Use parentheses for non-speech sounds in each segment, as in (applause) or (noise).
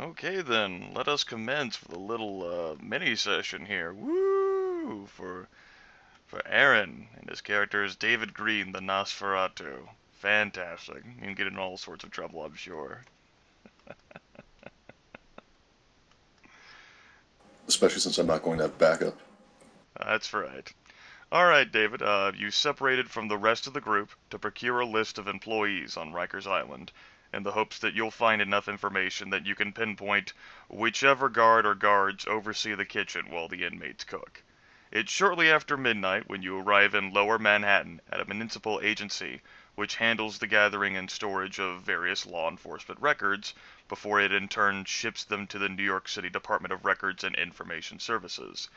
Okay then, let us commence with a little uh, mini session here. Woo! For for Aaron and his character is David Green, the Nosferatu. Fantastic. You can get in all sorts of trouble, I'm sure. (laughs) Especially since I'm not going to have backup. That's right. All right, David. Uh, you separated from the rest of the group to procure a list of employees on Rikers Island, in the hopes that you'll find enough information that you can pinpoint whichever guard or guards oversee the kitchen while the inmates cook. It's shortly after midnight when you arrive in Lower Manhattan at a municipal agency which handles the gathering and storage of various law enforcement records before it in turn ships them to the New York City Department of Records and Information Services.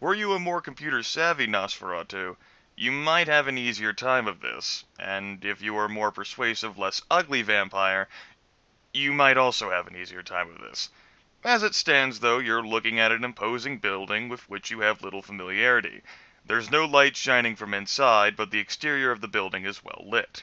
Were you a more computer savvy Nosferatu, you might have an easier time of this, and if you are a more persuasive, less ugly vampire, you might also have an easier time of this. As it stands, though, you're looking at an imposing building with which you have little familiarity. There's no light shining from inside, but the exterior of the building is well lit.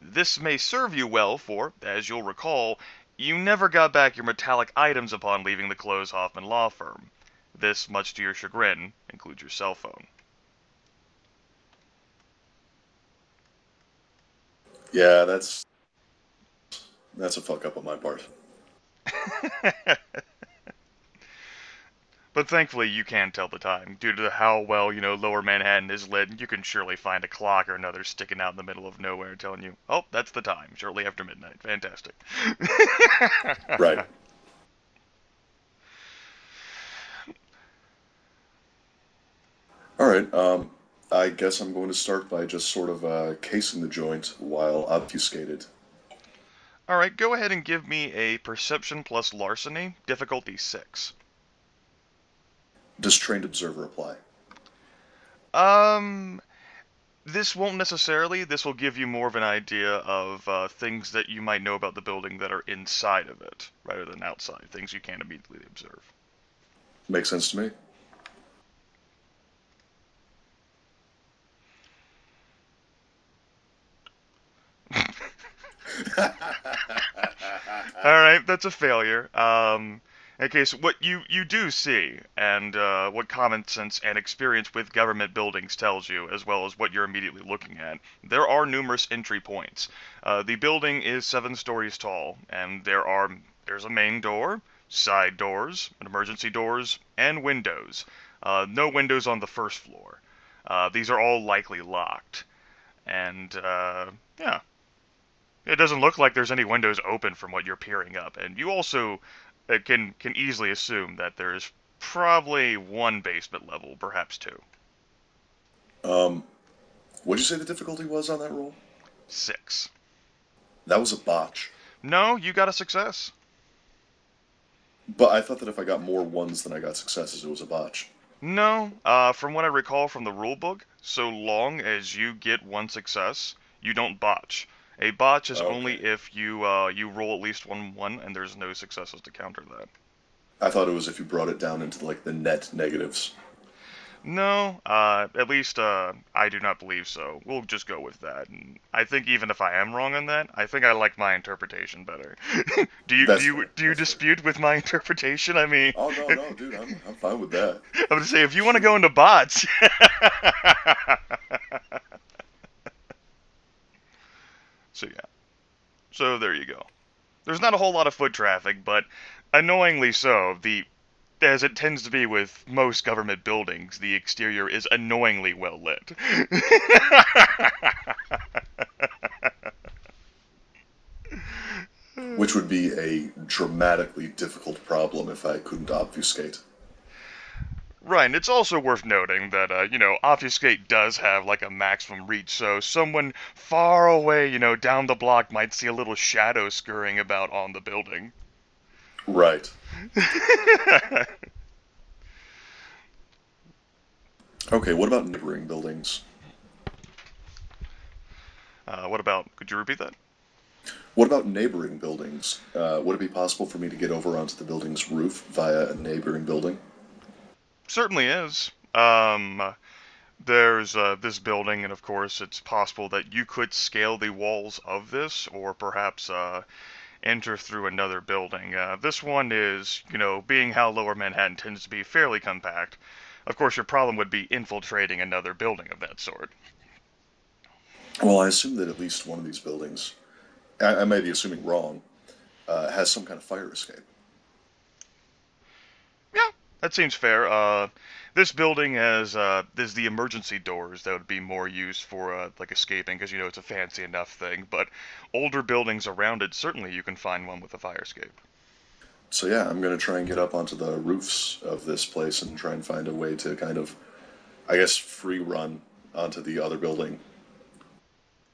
This may serve you well, for, as you'll recall, you never got back your metallic items upon leaving the Close Hoffman law firm. This, much to your chagrin, includes your cell phone. Yeah, that's that's a fuck up on my part. (laughs) but thankfully, you can tell the time. Due to how well, you know, lower Manhattan is lit, you can surely find a clock or another sticking out in the middle of nowhere telling you, oh, that's the time, shortly after midnight. Fantastic. (laughs) right. All right. Um, I guess I'm going to start by just sort of uh, casing the joint while obfuscated. All right, go ahead and give me a perception plus larceny, difficulty six. Does trained observer apply? Um, this won't necessarily. This will give you more of an idea of uh, things that you might know about the building that are inside of it, rather than outside. Things you can't immediately observe. Makes sense to me. (laughs) All right, that's a failure. Um, okay, so what you, you do see, and uh, what common sense and experience with government buildings tells you, as well as what you're immediately looking at, there are numerous entry points. Uh, the building is seven stories tall, and there are there's a main door, side doors, emergency doors, and windows. Uh, no windows on the first floor. Uh, these are all likely locked, and uh, yeah, it doesn't look like there's any windows open from what you're peering up, and you also uh, can can easily assume that there's probably one basement level, perhaps two. Um, what'd you say the difficulty was on that roll? Six. That was a botch. No, you got a success. But I thought that if I got more ones than I got successes, it was a botch. No, uh, from what I recall from the rulebook, so long as you get one success, you don't botch. A botch is Okay. only if you uh, you roll at least one one and there's no successes to counter that. I thought it was if you brought it down into like the net negatives. No, uh, at least uh, I do not believe so. We'll just go with that. And I think even if I am wrong on that, I think I like my interpretation better. (laughs) do you That's do you fair, do you that's fair. dispute with my (laughs) interpretation? I mean, Oh no, no, dude, I'm I'm fine with that. (laughs) I'm gonna say if you want to go into bots. So yeah. So there you go. There's not a whole lot of foot traffic, but annoyingly so. The as it tends to be with most government buildings, the exterior is annoyingly well lit. (laughs) Which would be a dramatically difficult problem if I couldn't obfuscate. Right, and it's also worth noting that, uh, you know, Obfuscate does have, like, a maximum reach, so someone far away, you know, down the block might see a little shadow scurrying about on the building. Right. (laughs) Okay, what about neighboring buildings? Uh, what about, could you repeat that? What about neighboring buildings? Uh, would it be possible for me to get over onto the building's roof via a neighboring building? Certainly is. Um, there's uh, this building, and of course, it's possible that you could scale the walls of this, or perhaps uh, enter through another building. Uh, this one is, you know, being how Lower Manhattan tends to be fairly compact. Of course, your problem would be infiltrating another building of that sort. Well, I assume that at least one of these buildings, I, I may be assuming wrong, uh, has some kind of fire escape. That seems fair. Uh, this building has uh, there's the emergency doors that would be more used for uh, like escaping because you know it's a fancy enough thing. But older buildings around it, certainly you can find one with a fire escape. So yeah, I'm gonna try and get up onto the roofs of this place and try and find a way to kind of, I guess, free run onto the other building.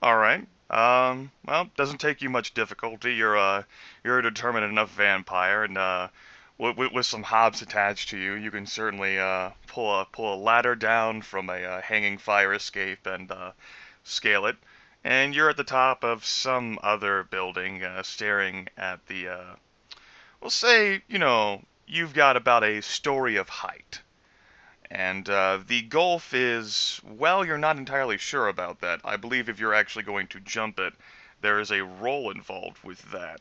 All right. Um, well, doesn't take you much difficulty. You're uh, you're a determined enough vampire, and uh, with, with some hobs attached to you, you can certainly uh, pull a pull a ladder down from a uh, hanging fire escape and uh, scale it. And you're at the top of some other building, uh, staring at the. Uh, we'll say, you know, you've got about a story of height. And uh, the gulf is, well, you're not entirely sure about that. I believe if you're actually going to jump it, there is a roll involved with that.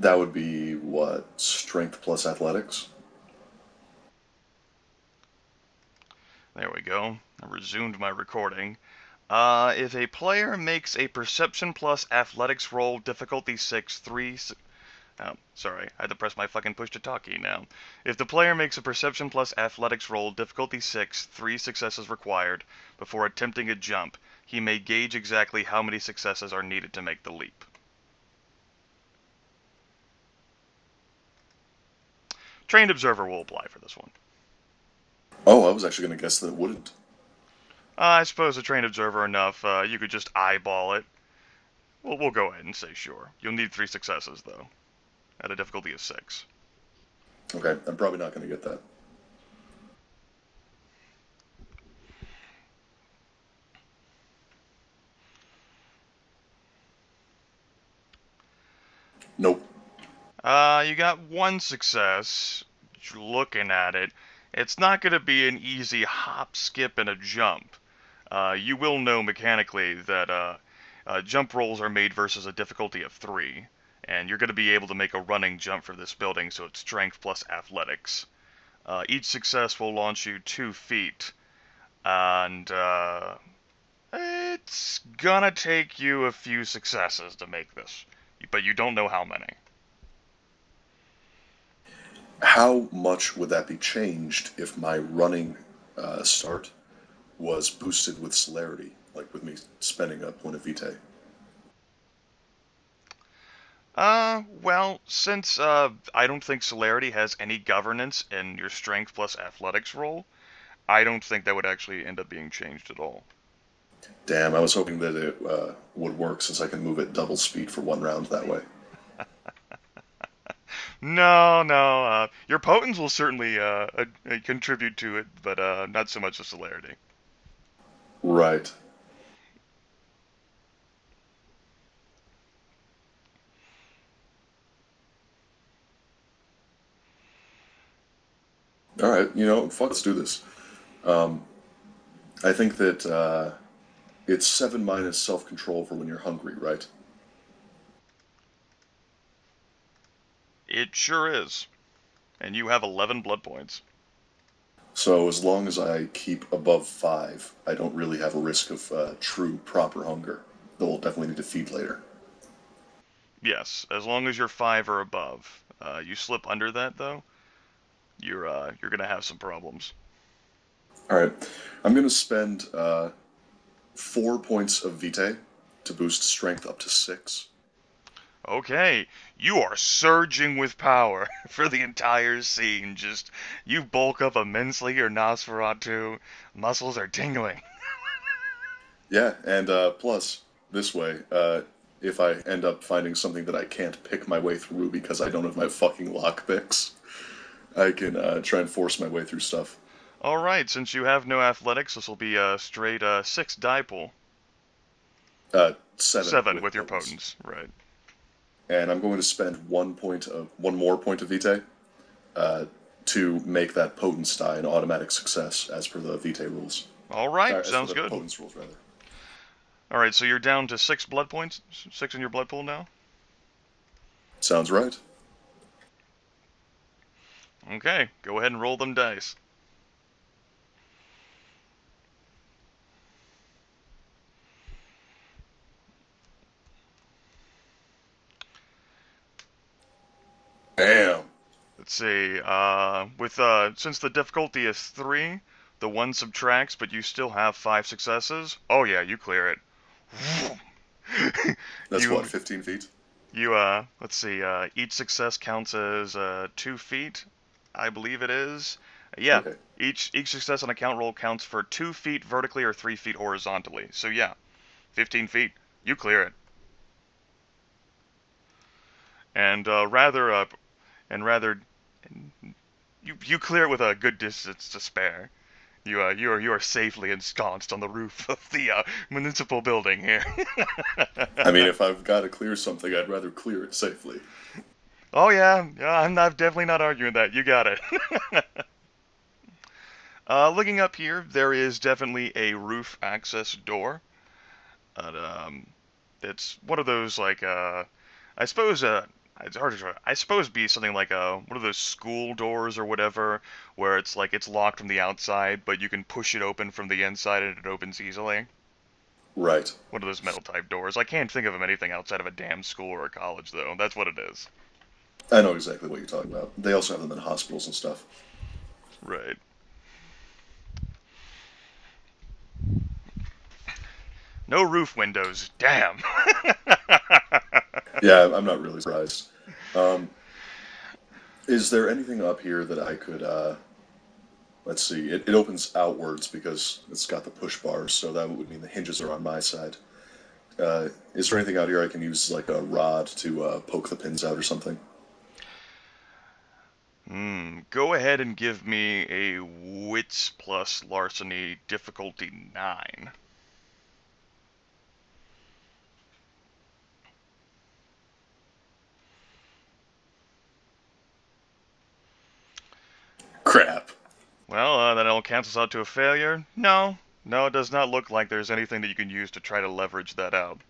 That would be what? Strength plus athletics? There we go. I resumed my recording. Uh, if a player makes a perception plus athletics roll, difficulty 6, 3. Oh, sorry, I had to press my fucking push to talk key now. If the player makes a perception plus athletics roll, difficulty 6, 3 successes required, before attempting a jump, he may gauge exactly how many successes are needed to make the leap. Trained observer will apply for this one. Oh, I was actually gonna guess that it wouldn't. Uh, I suppose a trained observer enough, uh, you could just eyeball it. Well, we'll go ahead and say sure. You'll need three successes, though, at a difficulty of six. Okay, I'm probably not gonna get that. Nope. Uh, you got one success. Looking at it, it's not going to be an easy hop, skip, and a jump. Uh, you will know mechanically that uh, uh, jump rolls are made versus a difficulty of three, and you're going to be able to make a running jump for this building, so it's strength plus athletics. Uh, each success will launch you two feet, and uh, it's gonna take you a few successes to make this, but you don't know how many. How much would that be changed if my running uh, start was boosted with celerity, like with me spending a point of vitae? Uh, well, since uh, I don't think celerity has any governance in your strength plus athletics roll, I don't think that would actually end up being changed at all. Damn, I was hoping that it uh, would work since I can move at double speed for one round that way. No, no. Uh, your potence will certainly uh, uh, contribute to it, but uh, not so much the celerity. Right. All right, you know, fuck, let's do this. Um, I think that uh, it's seven minus self control for when you're hungry, right? It sure is. And you have 11 blood points. So as long as I keep above five, I don't really have a risk of uh, true proper hunger. Though I'll definitely need to feed later. Yes, as long as you're 5 or above. Uh, you slip under that, though, you're, uh, you're going to have some problems. All right, I'm going to spend uh, four points of vitae to boost strength up to six. Okay, you are surging with power (laughs) for the entire scene. Just you bulk up immensely. Your Nosferatu muscles are tingling. (laughs) Yeah, and uh, plus this way, uh, if I end up finding something that I can't pick my way through because I don't have my fucking lockpicks, I can uh, try and force my way through stuff. All right, since you have no athletics, this will be a straight uh, six die pool. Uh, seven. Seven with, with your potence, right? And I'm going to spend one point of one more point of vitae uh, to make that potence die an automatic success as per the vitae rules. All right, Uh, as sounds good. Potence rules, rather. All right, so you're down to six blood points, six in your blood pool now. Sounds right. Okay, go ahead and roll them dice. Damn. Let's see. Uh, with uh, since the difficulty is three, the one subtracts, but you still have five successes. Oh yeah, you clear it. (laughs) That's You- what, 15 feet? You uh, let's see. Uh, each success counts as uh, two feet, I believe it is. Yeah. Okay. Each each success on a count roll counts for two feet vertically or three feet horizontally. So yeah, 15 feet. You clear it. And uh, rather uh, and rather, you you clear it with a good distance to spare. You uh, you are you are safely ensconced on the roof (laughs) of the uh, municipal building here. (laughs) I mean, if I've got to clear something, I'd rather clear it safely. Oh yeah, yeah. I'm not definitely not arguing that. You got it. (laughs) uh, looking up here, there is definitely a roof access door. And, um, it's one of those like uh, I suppose uh, it's hard to. describe. I suppose it'd be something like uh, one of those school doors or whatever, where it's like it's locked from the outside, but you can push it open from the inside and it opens easily. Right. One of those metal type doors. I can't think of them anything outside of a damn school or a college though. That's what it is. I know exactly what you're talking about. They also have them in hospitals and stuff. Right. No roof windows. Damn. (laughs) Yeah, I'm not really surprised. Um, is there anything up here that I could? Uh, let's see. It, it opens outwards because it's got the push bars, so that would mean the hinges are on my side. Uh, is there anything out here I can use, like a rod, to uh, poke the pins out or something? Hmm. Go ahead and give me a wits plus larceny difficulty nine. Crap. Well, uh, that all cancels out to a failure. No, no, it does not look like there's anything that you can use to try to leverage that out.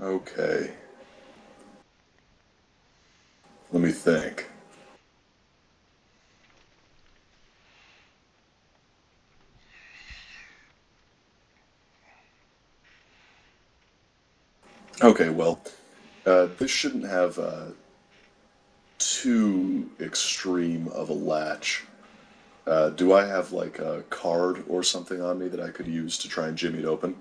Okay. Let me think. Okay, well, uh, this shouldn't have uh, too extreme of a latch. Uh, do I have like a card or something on me that I could use to try and jimmy it open?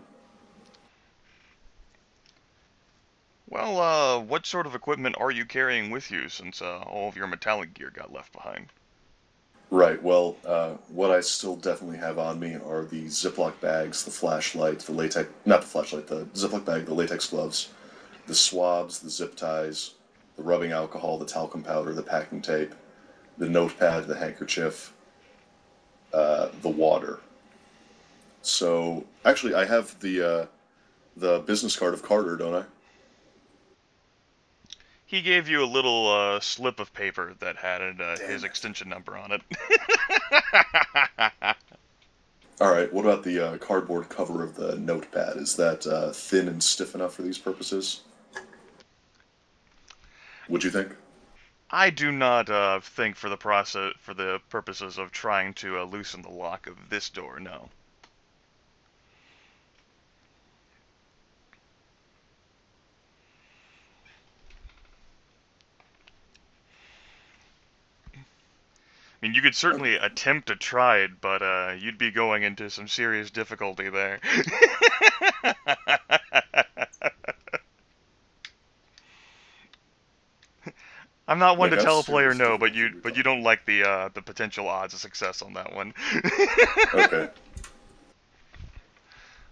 Well, uh, what sort of equipment are you carrying with you since uh, all of your metallic gear got left behind? Right. Well, uh, what I still definitely have on me are the Ziploc bags, the flashlight, the latex, not the flashlight, the Ziploc bag, the latex gloves, the swabs, the zip ties, the rubbing alcohol, the talcum powder, the packing tape, the notepad, the handkerchief, uh, the water. So, actually, I have the uh, the business card of Carter, don't I? He gave you a little uh, slip of paper that had uh, his extension number on it. (laughs) All right. What about the uh, cardboard cover of the notepad? Is that uh, thin and stiff enough for these purposes? Would you think? I do not uh, think for the process for the purposes of trying to uh, loosen the lock of this door. No. I mean, you could certainly attempt to try it, but uh, you'd be going into some serious difficulty there. (laughs) I'm not one Like, to tell a player no, but you but you don't like the uh, the potential odds of success on that one. Okay. (laughs)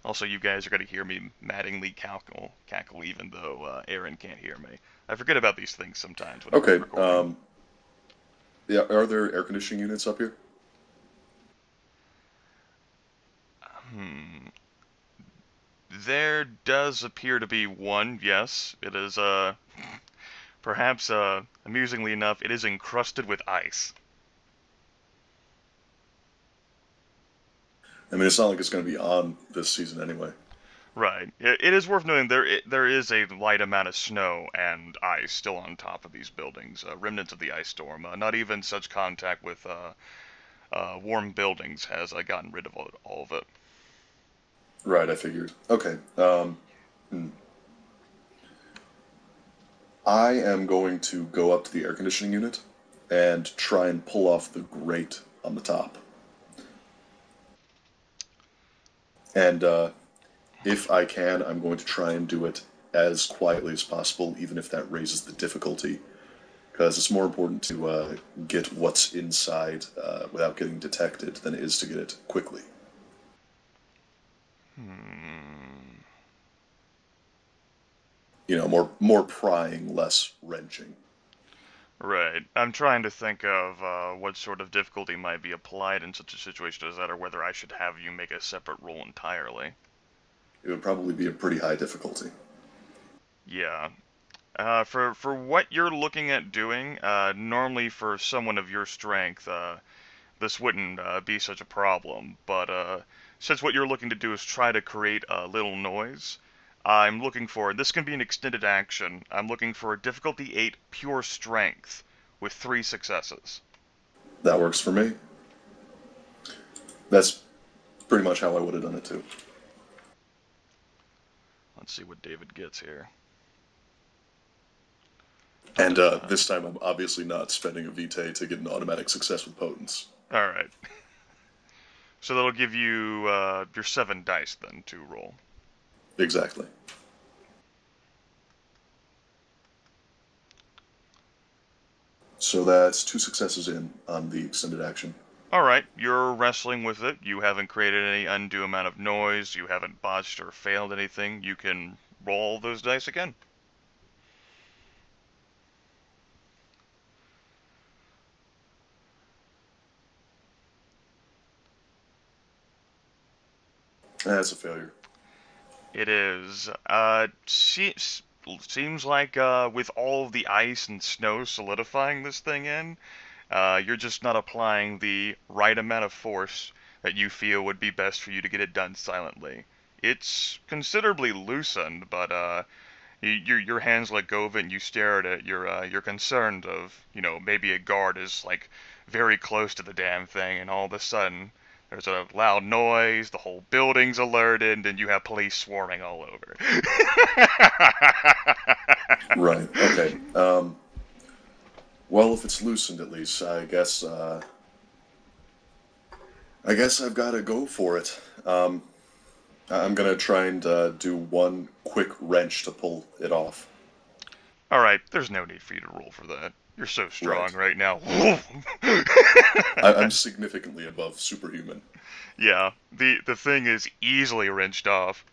Also, you guys are going to hear me maddeningly cackle, cackle even though uh, Aaron can't hear me. I forget about these things sometimes. Okay. Um, yeah. Are there air conditioning units up here? Hmm. There does appear to be one. Yes, it is. Uh, perhaps uh, amusingly enough, it is encrusted with ice. I mean, it's not like it's going to be on this season anyway. Right. It, is worth noting there it, there is a light amount of snow and ice still on top of these buildings, uh, remnants of the ice storm. Uh, not even such contact with uh, uh warm buildings has uh, gotten rid of all, all, of it. Right. I figured. Okay. Um, hmm. I am going to go up to the air conditioning unit and try and pull off the grate on the top. And uh, if I can, I'm going to try and do it as quietly as possible, even if that raises the difficulty. Because it's more important to uh, get what's inside uh, without getting detected than it is to get it quickly. Hmm. You know, more more prying, less wrenching. Right. I'm trying to think of uh, what sort of difficulty might be applied in such a situation as that, or whether I should have you make a separate roll entirely it would probably be a pretty high difficulty. Yeah. Uh, for for what you're looking at doing, uh, normally for someone of your strength, uh, this wouldn't uh, be such a problem. But uh, since what you're looking to do is try to create a little noise, I'm looking for this can be an extended action. I'm looking for a difficulty eight pure strength with three successes. That works for me. That's pretty much how I would have done it too. Let's see what David gets here. And uh, this time I'm obviously not spending a vitae to get an automatic success with potence. All right. (laughs) So that'll give you uh, your seven dice then to roll. Exactly. So that's two successes in on the extended action. All right, you're wrestling with it. You haven't created any undue amount of noise. You haven't botched or failed anything. You can roll those dice again. That's a failure. It is. Uh, seems seems like uh, with all the ice and snow solidifying this thing in, uh, you're just not applying the right amount of force that you feel would be best for you to get it done silently. It's considerably loosened, but uh, you, your your hands let go of it and you stare at it. You're uh, you're concerned of you know maybe a guard is like very close to the damn thing, and all of a sudden there's a loud noise, the whole building's alerted, and you have police swarming all over. (laughs) right. Okay. Um, well, if it's loosened at least, I guess. Uh, I guess I've got to go for it. Um, I'm gonna try and uh, do one quick wrench to pull it off. All right, there's no need for you to roll for that. You're so strong right, right now. (laughs) I, am (laughs) significantly above superhuman. Yeah, the the thing is easily wrenched off,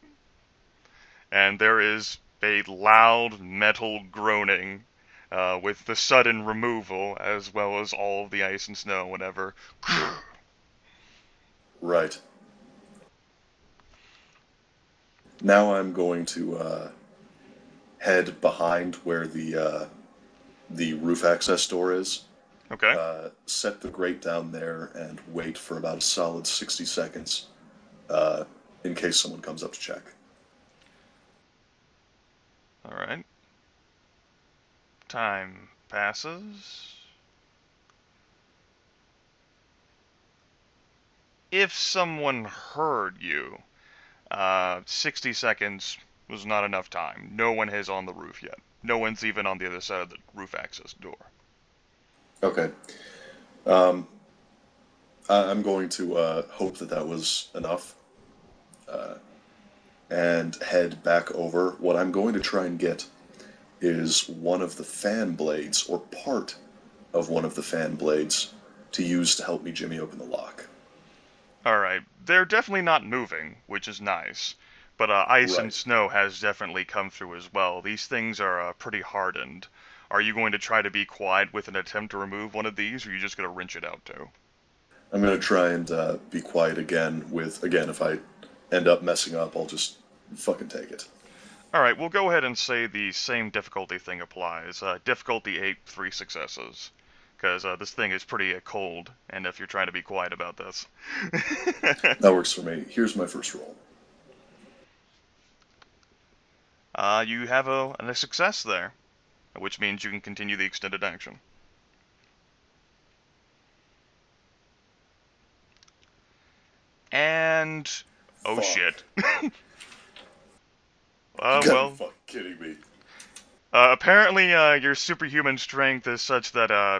and there is a loud metal groaning uh, with the sudden removal as well as all of the ice and snow, whatever. (sighs) right. Now I'm going to uh, head behind where the uh, the roof access door is. Okay. Uh, set the grate down there and wait for about a solid 60 seconds uh, in case someone comes up to check. All right. Time passes. If someone heard you, uh, 60 seconds was not enough time. No one is on the roof yet. No one's even on the other side of the roof access door. Okay. Um, I'm going to uh, hope that that was enough uh, and head back over. What I'm going to try and get is one of the fan blades or part of one of the fan blades to use to help me jimmy open the lock. All right, they're definitely not moving, which is nice. But uh, ice right. and snow has definitely come through as well. These things are uh, pretty hardened. Are you going to try to be quiet with an attempt to remove one of these, or are you just going to wrench it out too? I'm going to try and uh, be quiet again. With again, if I end up messing up, I'll just fucking take it. Alright, we'll go ahead and say the same difficulty thing applies. Uh, difficulty 8, 3 successes. because uh, this thing is pretty uh, cold, and if you're trying to be quiet about this. (laughs) That works for me. Here's my first roll. Uh, you have a, a success there, which means you can continue the extended action. And oh Fuck. shit. (laughs) uh, well, fucking kidding me. Uh, apparently, uh, your superhuman strength is such that uh,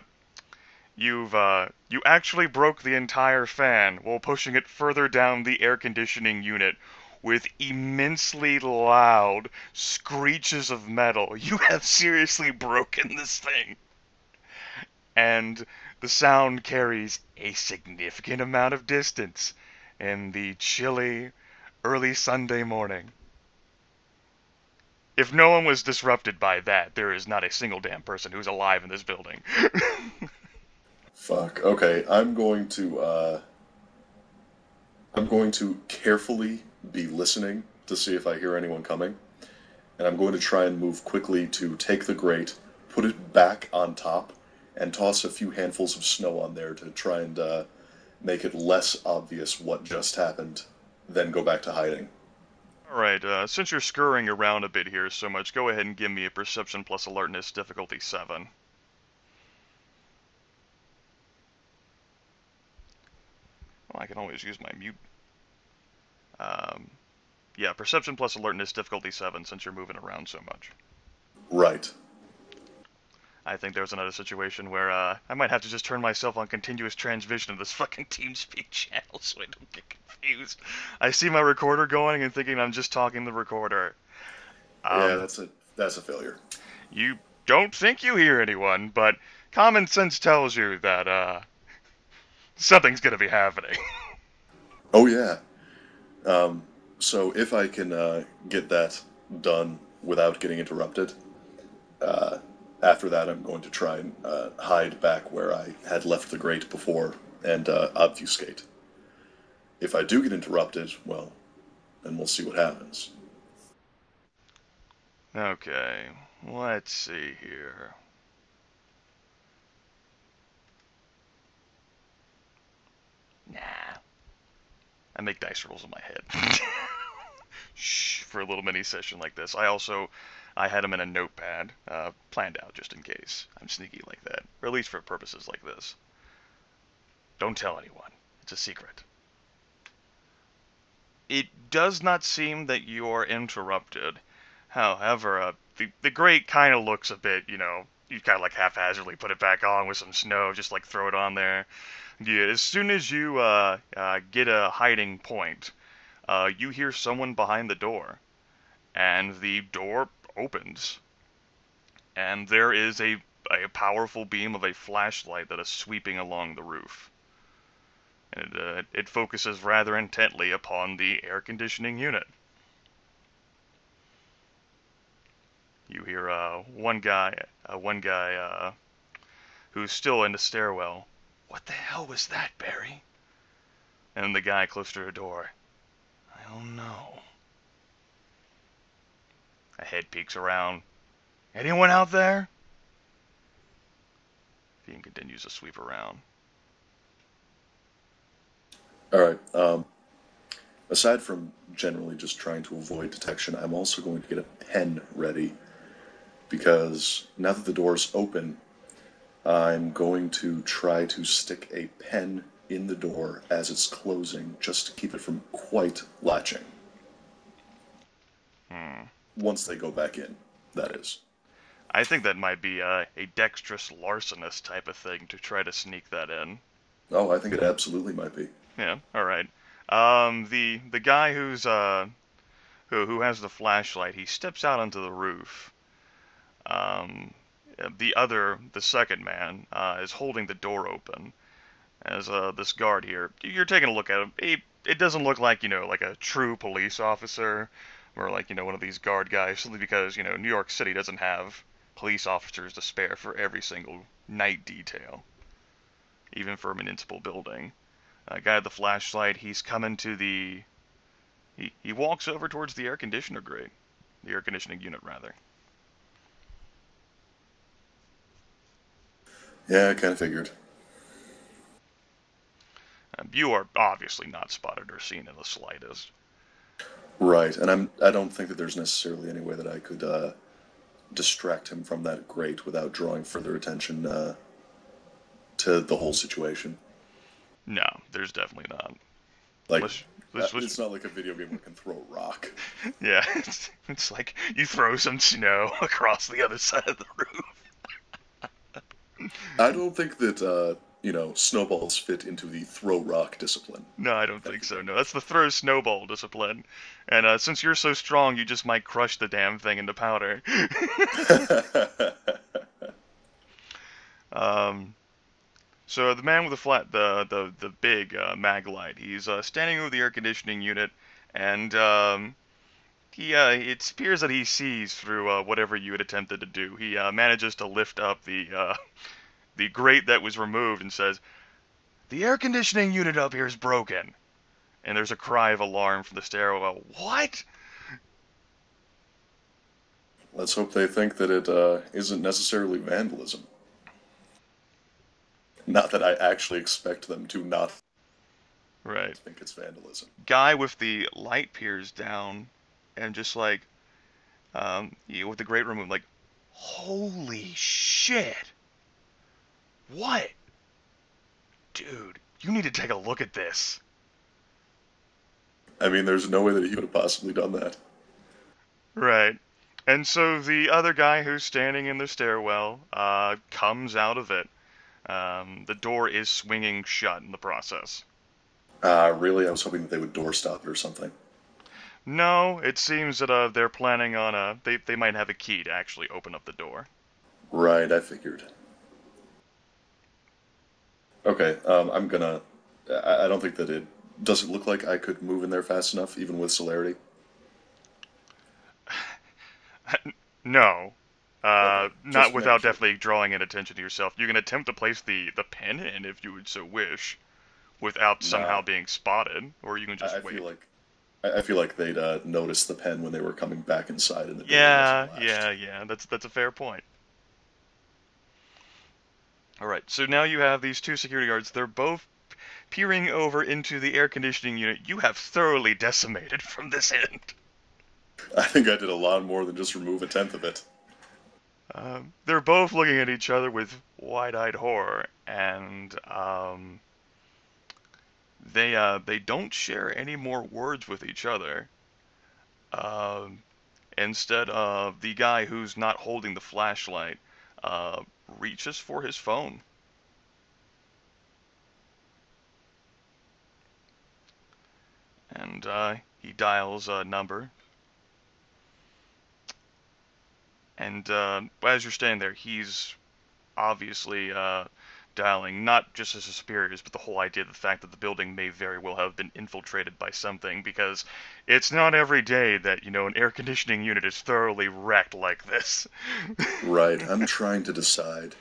you've uh, you actually broke the entire fan while pushing it further down the air conditioning unit with immensely loud screeches of metal. (laughs) You have seriously broken this thing, and the sound carries a significant amount of distance in the chilly early Sunday morning. If no one was disrupted by that, there is not a single damn person who's alive in this building. (laughs) Fuck. Okay, I'm going to uh I'm going to carefully be listening to see if I hear anyone coming. And I'm going to try and move quickly to take the grate, put it back on top, and toss a few handfuls of snow on there to try and uh, make it less obvious what just happened, then go back to hiding. Alright, uh, since you're scurrying around a bit here so much, go ahead and give me a Perception plus Alertness difficulty 7. Well, I can always use my mute. Um, yeah, Perception plus Alertness difficulty 7 since you're moving around so much. Right. I think there's another situation where uh, I might have to just turn myself on continuous transmission of this (laughs) fucking TeamSpeak channel so I don't get confused. I see my recorder going and thinking I'm just talking to the recorder. Um, yeah, that's a that's a failure. You don't think you hear anyone, but common sense tells you that uh, something's gonna be happening. (laughs) Oh yeah. Um, so if I can uh, get that done without getting interrupted, uh, after that I'm going to try and uh, hide back where I had left the grate before and uh, obfuscate. If I do get interrupted, well, then we'll see what happens. okay, let's see here. Nah. I make dice rolls in my head. (laughs) Shh, for a little mini session like this. I also, I had them in a notepad, uh, planned out just in case. I'm sneaky like that, or at least for purposes like this. Don't tell anyone. It's a secret. It does not seem that you're interrupted. However, uh, the the grate kind of looks a bit, you know, you kind of like haphazardly put it back on with some snow, just like throw it on there. Yeah, as soon as you uh, uh, get a hiding point, uh, you hear someone behind the door, and the door opens, and there is a a powerful beam of a flashlight that is sweeping along the roof. And it, uh, it focuses rather intently upon the air conditioning unit. You hear uh, one guy, uh, one guy uh, who's still in the stairwell. What the hell was that, Barry? And the guy close to her door. I don't know. A head peeks around. Anyone out there? Dean continues to sweep around. All right. Um, aside from generally just trying to avoid detection, I'm also going to get a pen ready because now that the door's open, I'm going to try to stick a pen in the door as it's closing just to keep it from quite latching. Hmm. Once they go back in, that is. I think that might be uh, a dexterous larcenous type of thing to try to sneak that in. Oh, I think it absolutely might be. Yeah. All right. Um, the the guy who's uh, who who has the flashlight, he steps out onto the roof. Um, the other, the second man, uh, is holding the door open. As uh, this guard here, you're taking a look at him. He, it doesn't look like you know, like a true police officer, or like you know, one of these guard guys. Simply because you know, New York City doesn't have police officers to spare for every single night detail, even for a municipal building. Uh, guy with the flashlight, he's coming to the. He, he walks over towards the air conditioner grate. The air conditioning unit, rather. Yeah, I kind of figured. Um, you are obviously not spotted or seen in the slightest. Right, and I'm I don't think that there's necessarily any way that I could uh, distract him from that grate without drawing further attention uh, to the whole situation. No, there's definitely not. Like, Unless- uh, unless- it's not like a video game where you can throw a rock. (laughs) Yeah, (laughs) it's, it's like you throw some snow (laughs) across the other side of the roof. I don't think that uh, you know snowballs fit into the throw rock discipline. No, I don't think so. No, that's the throw snowball discipline. And uh, since you're so strong, you just might crush the damn thing into powder. (laughs) Um, so the man with the flat, the the the big uh, mag light, he's uh, standing over the air conditioning unit, and um, he uh, it appears that he sees through uh, whatever you had attempted to do. He uh, manages to lift up the uh, the grate that was removed and says, "The air conditioning unit up here is broken." And there's a cry of alarm from the stairwell. What? Let's hope they think that it uh, isn't necessarily vandalism. Not that I actually expect them to not Right. think it's vandalism. guy with the light peers down and just like um you know, with the grate remove like holy shit what dude you need to take a look at this I mean, there's no way that he would have possibly done that. right and so the other guy who's standing in the stairwell uh comes out of it um the door is swinging shut in the process Uh, really? I was hoping that they would doorstop it or something. no it seems that uh they're planning on uh they, they might have a key to actually open up the door Right, I figured. Okay, um, I'm gonna. I, I don't think that it. Does it look like I could move in there fast enough, even with celerity? (sighs) No. Uh, Okay, not just without sure. definitely drawing in attention to yourself. You can attempt to place the, the pen in if you would so wish, without somehow No. being spotted, or you can just I, I wait. feel like. I, I feel like they'd uh, notice the pen when they were coming back inside, and the door yeah, latched. yeah, yeah. That's that's a fair point. All right, so now you have these two security guards. They're both peering over into the air conditioning unit. You have thoroughly decimated from this end. I think I did a lot more than just remove a tenth of it. Um, they're both looking at each other with wide-eyed horror, and um, they uh, they don't share any more words with each other. Um, instead, of the guy who's not holding the flashlight uh, reaches for his phone. And uh, he dials a number And uh, as you're standing there, he's obviously uh, dialing not just his superiors, but the whole idea, of the fact that the building may very well have been infiltrated by something, because it's not every day that you know an air conditioning unit is thoroughly wrecked like this. Right. I'm (laughs) trying to decide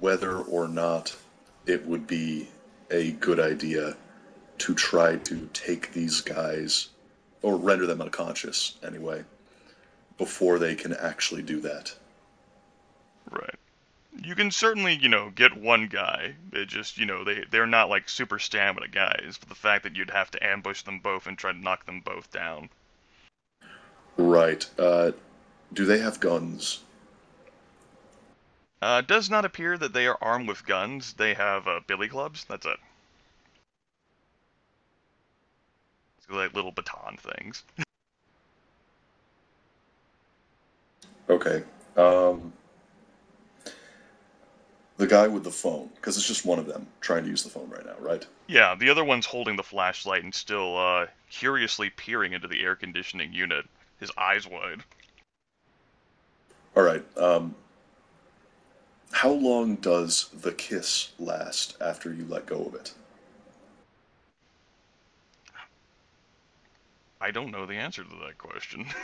whether or not it would be a good idea to try to take these guys, or render them unconscious anyway, before they can actually do that. right. You can certainly, you know, get one guy. It just, you know, they they're not like super stamina guys. But the fact that you'd have to ambush them both and try to knock them both down. Right. Uh, do they have guns? Uh, does not appear that they are armed with guns. They have uh, billy clubs. That's it. It's like little baton things. (laughs) Okay. Um, the guy with the phone, because it's just one of them trying to use the phone right now, right? Yeah, the other one's holding the flashlight and still uh, curiously peering into the air conditioning unit, his eyes wide. All right. Um, how long does the kiss last after you let go of it? I don't know the answer to that question. (laughs)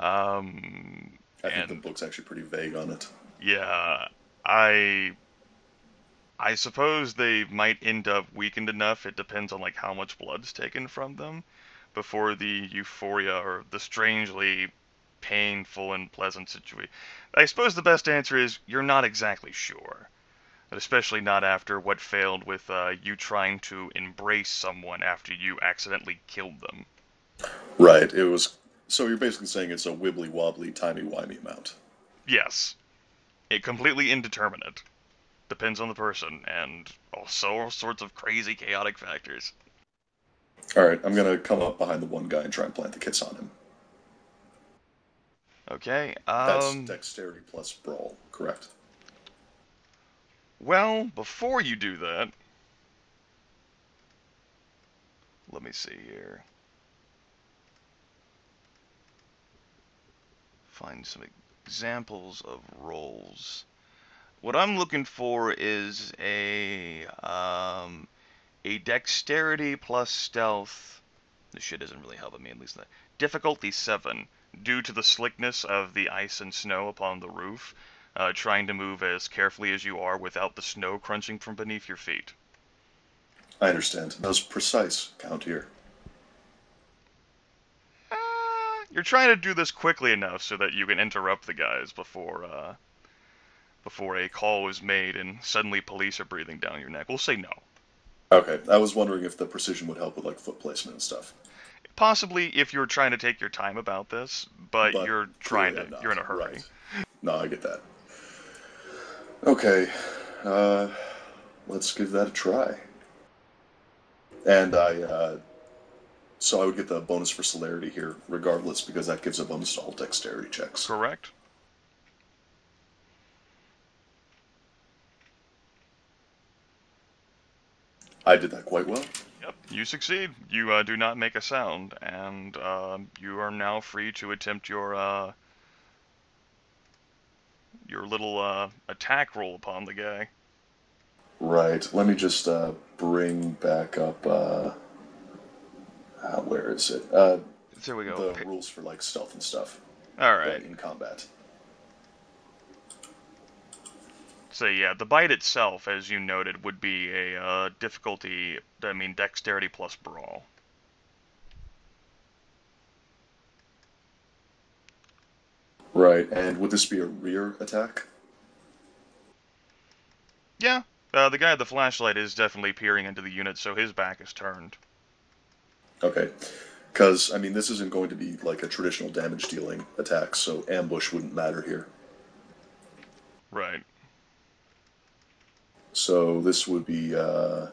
um, I think the book's actually pretty vague on it. Yeah, I I suppose they might end up weakened enough. It depends on like how much blood's taken from them before the euphoria or the strangely painful and pleasant situation. I suppose the best answer is you're not exactly sure. But especially not after what failed with uh, you trying to embrace someone after you accidentally killed them. Right. It was. So you're basically saying it's a wibbly wobbly, timey wimey amount. Yes. It completely indeterminate. Depends on the person, and also all sorts of crazy, chaotic factors. All right, I'm gonna come up behind the one guy and try and plant the kiss on him. Okay. That's Um, dexterity plus brawl, correct? well, before you do that, let me see here. Find some examples of rolls. What I'm looking for is a um, a dexterity plus stealth. This shit isn't really helping me, at least. That. Difficulty 7, due to the slickness of the ice and snow upon the roof, uh, trying to move as carefully as you are without the snow crunching from beneath your feet. I understand. Those precise count here. Uh, you're trying to do this quickly enough so that you can interrupt the guys before uh, before a call is made and suddenly police are breathing down your neck. We'll say no. Okay, I was wondering if the precision would help with like foot placement and stuff. Possibly if you're trying to take your time about this, but, But you're trying to. not. You're in a hurry. Right. No, I get that. Okay, uh, let's give that a try. And I, uh, so I would get the bonus for celerity here, regardless, because that gives a bonus to all dexterity checks. Correct. I did that quite well. Yep, you succeed. You uh, do not make a sound, and uh, you are now free to attempt your uh, your little uh, attack roll upon the guy. Right. Let me just uh, bring back up. Uh, where is it? Uh, There we go. the rules for like stealth and stuff All uh, in combat. So yeah, the bite itself, as you noted, would be a uh, difficulty. I mean, dexterity plus brawl. Right. And would this be a rear attack? Yeah, uh, the guy with the flashlight is definitely peering into the unit, so his back is turned. Okay. Because, I mean, this isn't going to be like a traditional damage dealing attack, so ambush wouldn't matter here. Right. So this would be, uh,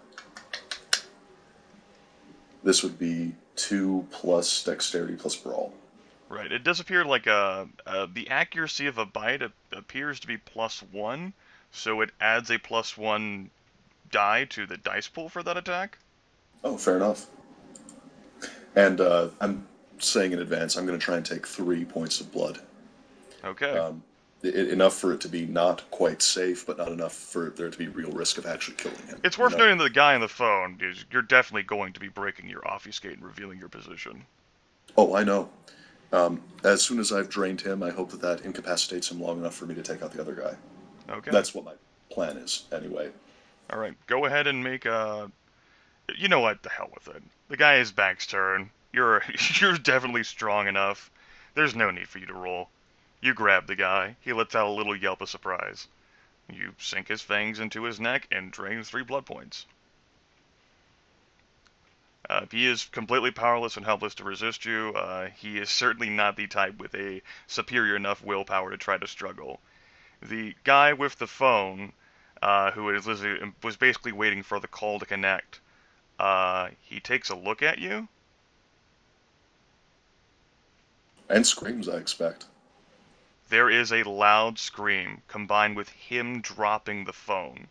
this would be 2 plus dexterity plus brawl. Right. It does appear like uh, uh, the accuracy of a bite appears to be plus one, so it adds a plus one die to the dice pool for that attack. Oh, fair enough. And uh, I'm saying in advance, I'm going to try and take 3 points of blood. Okay. Um, i- enough for it to be not quite safe, but not enough for there to be real risk of actually killing him. it's worth noting that the guy on the phone is you're definitely going to be breaking your obfuscate and revealing your position. Oh, I know. Um, as soon as I've drained him, I hope that that incapacitates him long enough for me to take out the other guy. Okay. That's what my plan is, anyway. All right. Go ahead and make a. You know what? The hell with it. The guy is back's turn. You're (laughs) you're definitely strong enough. There's no need for you to roll. You grab the guy. He lets out a little yelp of surprise. You sink his fangs into his neck and drain three blood points. Uh, he is completely powerless and helpless to resist you. Uh, he is certainly not the type with a superior enough willpower to try to struggle. The guy with the phone, uh, who is was basically waiting for the call to connect, uh, he takes a look at you. And screams, I expect. There is a loud scream combined with him dropping the phone.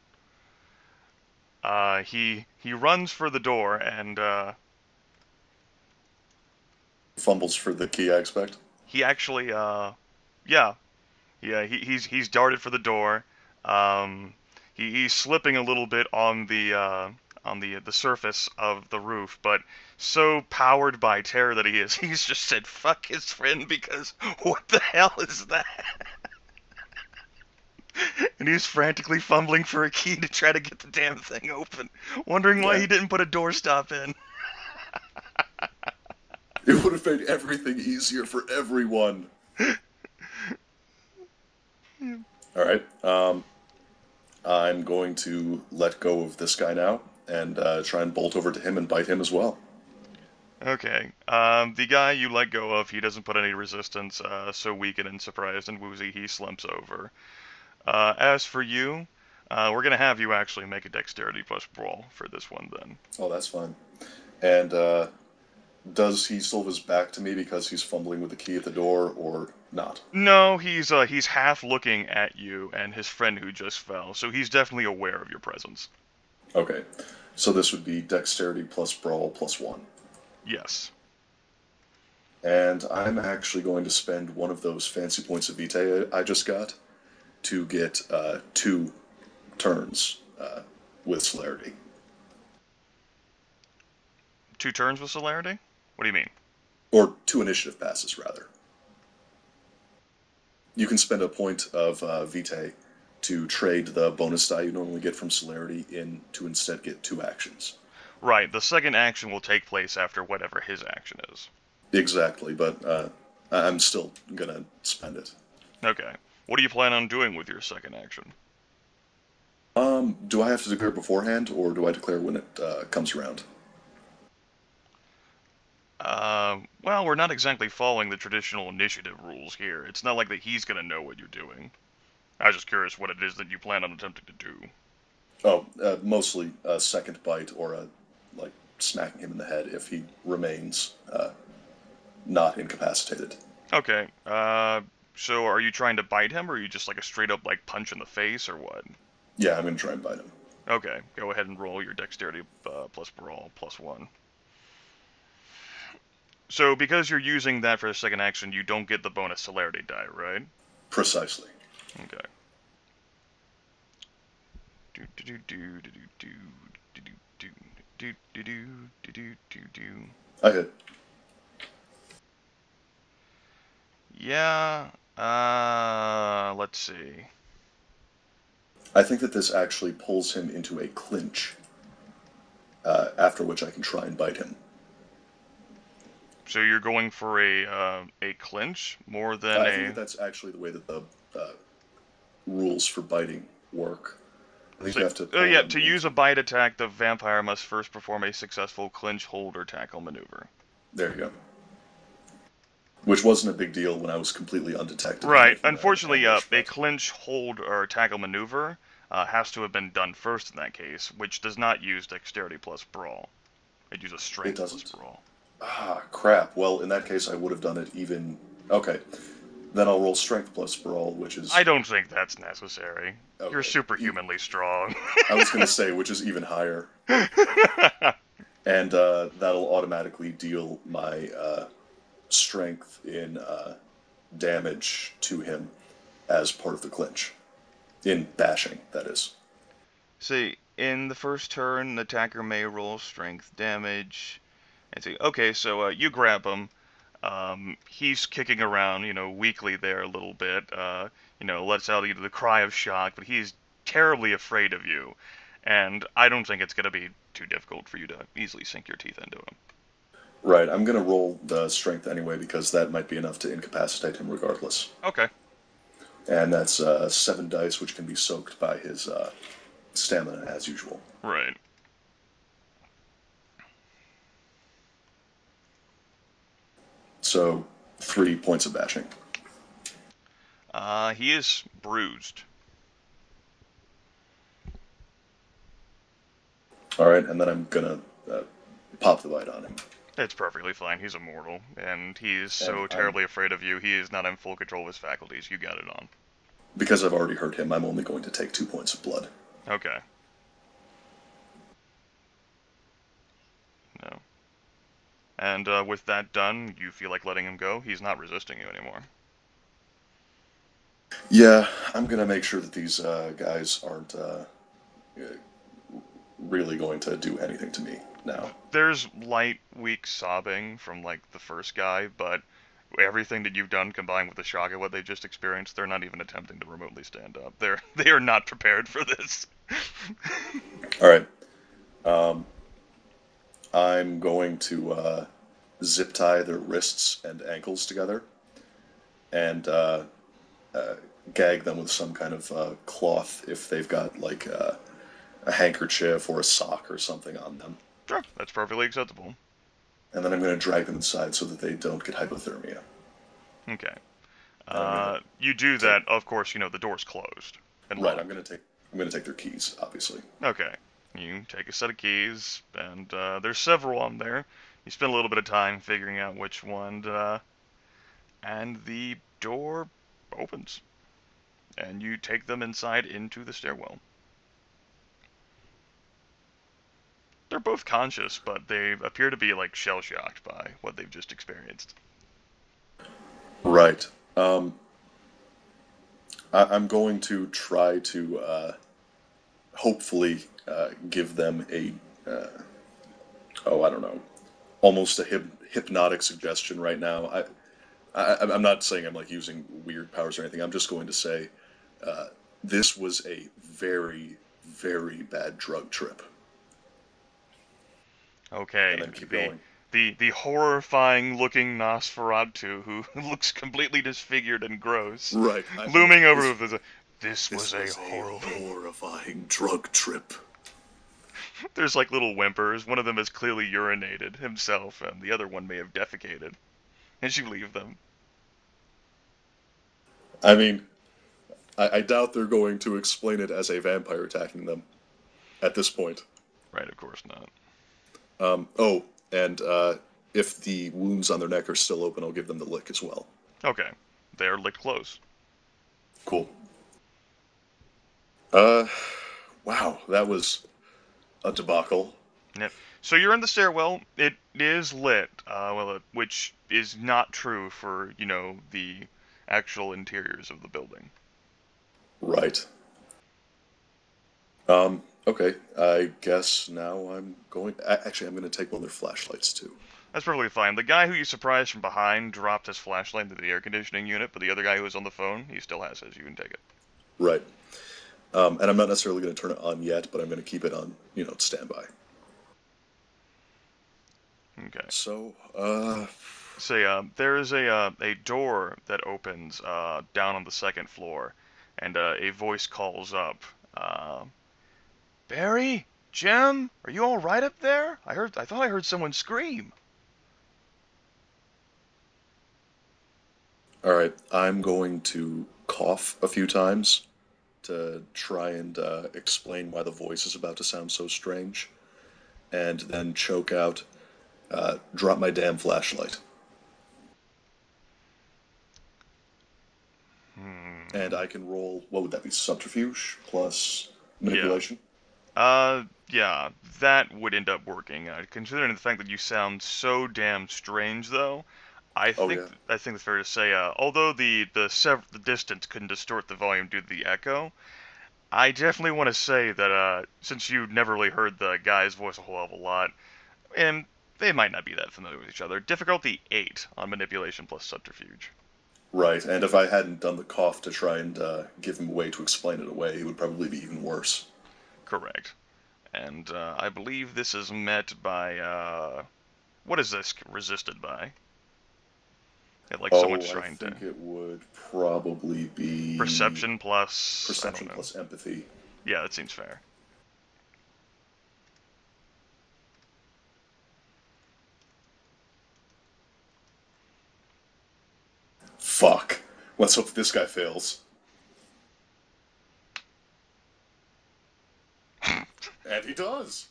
Uh, he he runs for the door and uh, Fumbles for the key, I expect. he actually uh, yeah, yeah he, he's he's darted for the door. Um, he, he's slipping a little bit on the uh, on the the surface of the roof, but so powered by terror that he is, (laughs) he's just said "fuck his friend" because what the hell is that? (laughs) and he's frantically fumbling for a key to try to get the damn thing open, wondering yeah. why he didn't put a doorstop in. (laughs) it would have made everything easier for everyone. yeah. All right. Um, I'm going to let go of this guy now and uh, try and bolt over to him and bite him as well. Okay. Um, the guy you let go of, he doesn't put any resistance, uh, so weakened and surprised and woozy, he slumps over. Uh, as for you, uh, we're gonna have you actually make a dexterity plus brawl for this one then. Oh, that's fine. And uh, does he still have his back to me because he's fumbling with the key at the door, or not? No, he's uh, he's half looking at you and his friend who just fell, so he's definitely aware of your presence. Okay. So this would be dexterity plus brawl plus one. Yes. And I'm actually going to spend one of those fancy points of vitae I just got to get uh, two turns uh, with celerity. Two turns with celerity? What do you mean? Or two initiative passes, rather. You can spend a point of uh, vitae to trade the bonus die you normally get from celerity in to instead get two actions. Right, the second action will take place after whatever his action is. Exactly, but uh, I'm still gonna spend it. Okay. What do you plan on doing with your second action? Um, do I have to declare beforehand, or do I declare when it uh, comes around? Uh, well, we're not exactly following the traditional initiative rules here. It's not like that he's gonna know what you're doing. I was just curious what it is that you plan on attempting to do. Oh, uh, mostly a second bite or a like smacking him in the head if he remains uh, not incapacitated. Okay. Uh, so are you trying to bite him, or are you just like a straight up like punch in the face, or what? Yeah, I'm gonna try and bite him. Okay. Go ahead and roll your dexterity uh, plus brawl plus one. So because you're using that for the second action, you don't get the bonus celerity die, right? Precisely. Okay. Do do do do do do do do do do do do do do do. I hit. Yeah. Uh, let's see. I think that this actually pulls him into a clinch. Uh, after which I can try and bite him. So you're going for a uh, a clinch more than I think a. that that's actually the way that the uh, rules for biting work. I think So- you have to. oh yeah, to use a bite attack, the vampire must first perform a successful clinch, hold, or tackle maneuver. There you go. Which wasn't a big deal when I was completely undetected. Right. Unfortunately, uh, a clinch, hold, or tackle maneuver uh, has to have been done first in that case, which does not use dexterity plus brawl. It uses strength plus doesn't. brawl. Ah, crap. Well, in that case, I would have done it even. Okay. Then I'll roll strength plus brawl, which is. I don't think that's necessary. You're superhumanly strong. I was going (laughs) to say, which is even higher. (laughs) and uh, that'll automatically deal my uh, strength in uh, damage to him as part of the clinch. In bashing, that is. See, in the first turn, the attacker may roll strength damage. And say, okay, so uh, you grab him. Um, he's kicking around, you know, weakly there a little bit. Uh, you know, lets out the cry of shock, but he's terribly afraid of you. And I don't think it's going to be too difficult for you to easily sink your teeth into him. Right, I'm going to roll the strength anyway because that might be enough to incapacitate him regardless. Okay. And that's uh, seven dice, which can be soaked by his uh, stamina as usual. Right. So, three points of bashing. Uh, he is bruised. All right, and then I'm gonna uh, pop the bite on him. It's perfectly fine. He's immortal, and he is And so I'm- terribly afraid of you. He is not in full control of his faculties. You got it on. Because I've already hurt him, I'm only going to take two points of blood. Okay. And uh, with that done, you feel like letting him go. He's not resisting you anymore. Yeah, I'm gonna make sure that these uh, guys aren't uh, really going to do anything to me now. There's light, weak sobbing from like the first guy, but everything that you've done combined with the shock of what they just experienced, they're not even attempting to remotely stand up. They're (laughs) they are not prepared for this. (laughs) All right. Um, I'm going to uh, zip tie their wrists and ankles together, and uh, uh, gag them with some kind of uh, cloth if they've got like uh, a handkerchief or a sock or something on them. Sure, that's perfectly acceptable. And then I'm going to drag them inside so that they don't get hypothermia. Okay. Uh, you do that, of course. You know the door's closed. And Right, locked. I'm going to take I'm going to take their keys, obviously. Okay. You take a set of keys, and uh, there's several on there. You spend a little bit of time figuring out which one, uh, and the door opens, and you take them inside into the stairwell. They're both conscious, but they appear to be like shell shocked by what they've just experienced. Right. Um, I, I'm going to try to uh, hopefully uh, give them a, uh, oh, I don't know, almost a hyp- hypnotic suggestion right now. I, I, I'm not saying I'm like using weird powers or anything. I'm just going to say uh, this was a very, very bad drug trip. Okay. And then keep the, going. the the horrifying looking Nosferatu who (laughs) looks completely disfigured and gross. Right. I- looming over this- this. This, was, was a horrible. horrifying drug trip. (laughs) There's like little whimpers. One of them has clearly urinated himself, and the other one may have defecated. As you leave them. I mean, I, I doubt they're going to explain it as a vampire attacking them at this point. Right, of course not. Um, oh, and uh, if the wounds on their neck are still open, I'll give them the lick as well. Okay. They're licked close. Cool. Uh, wow, that was a debacle. Yep. So you're in the stairwell. It is lit, uh, well, uh, which is not true for you know the actual interiors of the building. Right. Um, okay, I guess now I'm going. Actually, I'm going to take one of their flashlights too. That's perfectly fine. The guy who you surprised from behind dropped his flashlight into the air conditioning unit, but the other guy who was on the phone, he still has his. You can take it. Right. Um, and I'm not necessarily going to turn it on yet, but I'm going to keep it on, you know, standby. Okay. So, uh, So yeah, there is a uh, a door that opens uh, down on the second floor, and uh, a voice calls up. Uh, Barry, Jim, are you all right up there? I heard. I thought I heard someone scream. all right, I'm going to cough a few times to try and uh, explain why the voice is about to sound so strange, and then choke out, uh, drop my damn flashlight. And I can roll, what would that be, subterfuge plus manipulation? Uh, yeah, that would end up working. Uh, considering the fact that you sound so damn strange, though, I Oh, think yeah. I think it's fair to say. Uh, although the the sev- the distance can distort the volume due to the echo, I definitely want to say that uh, since you never really heard the guy's voice a whole hell of a lot, and they might not be that familiar with each other. Difficulty eight on manipulation plus subterfuge. Right, and if I hadn't done the cough to try and uh, give him a way to explain it away, it would probably be even worse. Correct. And uh, I believe this is met by uh, what is this resisted by? Yeah, like oh, someone's I trying to think it would probably be perception plus perception plus empathy. Yeah, that seems fair. Fuck. Let's hope this guy fails. (laughs) and he does.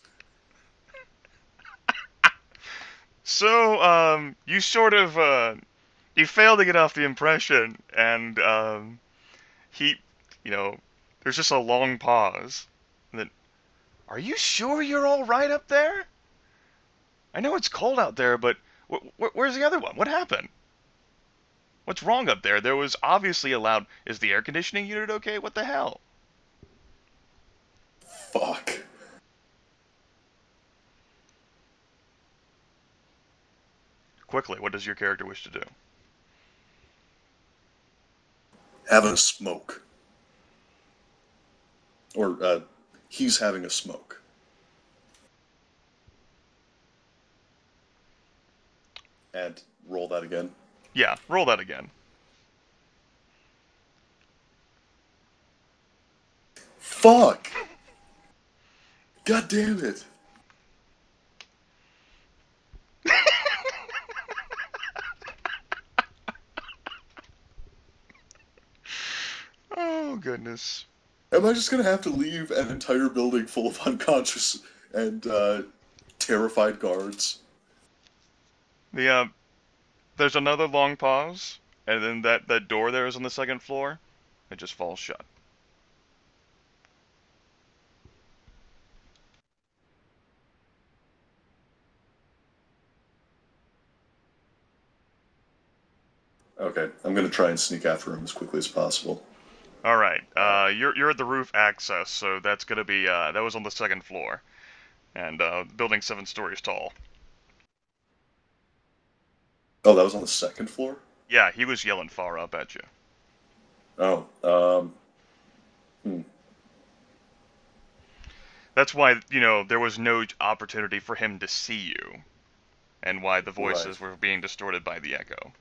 So, um, you sort of, uh, you fail to get off the impression, and, um, he, you know, there's just a long pause. And then, are you sure you're all right up there? I know it's cold out there, but wh- wh- where's the other one? What happened? What's wrong up there? There was obviously a loud. Is the air conditioning unit okay? What the hell? Fuck. Quickly, what does your character wish to do? having a smoke. Or uh, he's having a smoke. And roll that again. Yeah, roll that again. Fuck! God damn it! Oh goodness. Am I just gonna have to leave an entire building full of (laughs) unconscious and uh, terrified guards? The uh, there's another long pause, and then that that door there is on the second floor. It just falls shut. Okay, I'm gonna try and sneak after him as quickly as possible. All right. Uh, you're you're at the roof access, so that's gonna be uh, that was on the second floor, and uh, building seven stories tall. Oh, that was on the second floor? Yeah, he was yelling far up at you. Oh, um. Hmm. That's why you know there was no opportunity for him to see you, and why the voices Right. were being distorted by the echo.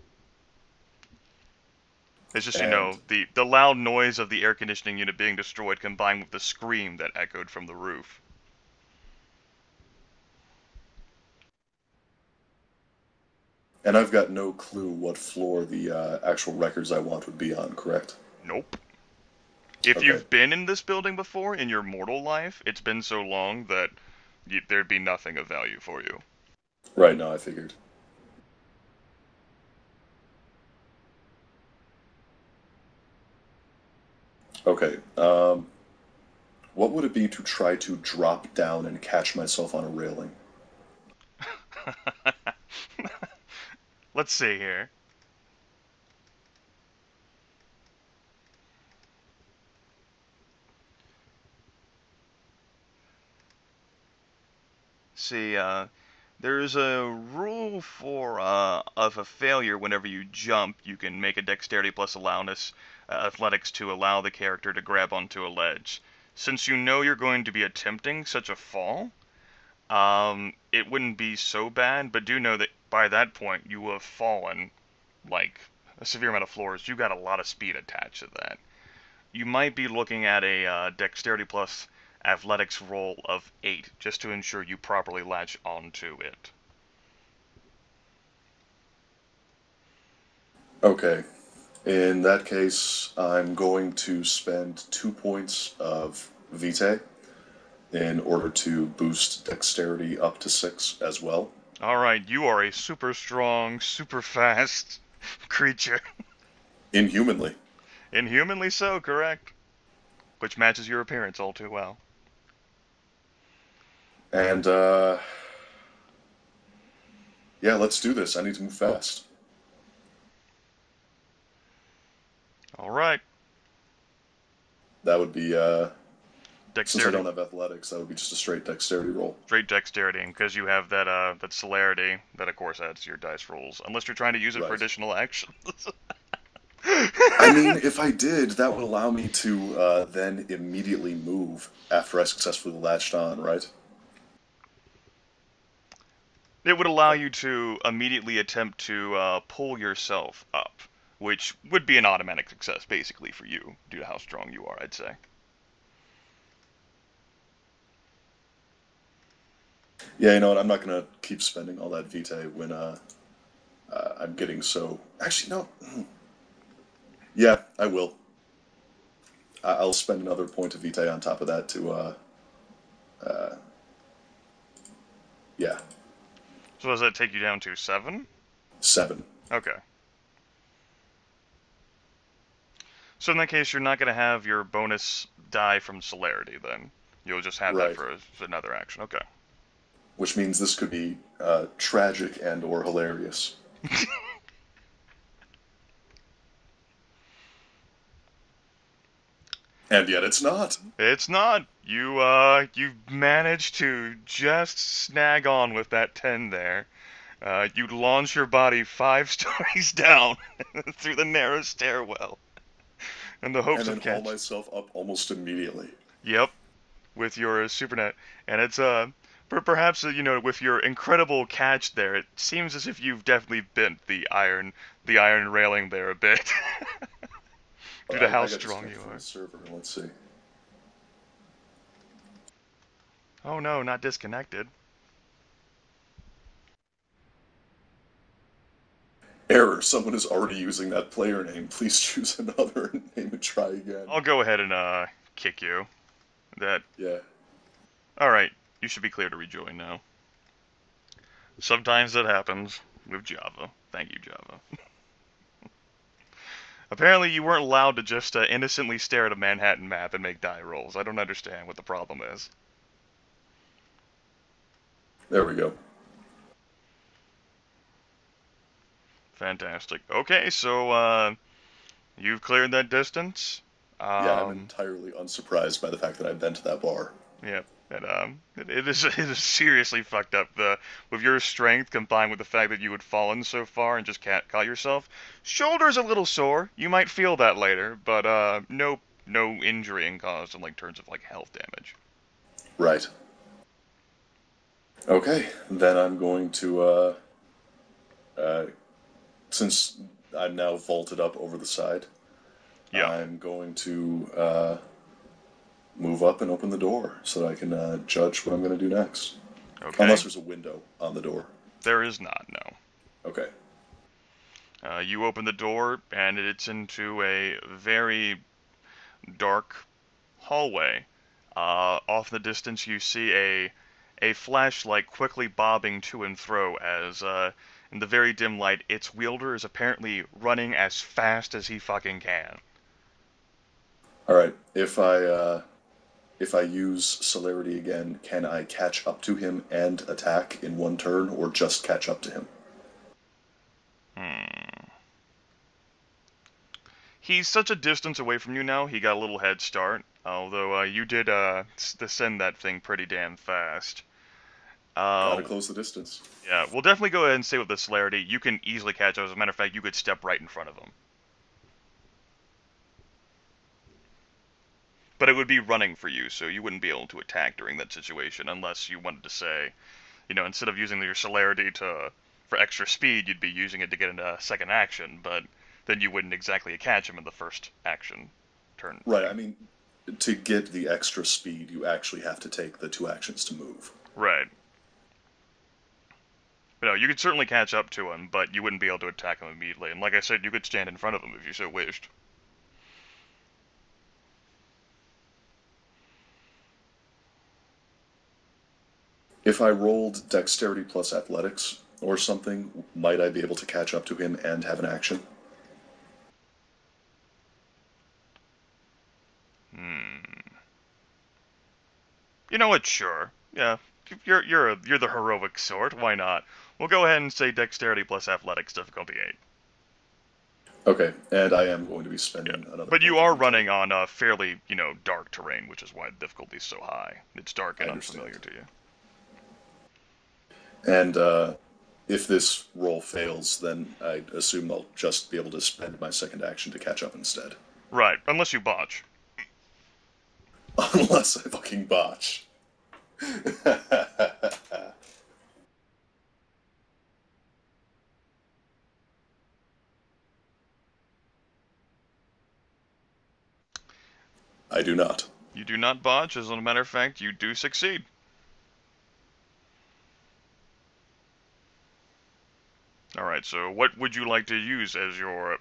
It's just you know the the loud noise of the air conditioning unit being destroyed combined with the scream that echoed from the roof. And I've got no clue what floor the uh, actual records I want would be on, correct? Nope. If Okay. you've been in this building before in your mortal life, it's been so long that y there'd be nothing of value for you. Right now, I figured. Okay, um. What would it be to try to drop down and catch myself on a railing? (laughs) Let's see here. See, uh, there's a rule for uh, of a failure whenever you jump, you can make a dexterity plus alertness uh, athletics to allow the character to grab onto a ledge. Since you know you're going to be attempting such a fall, um, it wouldn't be so bad, but do know that by that point you will have fallen like a severe amount of floors. You got a lot of speed attached to that. You might be looking at a uh, dexterity plus athletics roll of 8 just to ensure you properly latch onto it. Okay. In that case, I'm going to spend two points of Vitae in order to boost dexterity up to six as well. Alright, you are a super strong, super fast (laughs) creature. Inhumanly. Inhumanly so, correct? Which matches your appearance all too well. And, uh. Yeah, let's do this. I need to move fast. Alright, That would be, uh. Since I don't have athletics, that would be just a straight dexterity roll. straight dexterity and because you have that uh that celerity that of course adds to your dice rolls unless you're trying to use it for additional actions. I mean, (laughs) if I did, that would allow me to uh, then immediately move after I successfully latched on, right? it would allow you to immediately attempt to uh, pull yourself up, which would be an automatic success basically for you due to how strong you are, I'd say. Yeah, you know what? I'm not gonna keep spending all that vitae when uh, uh, I'm getting so. Actually, no. (clears throat) Yeah, I will. I- I'll spend another point of vitae on top of that to. Uh, uh, yeah, So does that take you down to seven? seven. Okay. So in that case, you're not going to have your bonus die from celerity then. You'll just have that Right. for for another action. Okay. Which means this could be uh, tragic and or hilarious. (laughs) and yet it's not. It's not. You uh you managed to just snag on with that 10 there. Uh, you launch your body five (laughs) stories down (laughs) through the narrow stairwell in the hopes and then of haul catching. myself up almost immediately. Yep, with your supernet, and it's uh, per- perhaps uh, you know with your incredible catch there, it seems as if you've definitely bent the iron, the iron railing there a bit, (laughs) due to how strong you are. Server. Let's see. Oh no, not disconnected. Error. Someone is already using that player name. Please (laughs) choose another (laughs) name and try again. I'll go ahead and uh kick you. That Yeah. all right. You should be clear to rejoin now. Sometimes that happens with Java. Thank you, Java. (laughs) Apparently, you weren't allowed to just uh, innocently stare at a Manhattan map and make die rolls. I don't understand what the problem is. There we go. Fantastic. Okay, so uh, you've cleared that distance. Um, yeah, I'm entirely unsurprised by the fact that I've been to that bar. Yeah, and um, it, it is (laughs) it is seriously fucked up. The with your strength combined with the fact that you had fallen so far and just can't caught yourself, shoulders a little sore. You might feel that later, but uh, no no injury in caused in like terms of like health damage. Right. Okay, then I'm going to, uh, uh, since I'm now vaulted up over the side, Yeah. I'm going to uh, move up and open the door so that I can uh, judge what I'm going to do next. Okay. Unless there's a window on the door. There is not no. Okay. Uh, you open the door and it's into a very dark hallway. Uh, off in the distance, you see a a flashlight quickly bobbing to and fro as, uh, in the very dim light, its wielder is apparently running as fast as he fucking can. All right. If I uh, if I use celerity again, can I catch up to him and attack in one turn, or just catch up to him? Hmm. He's such a distance away from you now. He got a little head start. Although uh, you did uh, s- descend that thing pretty damn fast. Uh, Gotta close the distance. Yeah, we'll definitely go ahead and say with the celerity, you can easily catch up. As a matter of fact, you could step right in front of him. But it would be running for you, so you wouldn't be able to attack during that situation unless you wanted to say, you know, instead of using your celerity to for extra speed, you'd be using it to get into a second action, but then you wouldn't exactly catch him in the first action turn. Right. I mean, to get the extra speed, you actually have to take the two actions to move. Right. But no, you could certainly catch up to him, but you wouldn't be able to attack him immediately. And like I said, you could stand in front of him if you so wished. If I rolled dexterity plus athletics or something, might I be able to catch up to him and have an action? Hmm. You know what? Sure. Yeah. You're you're a, you're the heroic sort. Why not? We'll go ahead and say dexterity plus athletics difficulty eight. Okay, and I am going to be spending another. But you are running on a fairly you know dark terrain, which is why the difficulty is so high. It's dark and unfamiliar to you. And uh, if this roll fails, then I assume I'll just be able to spend my second action to catch up instead. Right. Unless you botch. (laughs) Unless I fucking botch. (laughs) I do not. You do not botch. As a matter of fact, you do succeed. All right. So, what would you like to use as your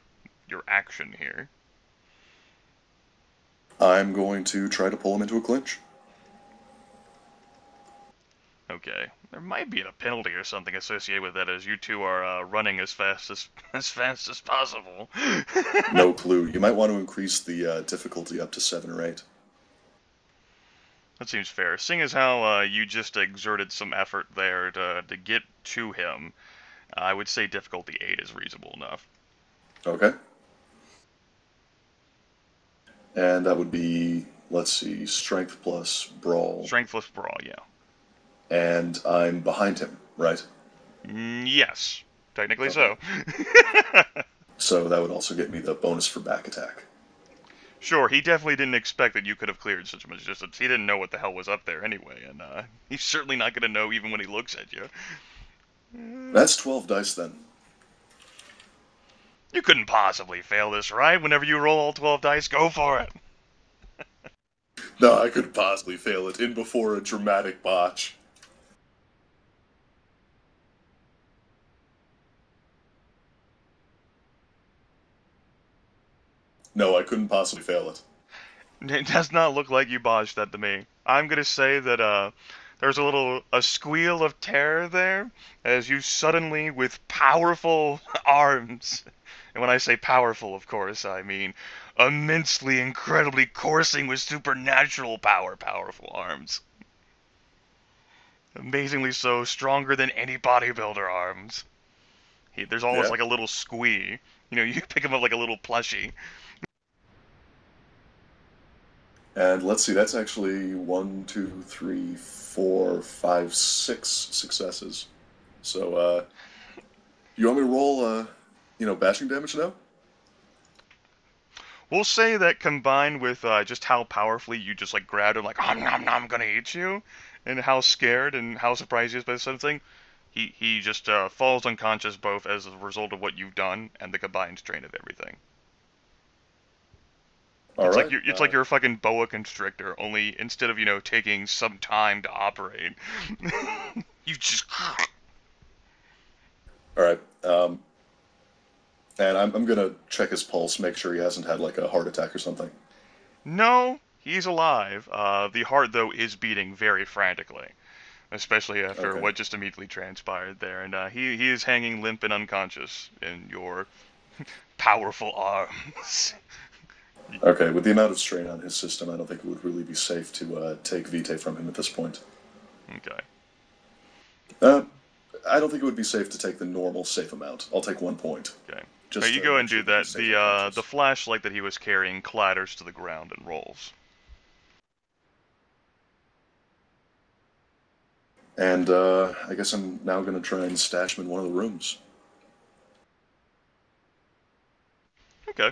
your action here? I'm going to try to pull him into a clinch. Okay. There might be a penalty or something associated with that, as you two are uh, running as fast as (laughs) as fast as possible. (laughs) No clue. You might want to increase the uh, difficulty up to seven or eight. That seems fair. Seeing as how uh, you just exerted some effort there to to get to him, I would say difficulty eight is reasonable enough. Okay. And that would be, let's see, strength plus brawl. Strength plus brawl, yeah. And I'm behind him, right? Mm, yes, technically Okay. so. (laughs) So that would also get me the bonus for back attack. Sure, he definitely didn't expect that you could have cleared such a much distance. He didn't know what the hell was up there anyway, and uh, (laughs) he's certainly not going to know even when he looks at you. (laughs) That's 12 dice then. You couldn't possibly fail this, right? Whenever you roll all 12 dice, go for it. No, I could possibly fail it in before a dramatic botch. No, I couldn't possibly fail it. (laughs) It does not look like you botched that to me. I'm gonna say that uh, there's a little a squeal of terror there as you suddenly, with powerful (laughs) arms, and when I say powerful, of course, I mean immensely, incredibly coursing with supernatural power, powerful arms. Amazingly so, stronger than any bodybuilder arms. He, there's almost Yeah. like a little squee. You know, (laughs) you pick him up like a little plushie. And let's see, that's actually one, two, three, four, five, six successes. So, uh, you want me to roll, uh, you know, bashing damage now? We'll say that combined with uh, just how powerfully you just like grabbed him, like, oh, nom, nom, I'm gonna eat you, and how scared and how surprised he is by this sort of thing, he, he just uh, falls unconscious both as a result of what you've done and the combined strain of everything. All it's right. like you're, it's like you're a fucking boa constrictor, only instead of you know taking some time to operate, (laughs) you just (laughs) All right. Um, and I'm, I'm gonna check his pulse, make sure he hasn't had like a heart attack or something. No, he's alive. Uh, the heart, though, is beating very frantically, especially after Okay. what just immediately transpired there. And uh, he, he is hanging limp and unconscious in your (laughs) powerful arms. Okay, with the amount of strain on his system, I don't think it would really be safe to uh, take Vitae from him at this point. okay. Uh, I don't think it would be safe to take the normal safe amount. I'll take one point. Okay. Just Now you go and do that that. he's safe The uh, the flashlight that he was carrying clatters to the ground and rolls. And uh, I guess I'm now going to try and stash him in one of the rooms. Okay,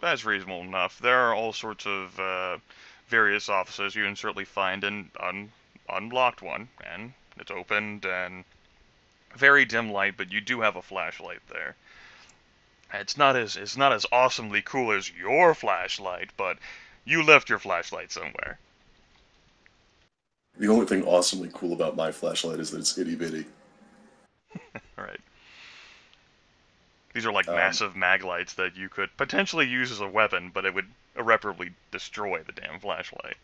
that's reasonable enough. There are all sorts of uh, various offices you can certainly find an un- unlocked one, and it's opened and very dim light, but you do have a flashlight there. It's not as it's not as awesomely cool as your flashlight, but you left your flashlight somewhere. The only thing awesomely cool about my flashlight is that it's itty bitty. All (laughs) right. These are like Um, massive mag lights that you could potentially use as a weapon, but it would irreparably destroy the damn flashlight.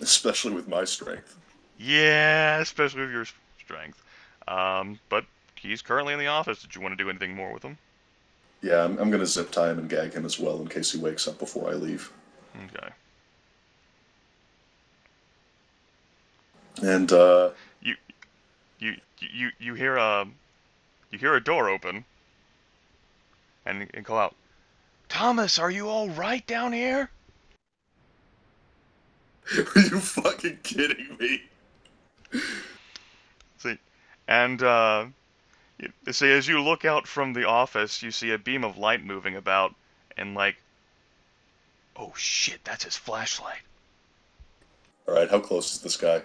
Especially with my strength. Yeah, especially with your strength. Um, but he's currently in the office. Did you want to do anything more with him? Yeah, I'm, I'm going to zip tie him and gag him as well in case he wakes up before I leave. Okay. And uh, You, you, you, you hear a, you hear a door open, and and call out, Thomas, are you all right down here? (laughs) are you fucking kidding me? See, and uh, see, as you look out from the office, you see a beam of light moving about, and like, oh shit, that's his flashlight. All right, how close is this guy?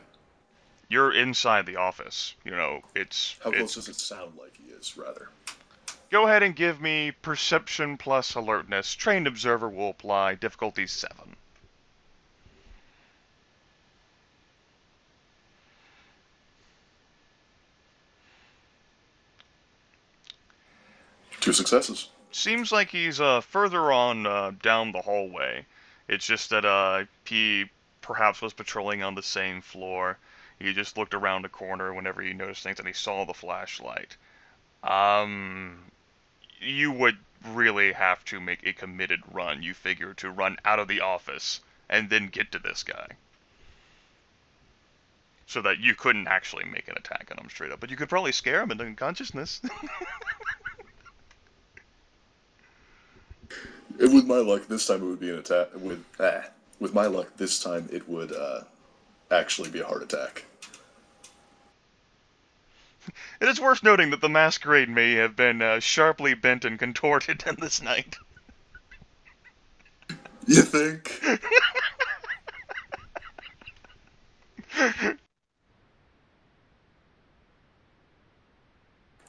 You're inside the office. You know, it's How it's close does it sound like he is, rather? Go ahead and give me perception plus alertness. Trained observer will apply. Difficulty 7. Two successes. Seems like he's uh, further on uh, down the hallway. It's just that uh, he perhaps was patrolling on the same floor. He just looked around a corner whenever he noticed things and he saw the flashlight. Um, you would really have to make a committed run, you figure, to run out of the office and then get to this guy. So that you couldn't actually make an attack on him straight up, but you could probably scare him into unconsciousness. (laughs) With my luck, this time it would be an attack. With ah, with my luck, this time it would uh, actually be a heart attack. It is worth noting that the masquerade may have been uh, sharply bent and contorted (laughs) in this night. You think? (laughs)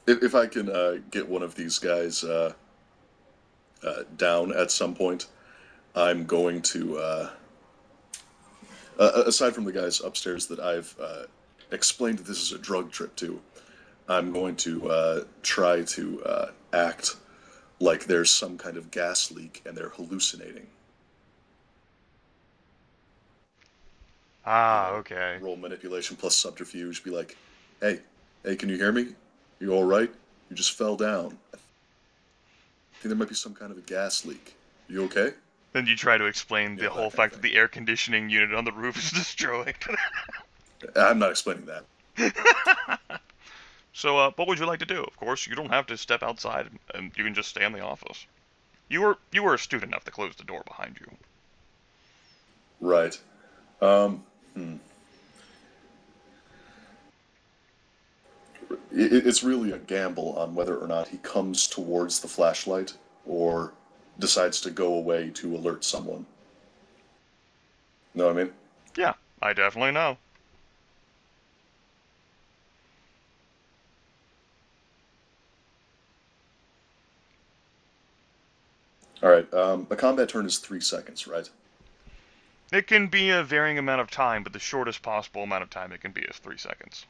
if, if I can uh, get one of these guys uh, uh, down at some point, I'm going to uh, uh, aside from the guys upstairs that I've uh, explained that this is a drug trip to, I'm going to uh, try to uh, act like there's some kind of gas leak and they're hallucinating. Ah, okay. Roll manipulation plus subterfuge. Be like, hey, hey, can you hear me? You all right? You just fell down. I think there might be some kind of a gas leak. You okay? Then you try to explain Yeah, the whole fact that the air conditioning unit on the roof is (laughs) destroyed. I'm not explaining that. (laughs) so, uh, what would you like to do? Of course, you don't have to step outside, and you can just stay in the office. You were you were astute enough to close the door behind you. Right. Um, hmm. It, it's really a gamble on whether or not he comes towards the flashlight or decides to go away to alert someone. Know what I mean? Yeah, I definitely know. All right. Um, a combat turn is three seconds, right? It can be a varying amount of time, but the shortest possible amount of time it can be is three seconds.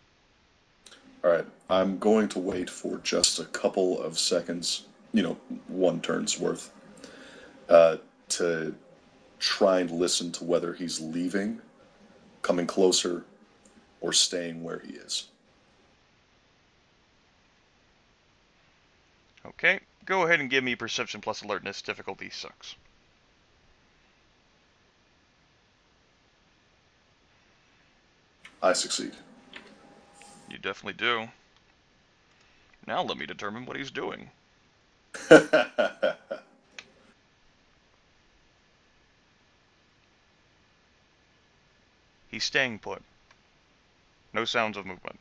All right. I'm going to wait for just a couple of seconds, you know, one turn's worth, uh, to try and listen to whether he's leaving, coming closer, or staying where he is. Okay, go ahead and give me perception plus alertness difficulty sucks. I succeed. You definitely do. Now let me determine what he's doing. (laughs) He's staying put. No sounds of movement.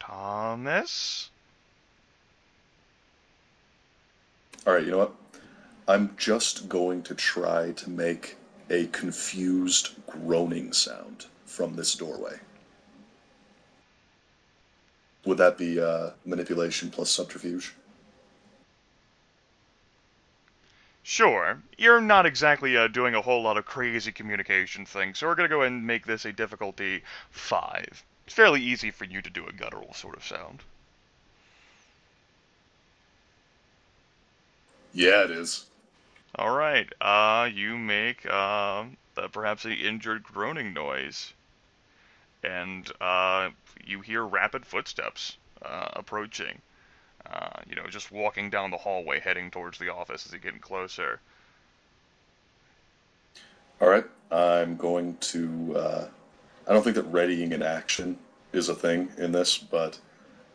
Thomas? All right, you know what? I'm just going to try to make a confused groaning sound from this doorway. Would that be uh, manipulation plus subterfuge? Sure. You're not exactly uh, doing a whole lot of crazy communication things, so we're gonna go ahead and make this a difficulty 5. It's fairly easy for you to do a guttural sort of sound. Yeah, it is. Alright, uh, you make, uh, uh, perhaps an injured groaning noise. And, uh, you hear rapid footsteps, uh, approaching. Uh, you know, just walking down the hallway heading towards the office as you get closer. All right, I'm going to. Uh, I don't think that readying an action is a thing in this, but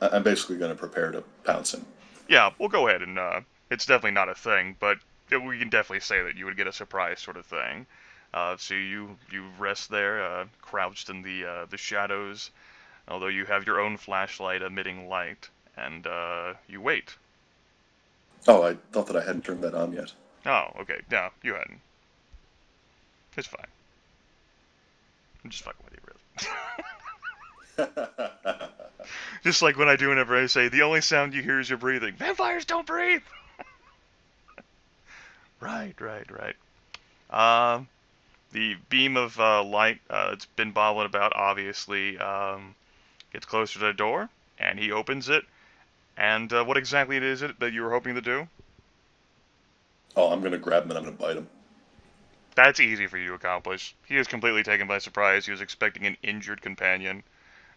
I- I'm basically going to prepare to pounce him. Yeah, we'll go ahead and, uh, it's definitely not a thing, but it, we can definitely say that you would get a surprise sort of thing. Uh, so you you rest there, uh, crouched in the uh, the shadows, although you have your own flashlight emitting light, and uh, you wait. Oh, I thought that I hadn't turned that on yet. Oh, okay, no, you hadn't. It's fine. I'm just fucking with you, really. (laughs) (laughs) just like when I do whenever I say the only sound you hear is your breathing. Vampires don't breathe. Right, right, right. Um, the beam of uh, light uh, that's been bobbling about obviously um, gets closer to the door, and he opens it. And uh, what exactly is it that you were hoping to do? oh, I'm going to grab him and I'm going to bite him. That's easy for you to accomplish. He is completely taken by surprise. He was expecting an injured companion.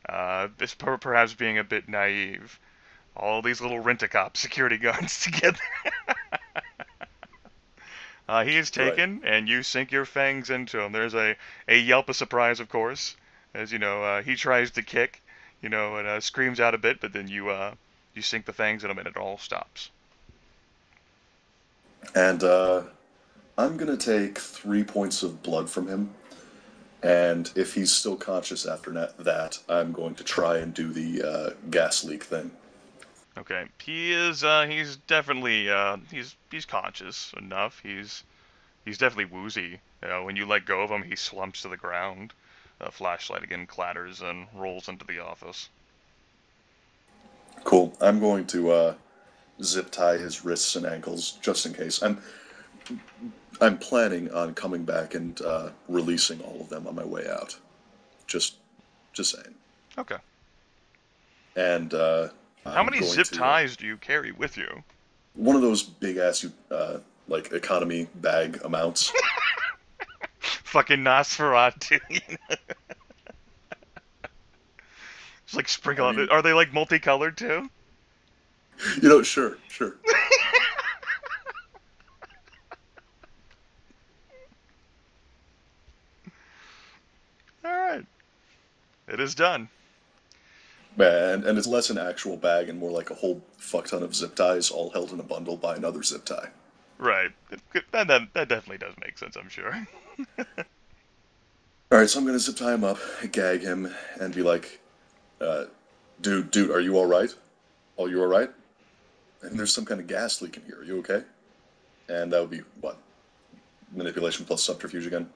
Uh, this per- perhaps being a bit naive. All these little rent-a-cop security (laughs) guards together. (laughs) uh, he is Right. taken, and you sink your fangs into him. There's a, a yelp of surprise, of course, as you know uh, he tries to kick, you know, and uh, screams out a bit, but then you uh, you sink the fangs in him, and it all stops. And uh, I'm going to take three points of blood from him. And if he's still conscious after that, I'm going to try and do the uh, gas leak thing. Okay, he is. Uh, he's definitely. Uh, he's he's conscious enough. He's he's definitely woozy. You know, when you let go of him, he slumps to the ground. Flashlight again clatters and rolls into the office. Cool. I'm going to uh, zip tie his wrists and ankles just in case. I'm I'm planning on coming back and uh, releasing all of them on my way out. Just, just saying. Okay. And uh, How many zip to- ties do you carry with you? One of those big ass, uh, like economy bag amounts. (laughs) Fucking Nosferatu. (laughs) Just like sprinkle I on it. Are they like multicolored too? you know, sure, sure. (laughs) All right. It is done. And and it's less an actual bag and more like a whole fuck ton of zip ties, all held in a bundle by another zip tie. Right. That, that, that definitely does make sense, I'm sure. (laughs) All right, so I'm gonna zip tie him up, gag him, and be like, uh, "Dude, dude, are you all right? Are you all right? And there's some kind of gas leak in here. Are you okay?" And that would be what? Manipulation plus subterfuge again.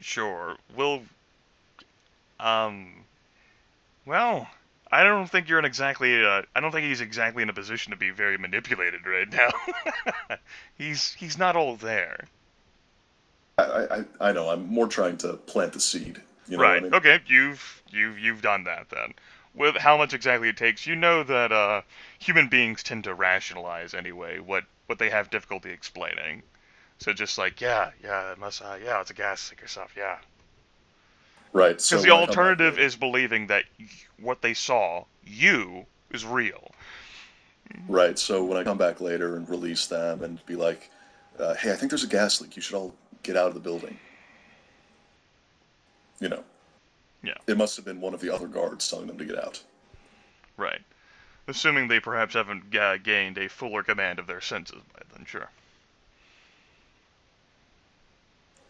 Sure. We'll. Um. Well, I don't think you're in exactly. Uh, I don't think he's exactly in a position to be very manipulated right now. (laughs) he's he's not all there. I, I, I- know. I'm more trying to plant the seed. You know right. I mean? Okay. You've you've you've done that then. With how much exactly it takes, you know that uh, human beings tend to rationalize anyway what what they have difficulty explaining. So just like yeah, yeah, it must, uh, yeah, it's a gas leak or stuff, yeah. Right. So Because the come back alternative is believing that what they saw, you, is real. Right. So when I come back later and release them and be like, uh, "Hey, I think there's a gas leak. You should all get out of the building." You know. Yeah. It must have been one of the other guards telling them to get out. Right. Assuming they perhaps haven't ga- gained a fuller command of their senses by then, sure.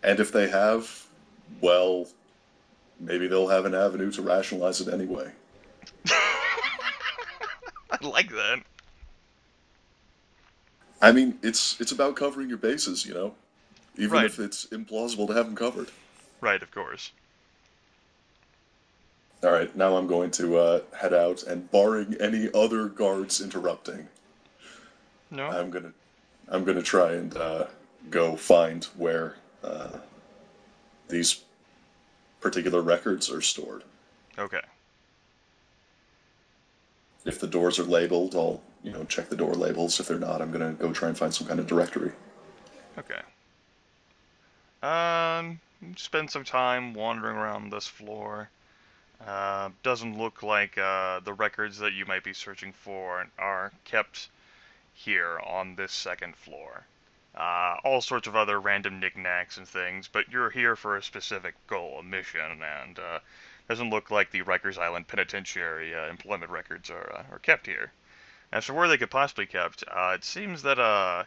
And if they have, well, maybe they'll have an avenue to rationalize it anyway. (laughs) I like that. I mean, it's it's about covering your bases, you know, even Right. if it's implausible to have them covered. Right, of course. All right, now I'm going to uh, head out, and barring any other guards interrupting, No? I'm gonna I'm gonna try and uh, go find where uh, these particular records are stored. Okay. If the doors are labeled, I'll you know check the door labels. If they're not, I'm gonna go try and find some kind of directory. Okay. Um, spend some time wandering around this floor. Uh, doesn't look like uh, the records that you might be searching for are kept here on this second floor. Uh, all sorts of other random knickknacks and things, but you're here for a specific goal, a mission, and uh, doesn't look like the Rikers Island Penitentiary uh, employment records are uh, are kept here. As for where they could possibly kept, uh, it seems that uh,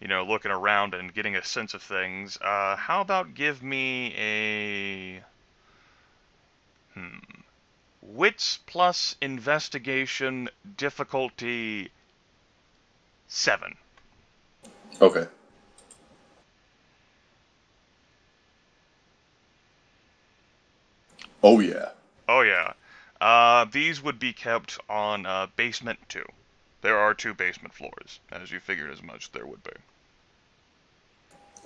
you know, looking around and getting a sense of things, how about give me a. Hmm. Wits plus investigation difficulty 7. Okay. Oh yeah. Oh, yeah. Uh, these would be kept on uh, basement 2. There are two basement floors, as you figured as much there would be.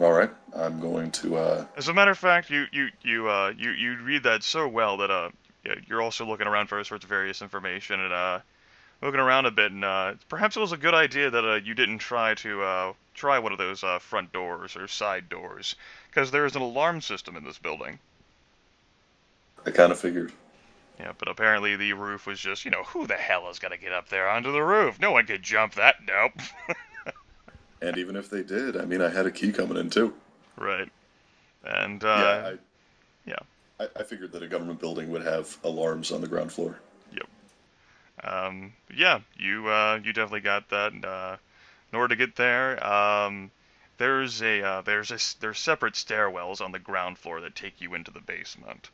All right. I'm going to. Uh, As a matter of fact, you you you uh you you read that so well that uh yeah, you're also looking around for all sorts of various information and uh looking around a bit and uh perhaps it was a good idea that uh you didn't try to uh try one of those uh front doors or side doors because there is an alarm system in this building. I kind of figured. Yeah, but apparently the roof was just you know who the hell is gonna get up there onto the roof? No one could jump that. Nope. (laughs) And even if they did, I mean, I had a key coming in too. right. And uh yeah. I, yeah. I, I figured that a government building would have alarms on the ground floor. um, yeah, you uh, you definitely got that. And, uh, in order to get there, um, there's a uh, there's a there's separate stairwells on the ground floor that take you into the basement.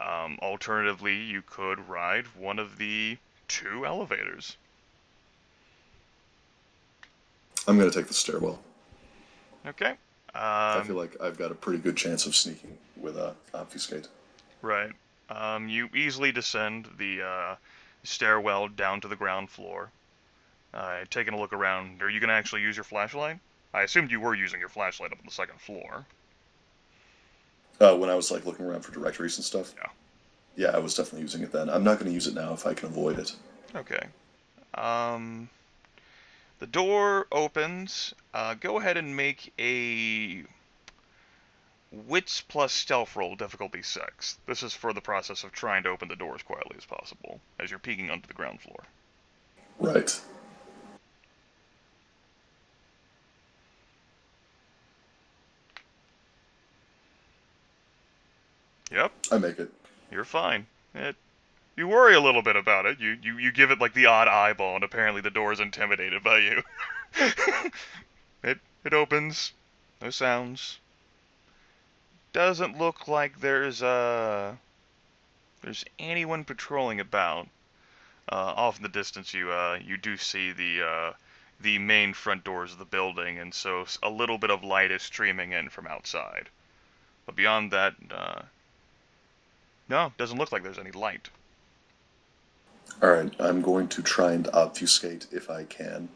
Um, alternatively, you could ride one of the two elevators. I'm going to take the stairwell. Okay. I Um, feel like I've got a pretty good chance of sneaking with uh, obfuscate. Right. Um, you easily descend the uh, stairwell down to the ground floor. Uh, taking a look around, are you gonna actually use your flashlight? I assumed you were using your flashlight up on the second floor. Uh, when I was like looking around for directories and stuff. Yeah. Yeah, I was definitely using it then. I'm not going to use it now if I can avoid it. Okay. Um, the door opens. Uh, go ahead and make a wits plus stealth roll, difficulty six. This is for the process of trying to open the door as quietly as possible as you're peeking onto the ground floor. Right. Yep, I make it. you're fine. It, you worry a little bit about it. You, you you give it like the odd eyeball, and apparently the door is intimidated by you. (laughs) it it opens. No sounds. Doesn't look like there's uh there's anyone patrolling about. Uh, off in the distance, you uh you do see the uh the main front doors of the building, and so a little bit of light is streaming in from outside. But beyond that, uh, no, doesn't look like there's any light. All right, I'm going to try and obfuscate if I can,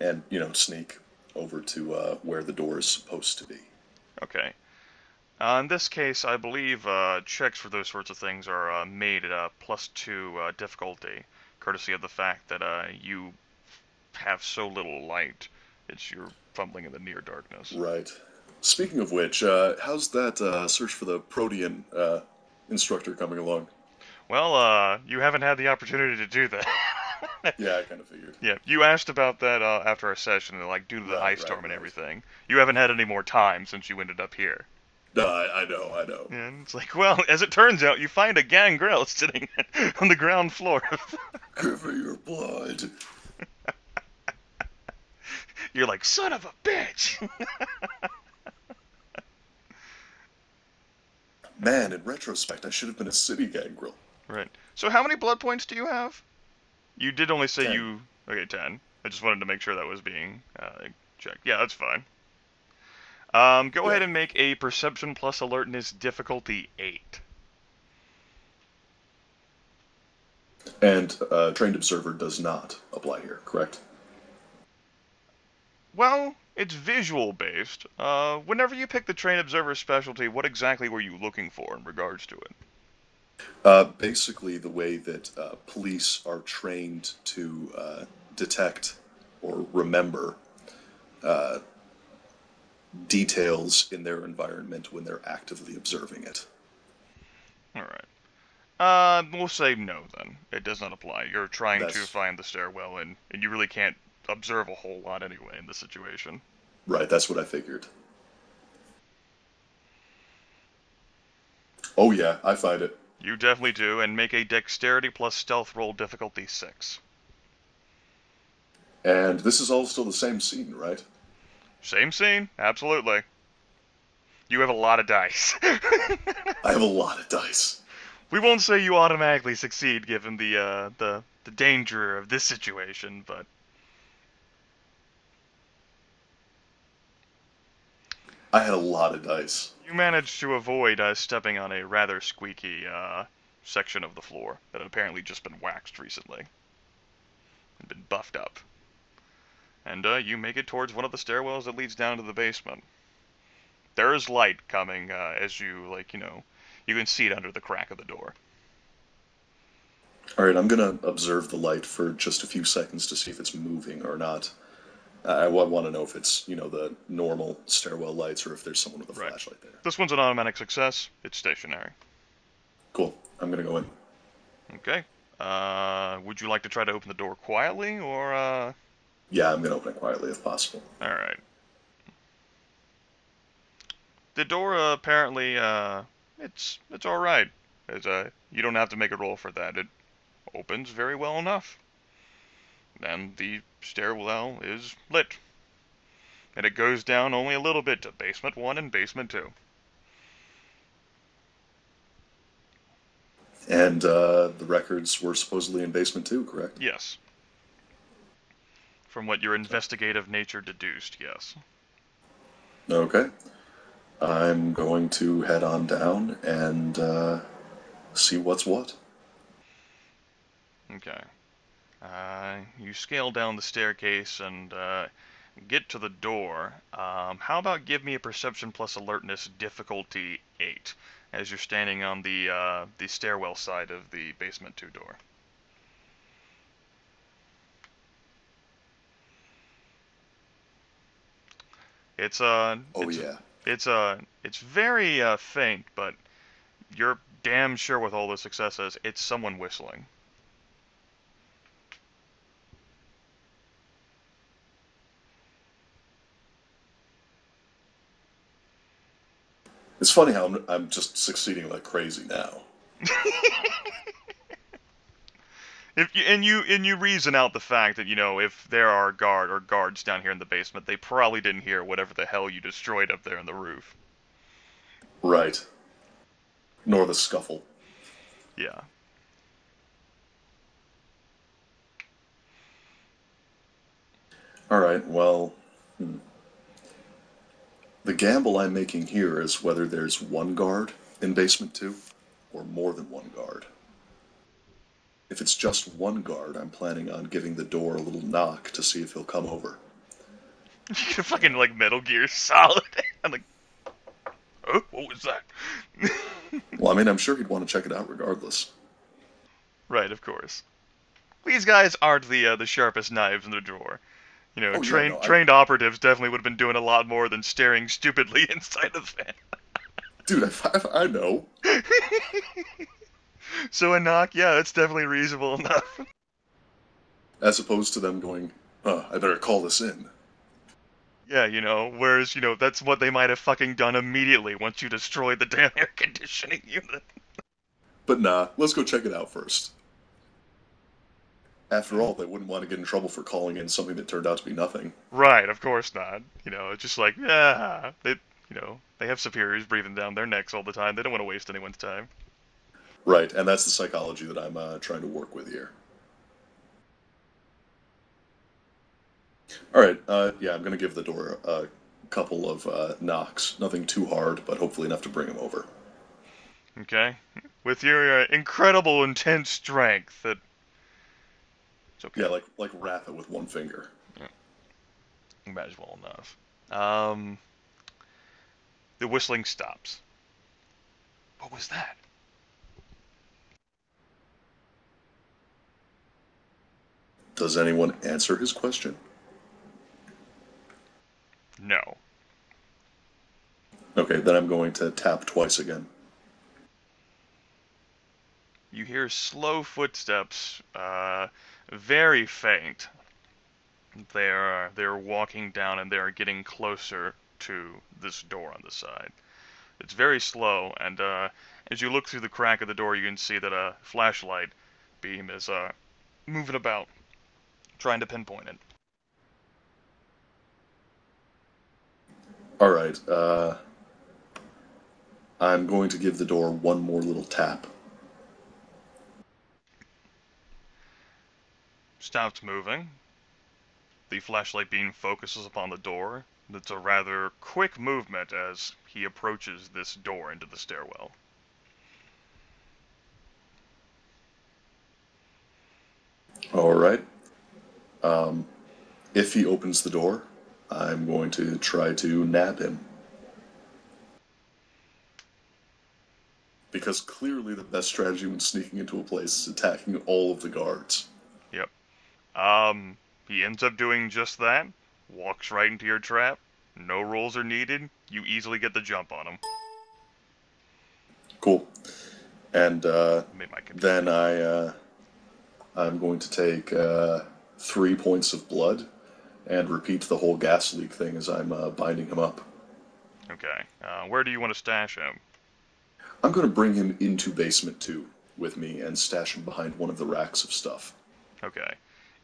and you know, sneak over to uh, where the door is supposed to be. Okay. Uh, in this case, I believe uh, checks for those sorts of things are uh, made at a plus two uh, difficulty, courtesy of the fact that uh, you have so little light. It's you're fumbling in the near darkness. Right. Speaking of which, uh, how's that uh, search for the Protean uh, instructor coming along? Well, uh, you haven't had the opportunity to do that. (laughs) Yeah, I kind of figured. yeah, you asked about that uh, after our session, like due to the Right, ice storm and right. everything. You haven't had any more time since you ended up here. No, I, I know, I know. And it's like, well, as it turns out, you find a gangrel sitting (laughs) on the ground floor. (laughs) Give me your blood. You're like, son of a bitch. Man, in retrospect, I should have been a city gangrel. right. So how many blood points do you have? You did only say Ten. you. Okay, ten. I just wanted to make sure that was being uh, checked. Yeah, that's fine. Um, go Yeah. ahead and make a perception plus alertness difficulty eight. And uh, trained observer does not apply here, correct? Well, it's visual based. Uh, whenever you pick the train observer specialty, what exactly were you looking for in regards to it? Uh, basically, the way that uh, police are trained to uh, detect or remember uh, details in their environment when they're actively observing it. All right. Uh, we'll say no then. It does not apply. You're trying to find the stairwell, and, and you really can't observe a whole lot anyway in this situation. Right, that's what I figured. Oh, yeah, I find it. You definitely do, and make a dexterity plus stealth roll difficulty six. And this is all still the same scene, right? Same scene, absolutely. You have a lot of dice. (laughs) I have a lot of dice. we won't say you automatically succeed given the uh, the the danger of this situation, but I had a lot of dice. you managed to avoid uh, stepping on a rather squeaky uh, section of the floor that had apparently just been waxed recently and been buffed up. And uh, you make it towards one of the stairwells that leads down to the basement. There is light coming uh, as you, like, you know, you can see it under the crack of the door. All right, I'm gonna observe the light for just a few seconds to see if it's moving or not. I, want to know if it's, you know, the normal stairwell lights or if there's someone with a Right. flashlight there. This one's an automatic success. It's stationary. Cool. I'm gonna go in. Okay. Uh, would you like to try to open the door quietly, or uh? Yeah, I'm gonna open it quietly if possible. All right. The door uh, apparently uh, it's it's all right. It's, uh, you don't have to make a roll for that. It opens very well enough. And the stairwell is lit. And it goes down only a little bit to basement one and basement two. And uh, the records were supposedly in basement two, correct? Yes. From what your investigative nature deduced, yes. Okay. I'm going to head on down and uh, see what's what. Okay. Uh, you scale down the staircase, and uh, get to the door. Um, how about give me a perception plus alertness difficulty eight, as you're standing on the uh, the stairwell side of the basement two door. It's uh. Oh it's, yeah. It's uh. It's very uh, faint, but you're damn sure with all the successes, it's someone whistling. It's funny how I'm, I'm just succeeding like crazy now. (laughs) If you, and you and you reason out the fact that you know if there are guard or guards down here in the basement, they probably didn't hear whatever the hell you destroyed up there on the roof. Right. Nor the scuffle. Yeah. All right, well, hmm. The gamble I'm making here is whether there's one guard in basement two or more than one guard. If it's just one guard, I'm planning on giving the door a little knock to see if he'll come over. (laughs) You fucking like Metal Gear Solid. (laughs) I'm like, oh, what was that? (laughs) Well, I mean, I'm sure he'd want to check it out regardless. right, of course. These guys aren't the uh, the sharpest knives in the drawer. You know, Oh, yeah, trained I- trained operatives definitely would have been doing a lot more than staring stupidly (laughs) inside the fan. Dude, I, I, I know. (laughs) So a knock, yeah, that's definitely reasonable (laughs) enough. As opposed to them going, huh, I better call this in. Yeah, you know, whereas, you know, that's what they might have fucking done immediately once you destroyed the damn air conditioning unit. But nah, let's go check it out first. After all, they wouldn't want to get in trouble for calling in something that turned out to be nothing. Right, of course not. You know, it's just like, yeah, they, you know, they have superiors breathing down their necks all the time. They don't want to waste anyone's time. Right, and that's the psychology that I'm uh, trying to work with here. All right, uh, yeah, I'm going to give the door a couple of uh, knocks. Nothing too hard, but hopefully enough to bring him over. Okay? With your uh, incredible intense strength that it's okay. Yeah, like like rap it with one finger. Imagine well enough. Um the whistling stops. What was that? Does anyone answer his question? No. Okay, then I'm going to tap twice again. You hear slow footsteps, uh, very faint. They're they're walking down and they're getting closer to this door on the side. It's very slow, and uh, as you look through the crack of the door, you can see that a flashlight beam is uh, moving about, trying to pinpoint it. All right, uh, I'm going to give the door one more little tap. Stops moving. The flashlight beam focuses upon the door. It's a rather quick movement as he approaches this door into the stairwell. All right. Um, if he opens the door, I'm going to try to nab him. Because clearly the best strategy when sneaking into a place is attacking all of the guards. Um, he ends up doing just that. Walks right into your trap. No rolls are needed. You easily get the jump on him. Cool. And uh, Made my computer. then I, uh, I'm going to take uh, three points of blood and repeat the whole gas leak thing as I'm uh, binding him up. Okay. Uh, where do you want to stash him? I'm going to bring him into basement two with me and stash him behind one of the racks of stuff. Okay.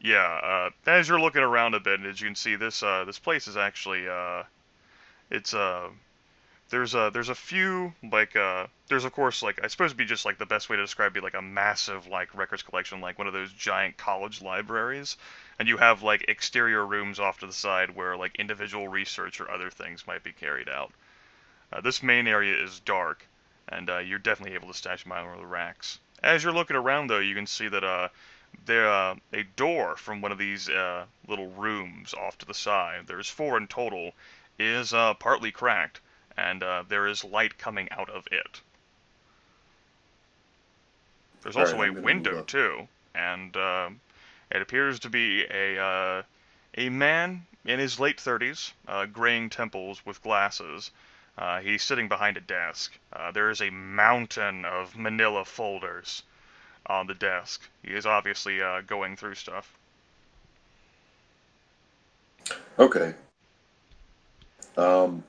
Yeah, uh, as you're looking around a bit, as you can see, this uh, this place is actually uh, it's uh, there's a there's a few like uh, there's of course like I suppose it'd be just like the best way to describe it, be like a massive like records collection, like one of those giant college libraries, and you have like exterior rooms off to the side where like individual research or other things might be carried out. Uh, this main area is dark, and uh, you're definitely able to stash one of the racks. As you're looking around, though, you can see that uh, there uh, a door from one of these uh, little rooms off to the side. There's four in total. Is uh, partly cracked, and uh, there is light coming out of it. There's also right, a I'm gonna move window too, and uh, it appears to be a uh, a man in his late 30s, uh, graying temples with glasses. Uh, he's sitting behind a desk. Uh, there is a mountain of manila folders on the desk. He is obviously uh, going through stuff. Okay. Um,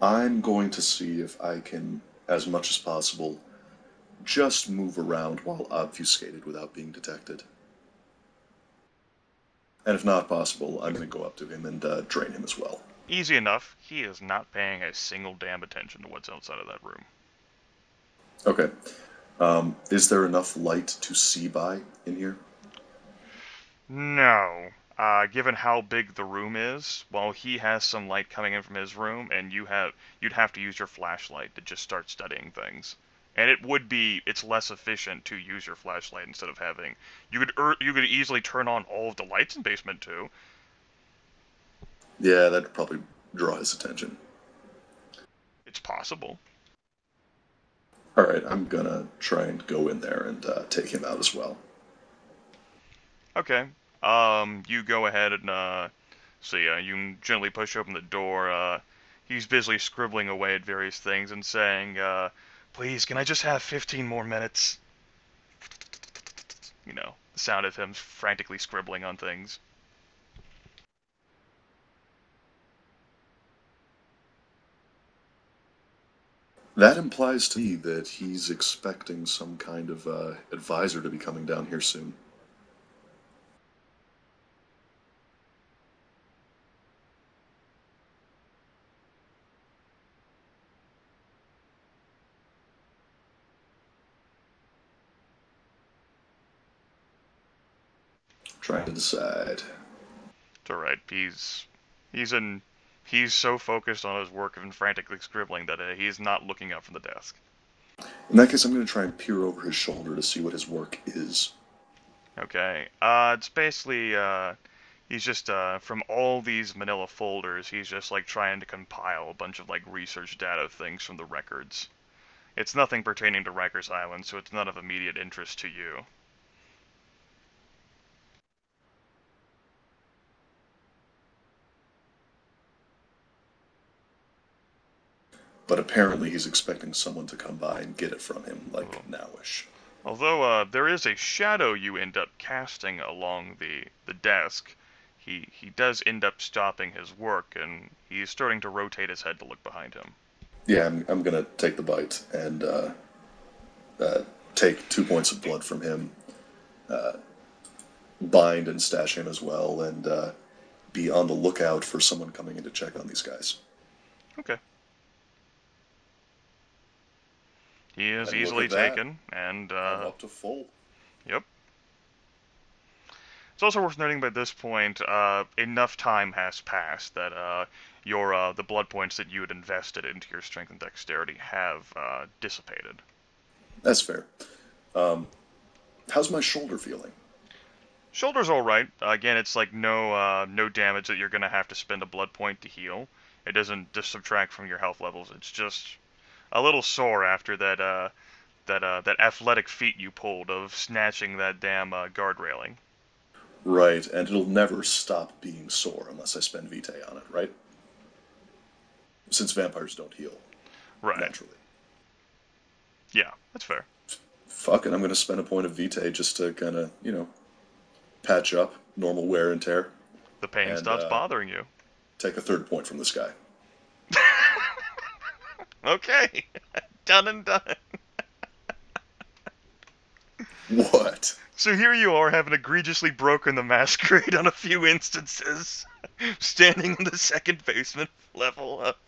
I'm going to see if I can, as much as possible, just move around while obfuscated without being detected. And if not possible, I'm going to go up to him and uh, drain him as well. Easy enough. He is not paying a single damn attention to what's outside of that room. Okay. Um, is there enough light to see by in here? No. Uh, given how big the room is, while he has some light coming in from his room, and you have, you'd have to use your flashlight to just start studying things. And it would be, it's less efficient to use your flashlight instead of having. You could, er, you could easily turn on all of the lights in basement two. Yeah, that'd probably draw his attention. It's possible. All right, I'm gonna try and go in there and uh, take him out as well. Okay. Um, you go ahead and uh, see. Uh, you gently push open the door. Uh, he's busily scribbling away at various things and saying, uh, "Please, can I just have 15 more minutes?" You know, the sound of him frantically scribbling on things. That implies to me that he's expecting some kind of uh, advisor to be coming down here soon. Trying to decide. It's all right. He's he's in. He's so focused on his work and frantically scribbling that uh, he's not looking up from the desk. In that case, I'm going to try and peer over his shoulder to see what his work is. Okay. Uh, it's basically uh, he's just uh, from all these Manila folders, he's just like trying to compile a bunch of like research data things from the records. It's nothing pertaining to Rikers Island, so it's not of immediate interest to you. But apparently, he's expecting someone to come by and get it from him, like Oh. nowish. Although uh, there is a shadow you end up casting along the the desk, he he does end up stopping his work and he's starting to rotate his head to look behind him. Yeah, I'm, I'm going to take the bite and uh, uh, take two points of blood from him, uh, bind and stash him as well, and uh, be on the lookout for someone coming in to check on these guys. Okay. He is And easily taken, and uh, up to full. yep. It's also worth noting by this point, uh, enough time has passed that uh, your uh, the blood points that you had invested into your strength and dexterity have uh, dissipated. That's fair. Um, how's my shoulder feeling? Shoulder's all right. Uh, again, it's like no uh, no damage that you're gonna have to spend a blood point to heal. It doesn't just subtract from your health levels. It's just a little sore after that uh, that uh, that athletic feat you pulled of snatching that damn uh, guard railing. Right, and it'll never stop being sore unless I spend Vitae on it, right? Since vampires don't heal Right. naturally. Yeah, that's fair. Fuck it, I'm going to spend a point of Vitae just to kind of, you know, patch up normal wear and tear. The pain And, stops uh, bothering you. Take a third point from this (laughs) guy. Okay, (laughs) done and done. What? So here you are, having egregiously broken the masquerade on a few instances, (laughs) standing in the second basement level up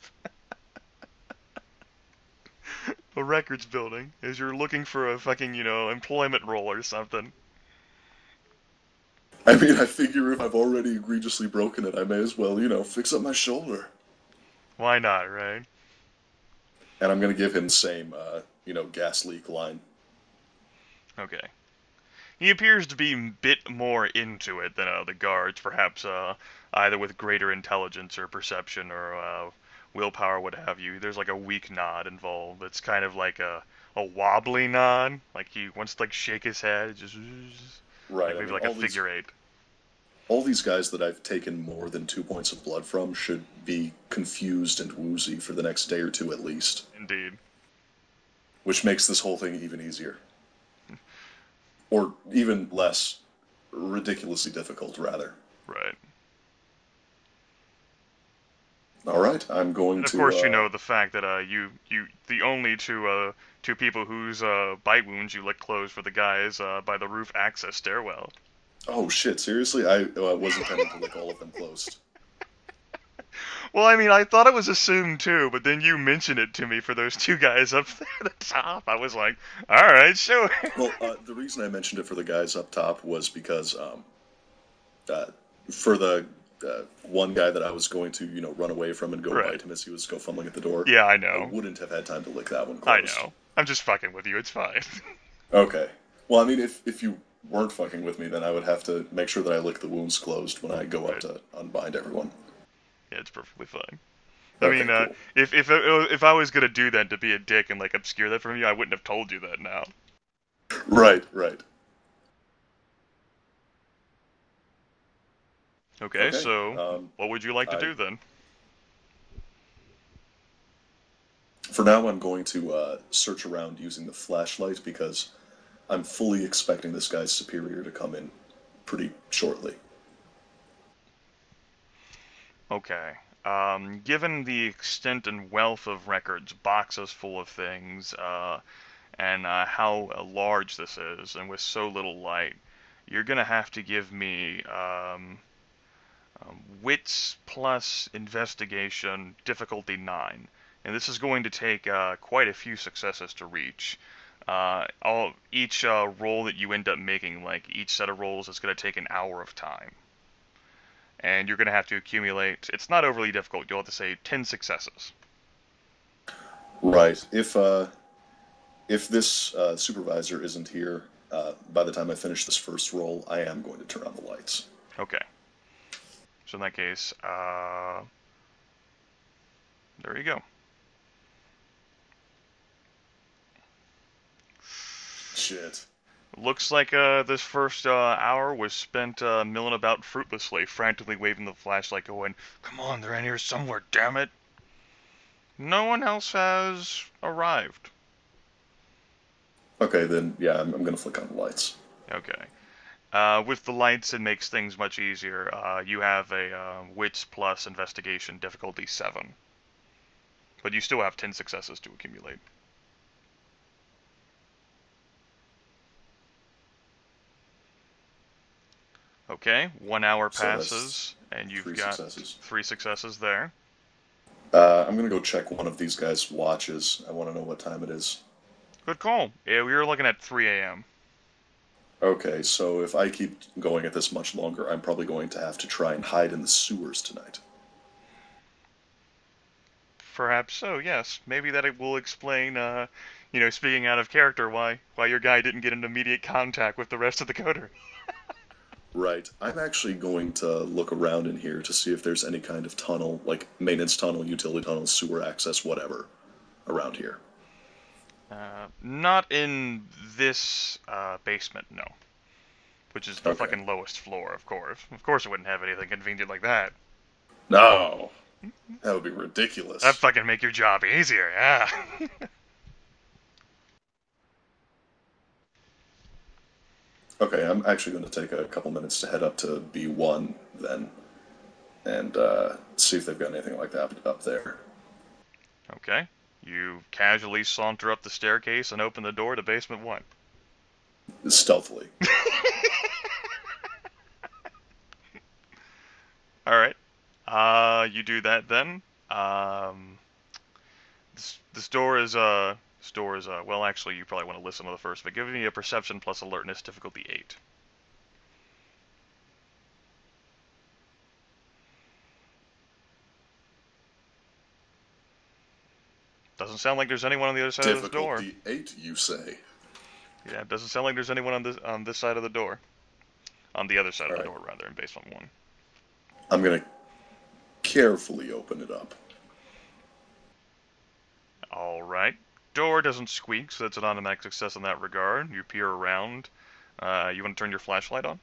(laughs) a records building as you're looking for a fucking, you know, employment role or something. I mean, I figure if I've already egregiously broken it, I may as well, you know, fix up my shoulder. Why not, right? And I'm going to give him the same, uh, you know, gas leak line. Okay. he appears to be a bit more into it than uh, the guards, perhaps uh, either with greater intelligence or perception or uh, willpower, what have you. There's like a weak nod involved. It's kind of like a a wobbly nod, like he wants to like shake his head, just Right. like I maybe mean, like a these- figure eight. All these guys that I've taken more than two points of blood from should be confused and woozy for the next day or two at least, Indeed. which makes this whole thing even easier. Or even less ridiculously difficult, rather. Right. All right, I'm going And of to. course, uh, you know the fact that uh, you you the only two uh, two people whose uh, bite wounds you lick closed for the guys uh, by the roof access stairwell. Oh shit! Seriously, I uh, was intending to lick all of them closed. (laughs) Well, I mean, I thought it was assumed too, but then you mentioned it to me for those two guys up (laughs) there at the top. I was like, all right, sure. Well, uh, the reason I mentioned it for the guys up top was because um, uh, for the uh, one guy that I was going to, you know, run away from and go Right. bite him as he was go fumbling at the door. yeah, I I know. wouldn't have had time to lick that one I know. I'm just fucking with you. It's fine. (laughs) Okay. Well, I mean, if if you weren't fucking with me, then I would have to make sure that I lick the wounds closed when I go up Right. to unbind everyone. yeah, it's perfectly fine. I Okay, mean, uh, if if if I was gonna do that to be a dick and like obscure that from you, I wouldn't have told you that now. Right, right. Okay, Okay, so um, what would you like to I- do then? For now, I'm going to uh, search around using the flashlight because I'm fully expecting this guy's superior to come in pretty shortly. Okay. Um, given the extent and wealth of records, boxes full of things, uh, and uh, how uh, large this is, and with so little light, you're gonna have to give me um, um, wits plus investigation difficulty nine, and this is going to take uh, quite a few successes to reach. Uh, all each uh, roll that you end up making, like each set of rolls, is going to take an hour of time and you're going to have to accumulate. It's not overly difficult. You'll have to say 10 successes. Right. If uh, if this uh, supervisor isn't here uh, by the time I finish this first roll, I am going to turn on the lights. Okay. So in that case, uh, there you go. Shit. Looks like uh, this first uh, hour was spent uh, milling about fruitlessly, frantically waving the flashlight, going, "Come on, they're in here somewhere, damn it!" No one else has arrived. Okay, then yeah, I'm, I'm gonna flick on the lights. Okay. Uh, with the lights, it makes things much easier. Uh, you have a uh, wits plus investigation difficulty seven, but you still have ten successes to accumulate. Okay, one hour So passes, and you've three got successes. three successes there. Uh, I'm gonna go check one of these guys' watches. I want to know what time it is. Good call. Yeah, we were looking at 3 a.m. Okay, so if I keep going at this much longer, I'm probably going to have to try and hide in the sewers tonight. Perhaps so. Yes, maybe that it will explain. Uh, you know, speaking out of character, why why your guy didn't get into immediate contact with the rest of the coterie. (laughs) Right. I'm actually going to look around in here to see if there's any kind of tunnel, like maintenance tunnel, utility tunnel, sewer access, whatever, around here. Uh, not in this uh, basement, no. Which is the Okay. fucking lowest floor, of course. Of course, it wouldn't have anything convenient like that. No! That would be ridiculous. That fucking make your job easier, yeah. (laughs) Okay, I'm actually going to take a couple minutes to head up to B1 then, and uh, see if they've got anything like that up there. okay. You casually saunter up the staircase and open the door to basement one. Stealthily. (laughs) All right. Uh, you do that then. Um, this, this door is uh, is uh, well, actually, you probably want to listen to the first, but give me a perception plus alertness difficulty eight. Doesn't sound like there's anyone on the other side of the door. Difficulty 8, you say? Yeah, it doesn't sound like there's anyone on this on this side of the door. On the other side of the Alright. door, rather, in basement one. I'm gonna carefully open it up. All right. Door doesn't squeak, so that's an automatic success in that regard. You peer around. Uh, you want to turn your flashlight on?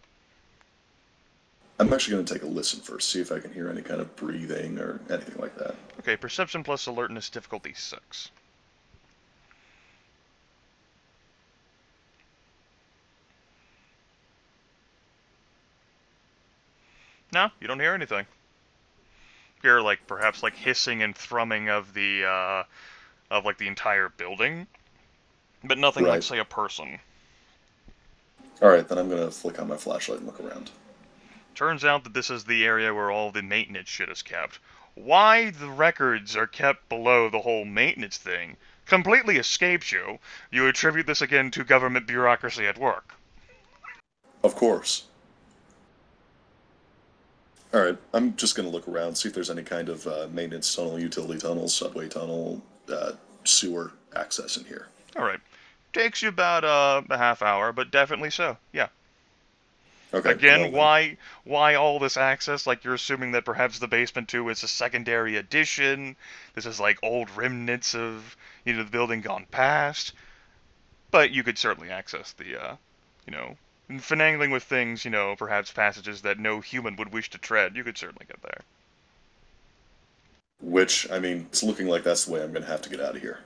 I'm actually gonna take a listen first, see if I can hear any kind of breathing or anything like that. Okay, perception plus alertness difficulty six. No, you don't hear anything. You hear like perhaps like hissing and thrumming of the uh, of like the entire building, but nothing like say a person. Alright, then I'm gonna flick on my flashlight and look around. Turns out that this is the area where all the maintenance shit is kept. Why the records are kept below the whole maintenance thing completely escapes you. You attribute this again to government bureaucracy at work. Of course. Alright, I'm just gonna look around, see if there's any kind of uh, maintenance tunnel, utility tunnel, subway tunnel, uh, sewer access in here. All right. Takes you about uh, a half hour, but definitely so. Yeah. Okay. Again, well why why all this access? Like you're assuming that perhaps the basement too is a secondary addition. This is like old remnants of you know the building gone past. But you could certainly access the uh, you know finagling with things. You know, perhaps passages that no human would wish to tread. You could certainly get there. Which, I mean, it's looking like that's the way I'm gonna have to get out of here.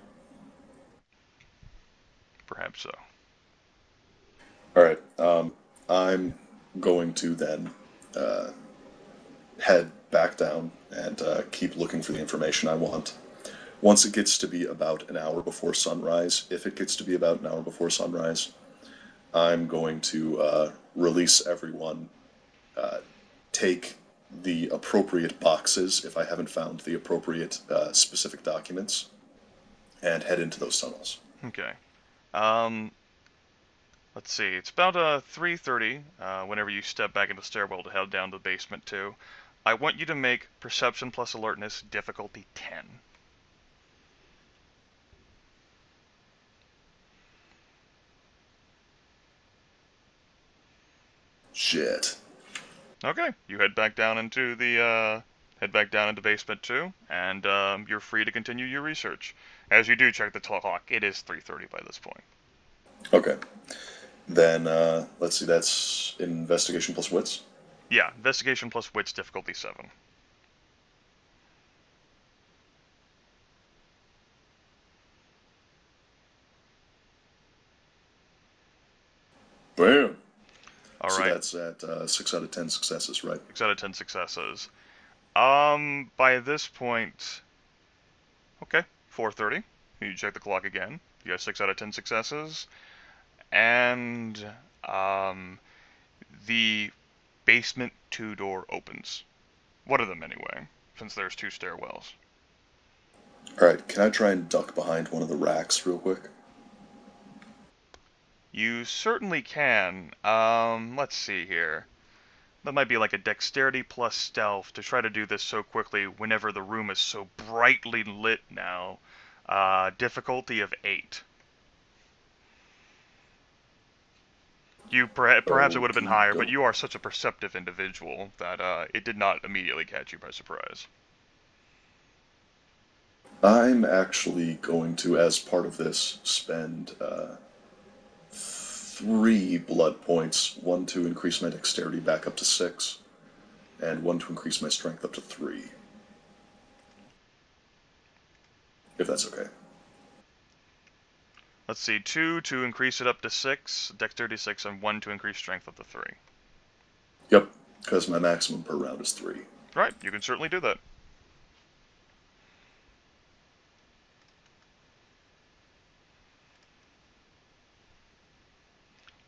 Perhaps so. Alright, um, I'm going to then uh, head back down and uh, keep looking for the information I want. Once it gets to be about an hour before sunrise, if it gets to be about an hour before sunrise, I'm going to uh, release everyone, uh, take the appropriate boxes if I haven't found the appropriate uh, specific documents, and head into those tunnels. Okay. Um, let's see. It's about uh 3:30. Uh, whenever you step back into the stairwell to head down to the basement two, I want you to make perception plus alertness difficulty 10. Shit. Okay. You head back down into the uh, head back down into basement two, and um, you're free to continue your research. As you do check the clock, it is 3:30 by this point. Okay. Then, uh, let's see, that's investigation plus wits. Yeah. Investigation plus wits difficulty seven. Bam. All so right. that's at uh, six out of ten successes, right? Six out of ten successes. Um, by this point, okay, 4:30. You check the clock again. You got six out of ten successes, and um, the basement two door opens. One of them anyway, since there's two stairwells. All right. Can I try and duck behind one of the racks real quick? You certainly can. Um, let's see here. That might be like a dexterity plus stealth to try to do this so quickly whenever the room is so brightly lit now. Uh, difficulty of 8. You perha- perhaps it would have been higher, but you are such a perceptive individual that uh, it did not immediately catch you by surprise. I'm actually going to, as part of this, spend uh, three blood points. One to increase my dexterity back up to six, and one to increase my strength up to three. If that's okay. Let's see, 2 to increase it up to 6, dexterity 6, and 1 to increase strength up to 3. Yep, because my maximum per round is three. Right, you can certainly do that.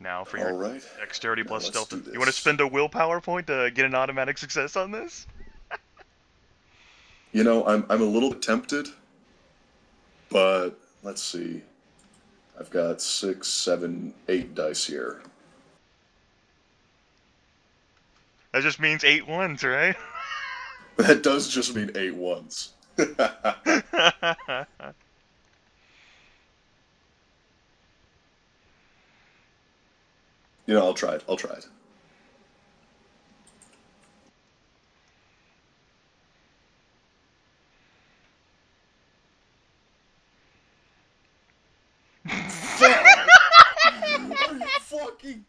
Now for your All right. dexterity Now plus stealth. You want to spend a willpower point to get an automatic success on this? You know, I'm I'm a little bit tempted, but let's see. I've got six, seven, eight dice here. That just means eight ones, right? (laughs) That does just mean eight ones. (laughs) You know, I'll try it. I'll try it. (laughs) Fucking?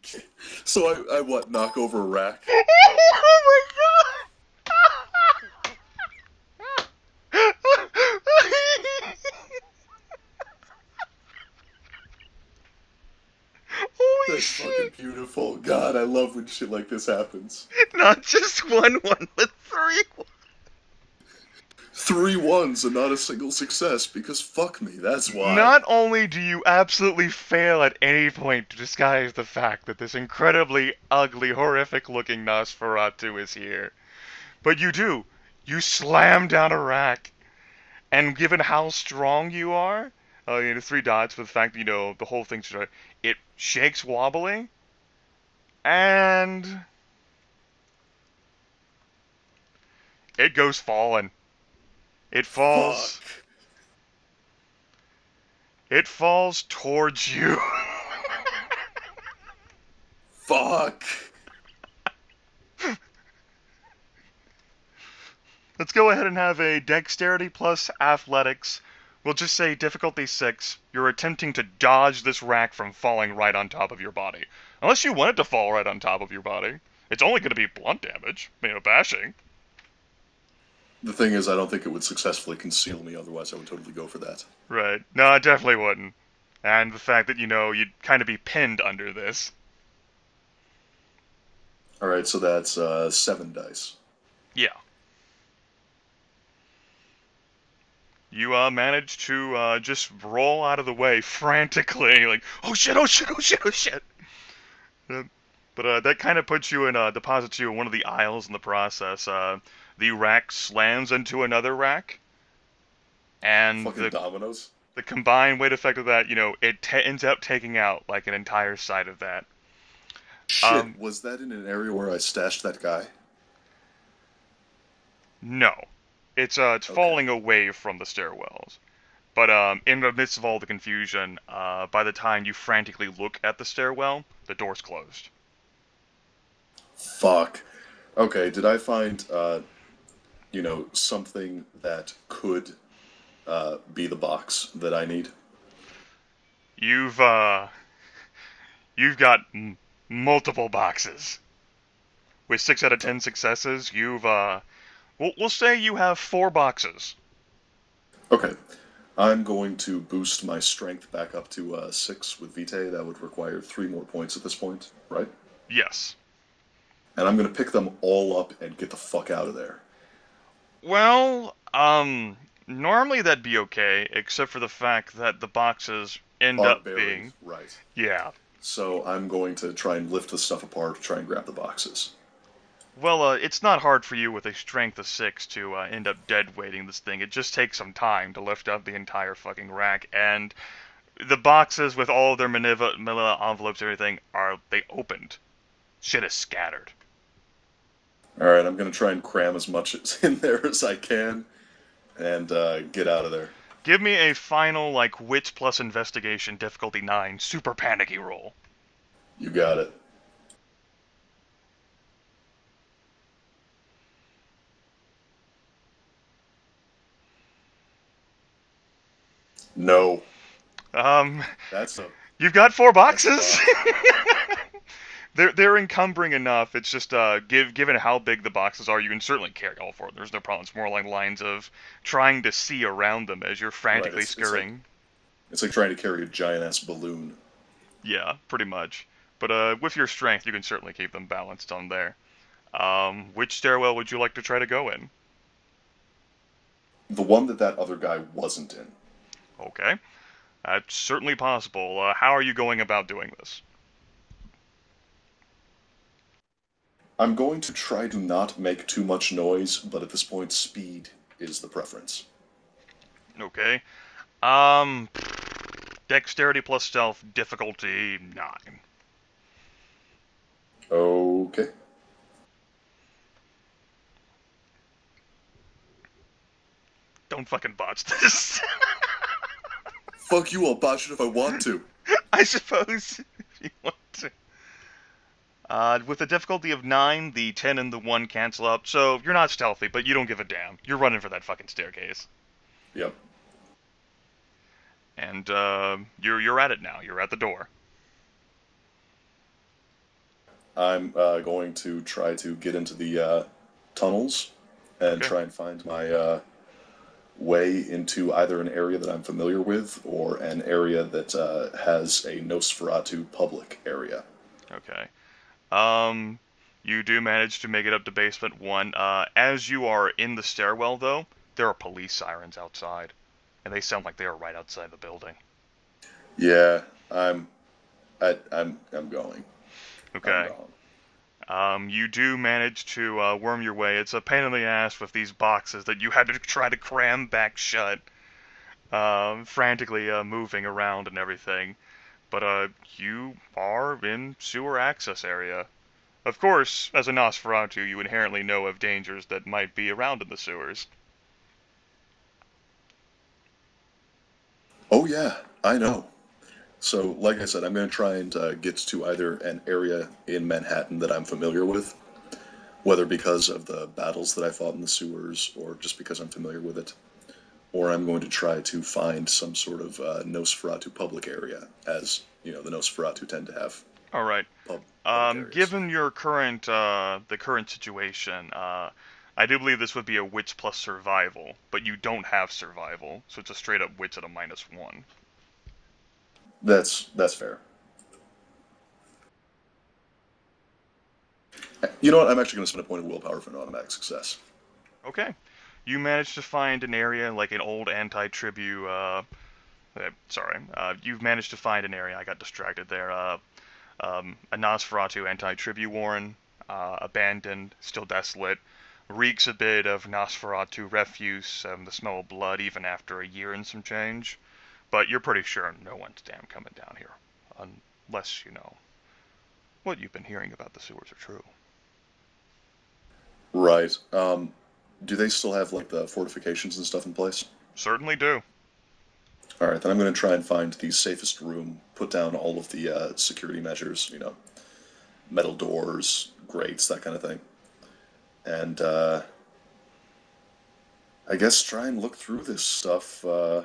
So I, I what? Knock over a rack? (laughs) oh my god! Holy That's shit! fucking beautiful. God, I love when shit like this happens. (laughs) Not just one one, but three three ones, and not a single success because fuck me. That's why. Not only do you absolutely fail at any point to disguise the fact that this incredibly ugly, horrific looking Nosferatu is here, but you do. You slam down a rack. And given how strong you are, uh, you know, three dots for the fact that, you know, the whole thing's it shakes wobbly, and it goes falling. It falls. Fuck. It falls towards you. (laughs) Fuck. Let's go ahead and have a dexterity plus athletics. We'll just say difficulty 6. You're attempting to dodge this rack from falling right on top of your body. Unless you want it to fall right on top of your body. It's only going to be blunt damage, you know, bashing. The thing is, I don't think it would successfully conceal me. Otherwise, I would totally go for that. Right. No, I definitely wouldn't. And the fact that, you know, you'd kind of be pinned under this. All right, so that's uh, seven dice. Yeah. You uh, manage to uh, just roll out of the way frantically, like, oh shit, oh shit, oh shit, oh shit. But uh, that kind of puts you in, uh, deposits you in one of the aisles in the process. Uh, the rack slams into another rack, and Fucking the, dominoes. the combined weight effect of that, you know, it ta ends up taking out like an entire side of that. Shit, Um, was that in an area where I stashed that guy? No, it's uh, it's Okay. falling away from the stairwells. But um, in the midst of all the confusion, uh, by the time you frantically look at the stairwell, the door's closed. Fuck. Okay, did I find, uh, you know, something that could uh, be the box that I need? You've uh, you've got m- multiple boxes. With six out of ten successes, you've uh, we'll, we'll say you have four boxes. Okay. I'm going to boost my strength back up to uh, six with Vitae. That would require three more points at this point, right? Yes. And I'm going to pick them all up and get the fuck out of there. Well, um, normally that'd be okay, except for the fact that the boxes end Are up being right. yeah. So I'm going to try and lift the stuff apart, try and grab the boxes. Well, uh, it's not hard for you with a strength of six to uh, end up dead weighting this thing. It just takes some time to lift up the entire fucking rack, and the boxes with all their manila, manila envelopes, and everything are they opened. Shit is scattered. All right, I'm going to try and cram as much as (laughs) in there as I can and uh, get out of there. Give me a final like wits plus investigation difficulty nine super panicky roll. You got it. No, Um, that's a You've got four boxes. (laughs) they're they're encumbering enough. It's just uh, give given how big the boxes are, you can certainly carry all four. There's no problem. It's more along lines of trying to see around them as you're frantically it's- it's like- scurrying. It's like trying to carry a giant ass balloon. Yeah, pretty much. But uh, with your strength, you can certainly keep them balanced on there. Um, which stairwell would you like to try to go in? The one that that other guy wasn't in. Okay, that's certainly possible. Uh, how are you going about doing this? I'm going to try to not make too much noise, but at this point, speed is the preference. Okay. Um, dexterity plus stealth, difficulty nine. Okay. Don't fucking botch this. (laughs) Fuck you, I'll botch it if I want to. (laughs) I suppose (laughs) if you want to. Uh, with a difficulty of 9, the 10 and the 1 cancel out, so you're not stealthy, but you don't give a damn. You're running for that fucking staircase. Yep. And uh, you're, you're at it now. You're at the door. I'm uh, going to try to get into the uh, tunnels and Okay. try and find my uh, way into either an area that I'm familiar with or an area that uh, has a Nosferatu public area. Okay. Um, you do manage to make it up to basement one. Uh, as you are in the stairwell, though, there are police sirens outside, and they sound like they are right outside the building. Yeah, I'm, I, I'm, I'm going. Okay. I'm going. Um, you do manage to uh, worm your way. It's a pain in the ass with these boxes that you had to try to cram back shut, um, frantically uh, moving around and everything. But uh, you are in sewer access area. Of course, as a Nosferatu, you inherently know of dangers that might be around in the sewers. Oh yeah, I know. So, like I said, I'm going to try and uh, get to either an area in Manhattan that I'm familiar with, whether because of the battles that I fought in the sewers or just because I'm familiar with it, or I'm going to try to find some sort of uh, Nosferatu public area, as you know, the Nosferatu tend to have. All right. Pub, Um, given your current uh, the current situation, uh, I do believe this would be a wits plus survival, but you don't have survival, so it's a straight up wits at a minus one. That's that's fair. You know what? I'm actually going to spend a point of willpower for an automatic success. Okay. You managed to find an area like an old anti-tribu. Uh, uh, sorry. Uh, you've managed to find an area. I got distracted there. Uh, um, a Nosferatu anti-tribu warren, uh, abandoned, still desolate. Reeks a bit of Nosferatu refuse, um, the smell of blood, even after a year and some change. But you're pretty sure no one's damn coming down here, unless you know what you've been hearing about the sewers are true. Right. Um, do they still have like the fortifications and stuff in place? Certainly do. All right, then I'm going to try and find the safest room, put down all of the uh, security measures, you know, metal doors, grates, that kind of thing. And uh, I guess try and look through this stuff uh,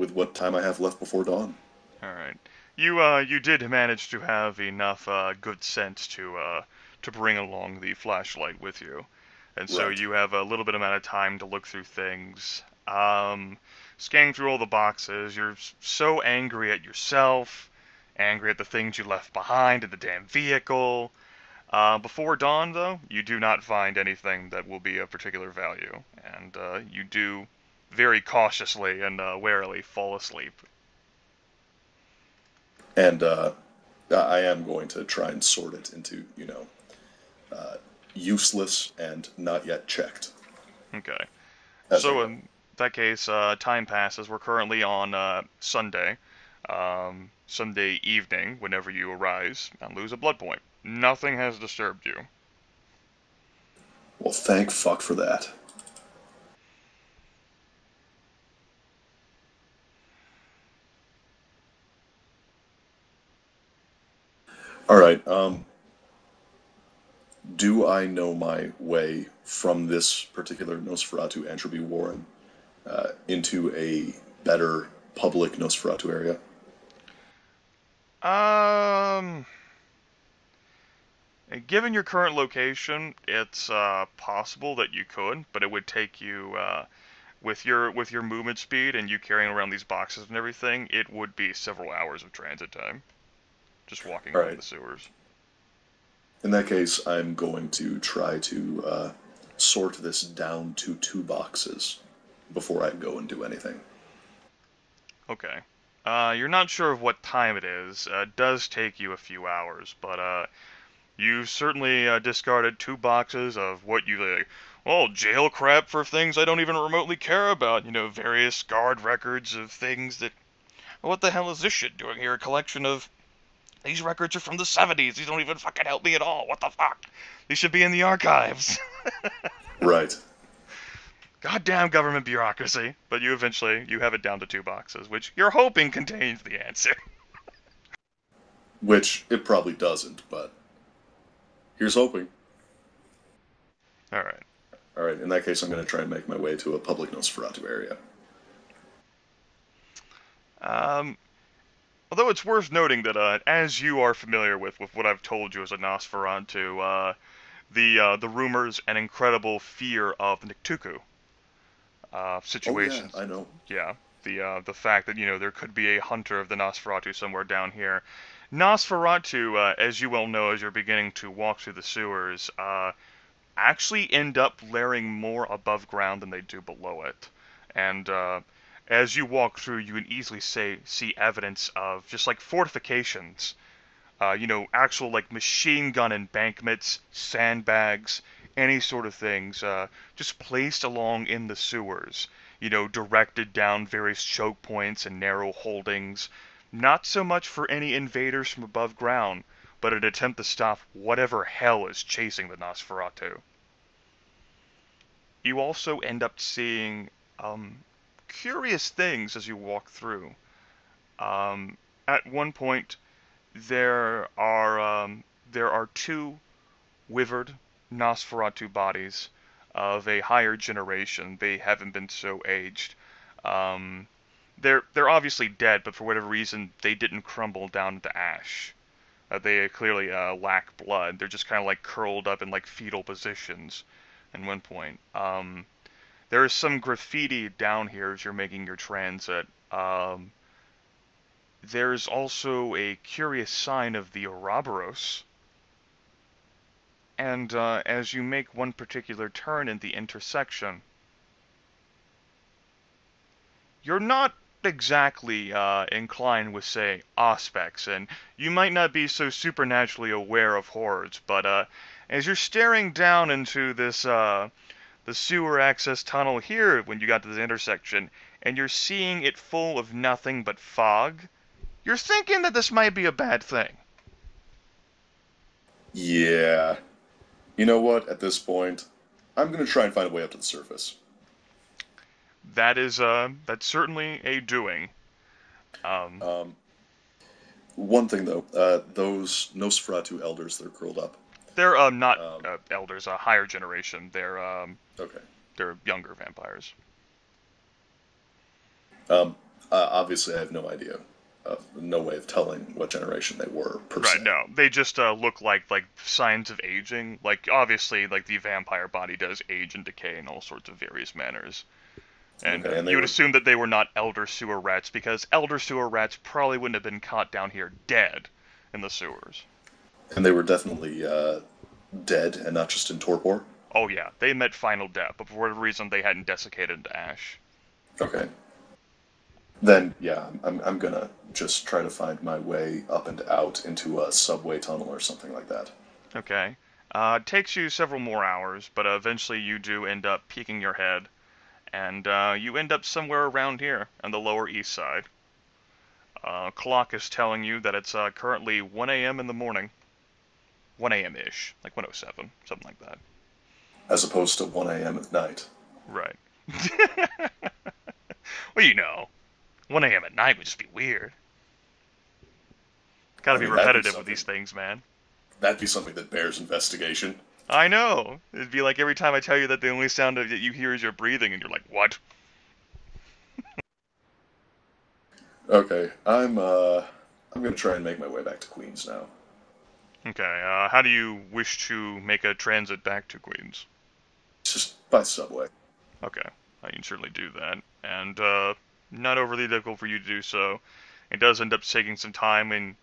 with what time I have left before dawn. All right. You uh you did manage to have enough uh good sense to uh to bring along the flashlight with you. And so Right. you have a little bit amount of time to look through things. Um scanning through all the boxes, you're so angry at yourself, angry at the things you left behind in the damn vehicle. Uh, before dawn, though, you do not find anything that will be of particular value, and uh, you do very cautiously and uh, warily fall asleep. And uh, I am going to try and sort it into, you know, uh, useless and not yet checked. Okay. As so in that case, uh, time passes. We're currently on uh, Sunday, um, Sunday evening. Whenever you arise and lose a blood point, nothing has disturbed you. Well, thank fuck for that. All right. Um, do I know my way from this particular Nosferatu anti-tribu warren uh, into a better public Nosferatu area? Um, given your current location, it's uh, possible that you could, but it would take you uh, with your with your movement speed and you carrying around these boxes and everything. It would be several hours of transit time, just walking around Right. the sewers. In that case, I'm going to try to uh, sort this down to two boxes before I go and do anything. Okay. Uh, you're not sure of what time it is. Uh, it does take you a few hours, but uh, you certainly uh, discarded two boxes of what you like. Well, jail crap for things I don't even remotely care about. You know, various guard records of things that. What the hell is this shit doing here? A collection of. These records are from the 70s. These don't even fucking help me at all. What the fuck? These should be in the archives. (laughs) Right. Goddamn government bureaucracy. But you eventually you have it down to two boxes, which you're hoping contains the answer. Which it probably doesn't, but Here's hoping. All right. All right. In that case, I'm going to try and make my way to a public Nosferatu area. Um, although it's worth noting that, uh, as you are familiar with, with what I've told you as a Nosferatu, uh, the uh, the rumors and incredible fear of the Nictuku uh, situations. Oh, yeah, I know. Yeah, the uh, the fact that you know there could be a hunter of the Nosferatu somewhere down here. Nosferatu, uh, as you well know, as you're beginning to walk through the sewers, uh, actually end up layering more above ground than they do below it, and uh, as you walk through, you can easily say see evidence of just like fortifications. Uh, you know, actual like machine gun embankments, sandbags, any sort of things, uh, just placed along in the sewers. You know, directed down various choke points and narrow holdings. Not so much for any invaders from above ground, but an attempt to stop whatever hell is chasing the Nosferatu. You also end up seeing um, curious things as you walk through. Um, at one point, there are um, there are two withered Nosferatu bodies of a higher generation. They haven't been so aged. Um, they're they're obviously dead, but for whatever reason, they didn't crumble down to ash. Uh, they clearly uh, lack blood. They're just kind of like curled up in like fetal positions. At one point, um, there is some graffiti down here as you're making your transit. Um, there's also a curious sign of the Ouroboros. And uh, as you make one particular turn in the intersection, you're not exactly uh, inclined with, say, Auspex, and you might not be so supernaturally aware of hordes, but uh, as you're staring down into this uh, the sewer access tunnel here when you got to this intersection, and you're seeing it full of nothing but fog, you're thinking that this might be a bad thing. Yeah. You know what? At this point, I'm going to try and find a way up to the surface. That is, uh, that's certainly a doing. Um, Um, one thing though, uh, those Nosferatu elders that are curled up. They're um, not um, uh, elders, a higher generation. They're um, Okay. they're younger vampires. Um, uh, obviously, I have no idea, uh, no way of telling what generation they were per se. Right? No, they just uh, look like like signs of aging. Like obviously, like the vampire body does age and decay in all sorts of various manners. And, Okay, and you would were- assume that they were not elder sewer rats because elder sewer rats probably wouldn't have been caught down here dead in the sewers. And they were definitely uh, dead and not just in torpor. Oh yeah, they met final death, but for whatever reason they hadn't desiccated into ash. Okay. Then, yeah, I'm, I'm gonna just try to find my way up and out into a subway tunnel or something like that. Okay. Uh, it takes you several more hours, but uh, eventually you do end up peeking your head, and uh, you end up somewhere around here on the Lower East Side. Uh, clock is telling you that it's uh, currently 1 a.m. in the morning. 1 a.m. ish, like 107, something like that. As opposed to 1 a.m. at night. Right. (laughs) well, you know, 1 a.m. at night would just be weird. Gotta I be mean, be repetitive with these things, man. That'd be something that bears investigation. I know. It'd be like every time I tell you that the only sound that you hear is your breathing, and you're like, "What?" (laughs) Okay, I'm uh, I'm gonna try and make my way back to Queens now. Okay. Uh, how do you wish to make a transit back to Queens? Just by subway. Okay, I can certainly do that, and uh, not overly difficult for you to do so. It does end up taking some time, and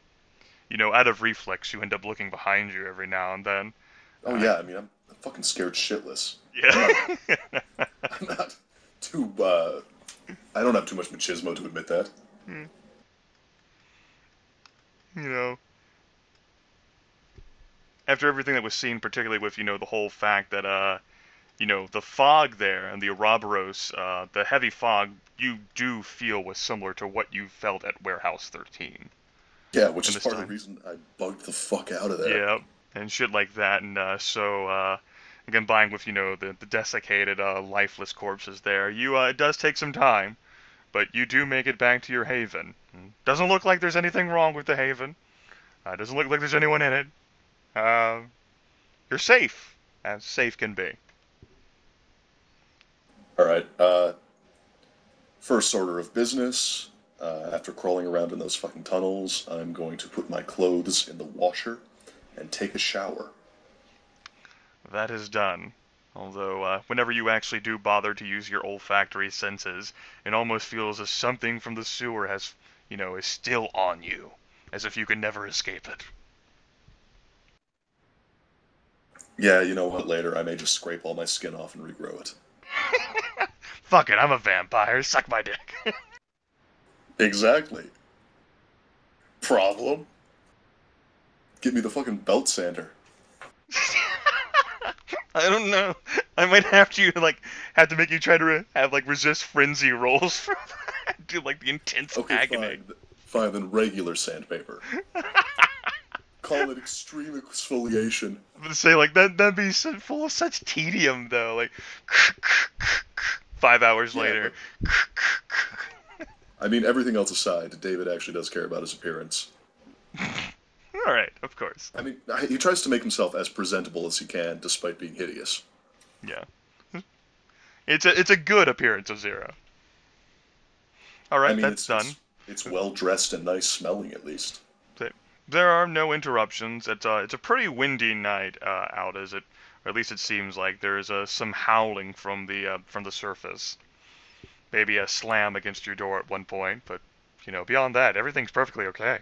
you know, out of reflex, you end up looking behind you every now and then. Oh yeah, I mean, I'm fucking scared shitless. Yeah. (laughs) I'm not too. Uh, I don't have too much machismo to admit that. you know, after everything that was seen, particularly with you know the whole fact that uh, you know the fog there and the Ouroboros, uh, the heavy fog, you do feel was similar to what you felt at Warehouse 13. Yeah, which And is part of the reason I bugged the fuck out of there. Yeah, and shit like that, and uh, so uh, combined with you know the the desiccated, uh, lifeless corpses there, you uh, it does take some time, but you do make it back to your haven. Doesn't look like there's anything wrong with the haven. Uh, doesn't look like there's anyone in it. Uh, you're safe, as safe can be. All right. Uh, first order of business. Uh, after crawling around in those fucking tunnels, I'm going to put my clothes in the washer and take a shower. That is done. Although, uh, whenever you actually do bother to use your olfactory senses, it almost feels as something from the sewer has, you know, is still on you, as if you can never escape it. Yeah, you know what? Later, I may just scrape all my skin off and regrow it. (laughs) Fuck it, I'm a vampire. Suck my dick. (laughs) Exactly. Problem? Give me the fucking belt sander. (laughs) I don't know. I might have to like have to make you try to re- have like resist frenzy rolls for that. Do like the intense Okay, agony. fine. Fine, then regular sandpaper. Call it extreme exfoliation. I'm gonna say like that that'd be so full of such tedium though. Like five hours Yeah, later. I mean, everything else aside, David actually does care about his appearance. (laughs) All right, of course. I mean, he tries to make himself as presentable as he can, despite being hideous. Yeah. It's a it's a good appearance of Zero. All right, I mean, that's it's, done. It's, it's well dressed and nice smelling, at least. There are no interruptions. It's a it's a pretty windy night uh, out, as it, or at least it seems like. There's uh, some howling from the uh, from the surface. Maybe a slam against your door at one point, but you know, beyond that, everything's perfectly okay.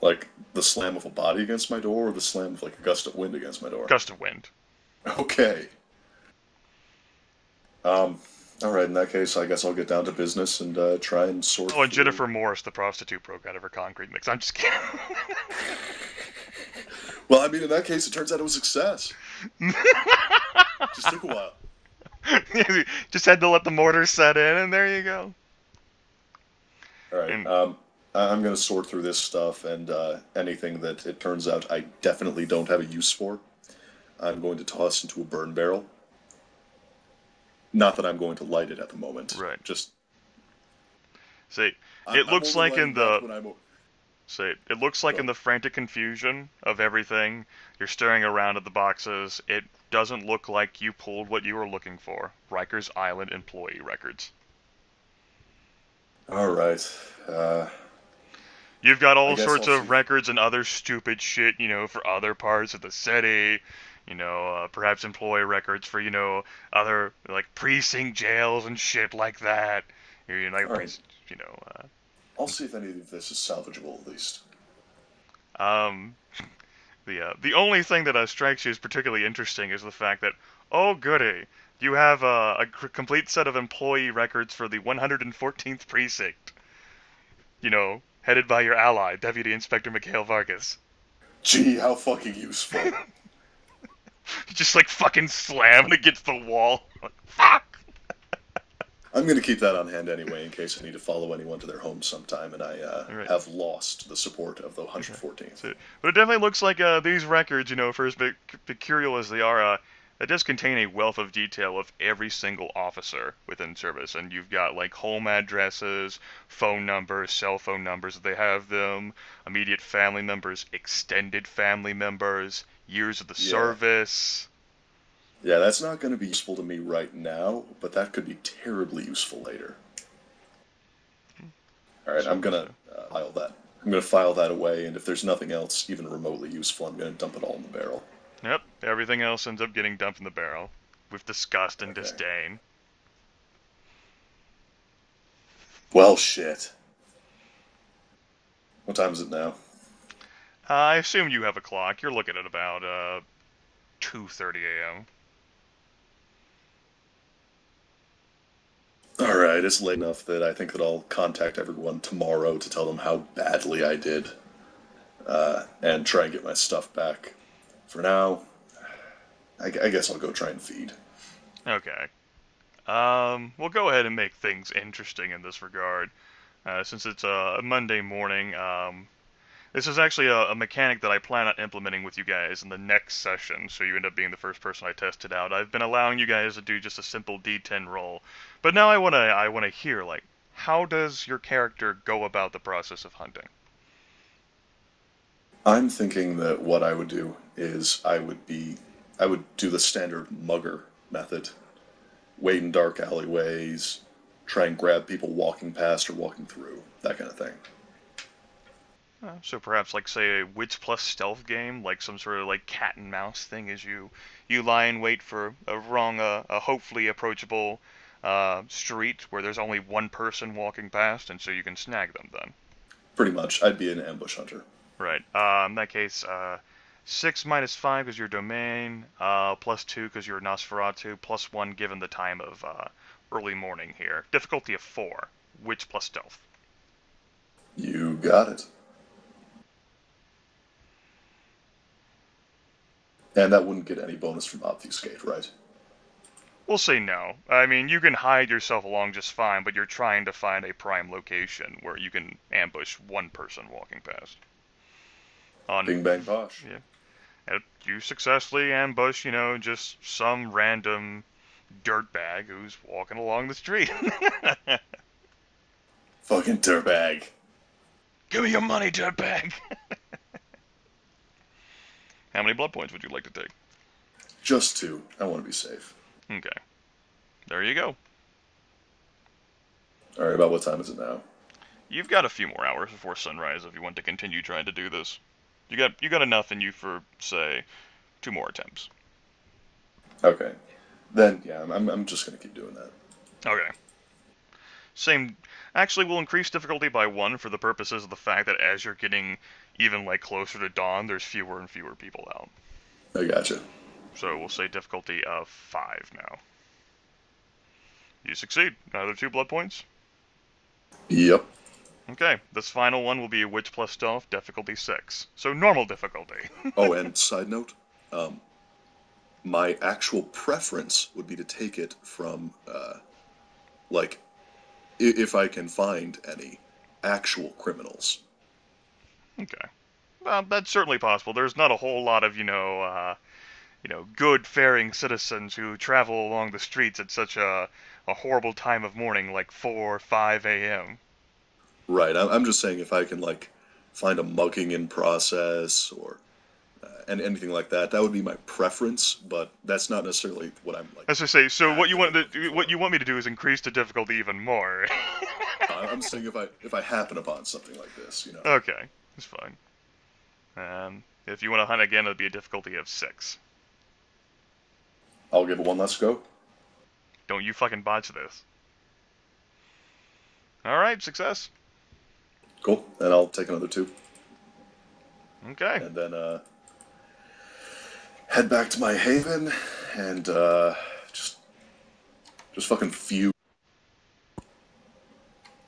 Like the slam of a body against my door, or the slam of like a gust of wind against my door. Gust of wind. Okay. Um. All right. In that case, I guess I'll get down to business and uh, try and sort. Oh, and through- Jennifer Morris, the prostitute, broke out of her concrete mix. I'm just kidding. (laughs) Well, I mean, in that case, it turns out it was a success. (laughs) Just took a while. (laughs) just had to let the mortar set in, and there you go. All right. And- Um, I'm going to sort through this stuff and uh, anything that it turns out I definitely don't have a use for, I'm going to toss into a burn barrel. Not that I'm going to light it at the moment. Right. Just. See, it I'm looks like in the See, it looks like in the frantic confusion of everything, you're staring around at the boxes. It doesn't look like you pulled what you were looking for. Rikers Island employee records. All right. Uh, You've got all sorts I'll of see. records and other stupid shit, you know, for other parts of the city. You know, uh, perhaps employee records for, you know, other, like, precinct jails and shit like that. You know, like, right. you know, uh, I'll see if any of this is salvageable at least. Um, (laughs) the uh, the only thing that uh, strikes you as particularly interesting is the fact that oh goody, you have uh, a c- complete set of employee records for the 114th precinct. You know, headed by your ally, Deputy Inspector Mikhail Vargas. Gee, how fucking useful. (laughs) (laughs) Just like fucking slammed against the wall. Like, Fuck. I'm going to keep that on hand anyway in case I need to follow anyone to their home sometime and I uh, right. have lost the support of the 114th. So- But it definitely looks like uh, these records, you know, for as peculiar as they are, uh, it does contain a wealth of detail of every single officer within service. And you've got like home addresses, phone numbers, cell phone numbers that they have them, immediate family members, extended family members, years of the Yeah. service. Yeah, that's not going to be useful to me right now, but that could be terribly useful later. All right, I'm going to uh, file that. I'm going to file that away, and if there's nothing else even remotely useful, I'm going to dump it all in the barrel. Yep, everything else ends up getting dumped in the barrel with disgust and Okay. disdain. Well, shit. What time is it now? Uh, I assume you have a clock. You're looking at about uh, 2:30 a.m. All right, it's late enough that I think that I'll contact everyone tomorrow to tell them how badly I did, uh, and try and get my stuff back. For now, I, I guess I'll go try and feed. Okay. Um, we'll go ahead and make things interesting in this regard. Uh, since it's a Monday morning, um, this is actually a, a mechanic that I plan on implementing with you guys in the next session, so you end up being the first person I tested out. I've been allowing you guys to do just a simple D10 roll, but now I wanna I wanna hear like how does your character go about the process of hunting? I'm thinking that what I would do is I would be, I would do the standard mugger method. Wait in dark alleyways, try and grab people walking past or walking through, that kind of thing. Uh, so perhaps like say a wits plus stealth game, like some sort of like cat and mouse thing, as you you lie in wait for a wrong, uh, a hopefully approachable uh, street where there's only one person walking past, and so you can snag them then. Pretty much, I'd be an ambush hunter. Right. Uh, in that case, uh, six minus five because your domain, uh, plus two because you're Nosferatu, plus one given the time of uh, early morning here. Difficulty of four. Wits plus stealth. You got it. And that wouldn't get any bonus from obfuscate, right? We'll say no. I mean, you can hide yourself along just fine, but you're trying to find a prime location where you can ambush one person walking past. On Bing bang posh. Yeah. And you successfully ambush, you know, just some random dirtbag who's walking along the street. (laughs) Fucking dirtbag. Give me your money, dirtbag. (laughs) How many blood points would you like to take? Just two. I want to be safe. Okay. There you go. Alright, about what time is it now? You've got a few more hours before sunrise if you want to continue trying to do this. You got you got enough in you for say two more attempts. Okay. Then yeah, I'm I'm just gonna keep doing that. Okay. Same. Actually, we'll increase difficulty by one for the purposes of the fact that as you're getting even like closer to dawn, there's fewer and fewer people out. I gotcha. So we'll say difficulty of five now. You succeed. Another two blood points. Yep. Okay, this final one will be a wits plus stealth, difficulty six. So normal difficulty. (laughs) oh, and side note, um, my actual preference would be to take it from, uh, like, if I can find any actual criminals. Okay. Well, that's certainly possible. There's not a whole lot of, you know, uh, you know, good faring citizens who travel along the streets at such a, a horrible time of morning, like 4 5 a.m. Right. I'm just saying if I can, like, find a mugging in process or uh, and anything like that, that would be my preference, but that's not necessarily what I'm like. As I say, so what you want to, what you want me to do is increase the difficulty even more. (laughs) I'm saying if I if I happen upon something like this, you know. Okay. It's fine. Um, if you want to hunt again, it'll be a difficulty of six. I'll give it one last go. Don't you fucking botch this. All right, success. Cool, and I'll take another two. Okay. And then uh, head back to my haven and uh, just just fucking fume.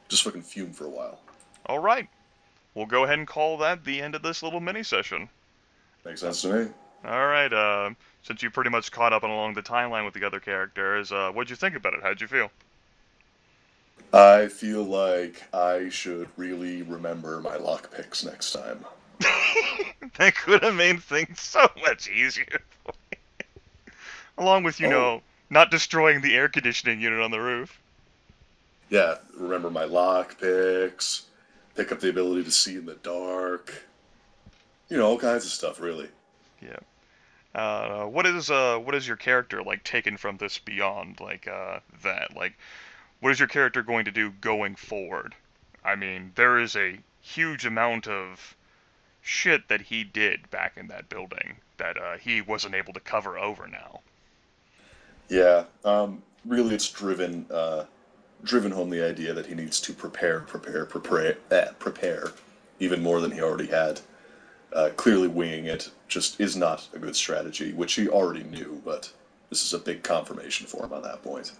Just fucking fume for a while. All right we'll go ahead and call that the end of this little mini session. Makes sense to me. All right. Uh, since you pretty much caught up and along the timeline with the other characters, uh, what'd you think about it? How'd you feel? I feel like I should really remember my lockpicks next time. (laughs) that could have made things so much easier. Along with, you oh. know, not destroying the air conditioning unit on the roof. Yeah, remember my lockpicks pick up the ability to see in the dark. You know, all kinds of stuff, really. Yeah. Uh, what is uh, what is your character like taken from this beyond like uh, that? Like, what is your character going to do going forward? I mean, there is a huge amount of shit that he did back in that building that uh, he wasn't able to cover over now. Yeah, um, really, it's driven uh, driven home the idea that he needs to prepare, prepare, prepare, eh, prepare even more than he already had. Uh, clearly, winging it just is not a good strategy, which he already knew, but this is a big confirmation for him on that point.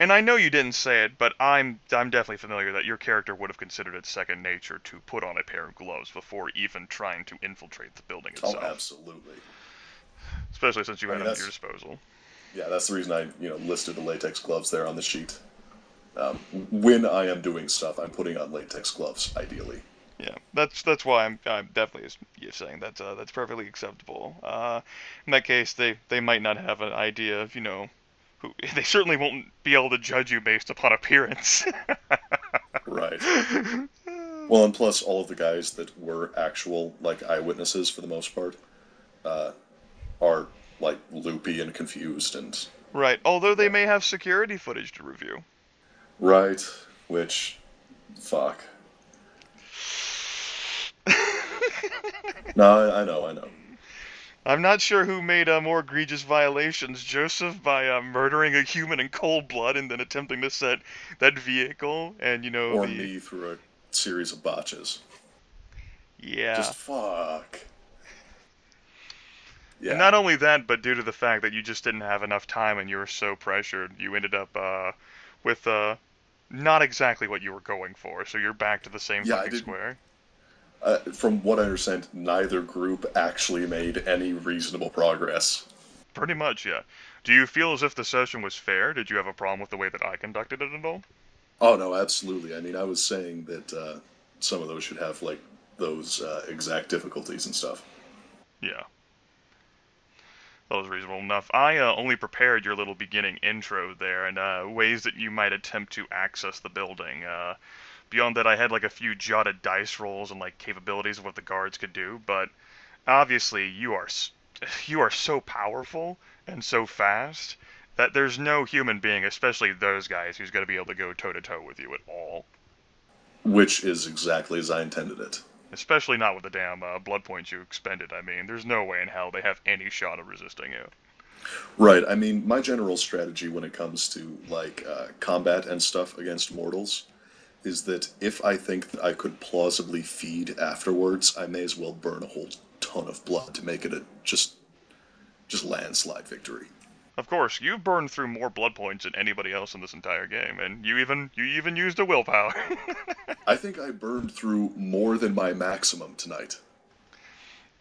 And I know you didn't say it, but I'm I'm definitely familiar that your character would have considered it second nature to put on a pair of gloves before even trying to infiltrate the building oh, itself. Oh, absolutely. Especially since you I had it at your disposal. Yeah, that's the reason I you know listed the latex gloves there on the sheet. Um, when I am doing stuff, I'm putting on latex gloves, ideally. Yeah, that's that's why I'm I'm definitely saying that uh, that's perfectly acceptable. Uh, in that case, they they might not have an idea of you know, who (laughs) they certainly won't be able to judge you based upon appearance. (laughs) right. Well, and plus all of the guys that were actual like eyewitnesses for the most part uh, are like loopy and confused and Right. Although they may have security footage to review. Right, which fuck. (laughs) no, I, I know, I know. I'm not sure who made uh, more egregious violations, Joseph by uh, murdering a human in cold blood and then attempting to set that vehicle, and you know Or the me through a series of botches. yeah. Just fuck. Yeah. And not only that, but due to the fact that you just didn't have enough time and you were so pressured, you ended up uh, with uh, not exactly what you were going for. So you're back to the same Yeah, fucking square. Uh, from what I understand, neither group actually made any reasonable progress. Pretty much, yeah. Do you feel as if the session was fair? Did you have a problem with the way that I conducted it at all? Oh no, absolutely. I mean, I was saying that uh, some of those should have like those uh, exact difficulties and stuff. Yeah. That was reasonable enough. I uh, only prepared your little beginning intro there and uh, ways that you might attempt to access the building. Uh, beyond that, I had like a few jotted dice rolls and like capabilities of what the guards could do. But obviously, you are (sighs) you are so powerful and so fast that there's no human being, especially those guys, who's going to be able to go toe to toe with you at all. Which is exactly as I intended it. Especially not with the damn uh, blood points you expended. I mean, there's no way in hell they have any shot of resisting you. Right. I mean, my general strategy when it comes to like uh, combat and stuff against mortals is that if I think that I could plausibly feed afterwards, I may as well burn a whole ton of blood to make it a just just landslide victory. Of course, you've burned through more blood points than anybody else in this entire game, and you even you even used a willpower. (laughs) I think I burned through more than my maximum tonight.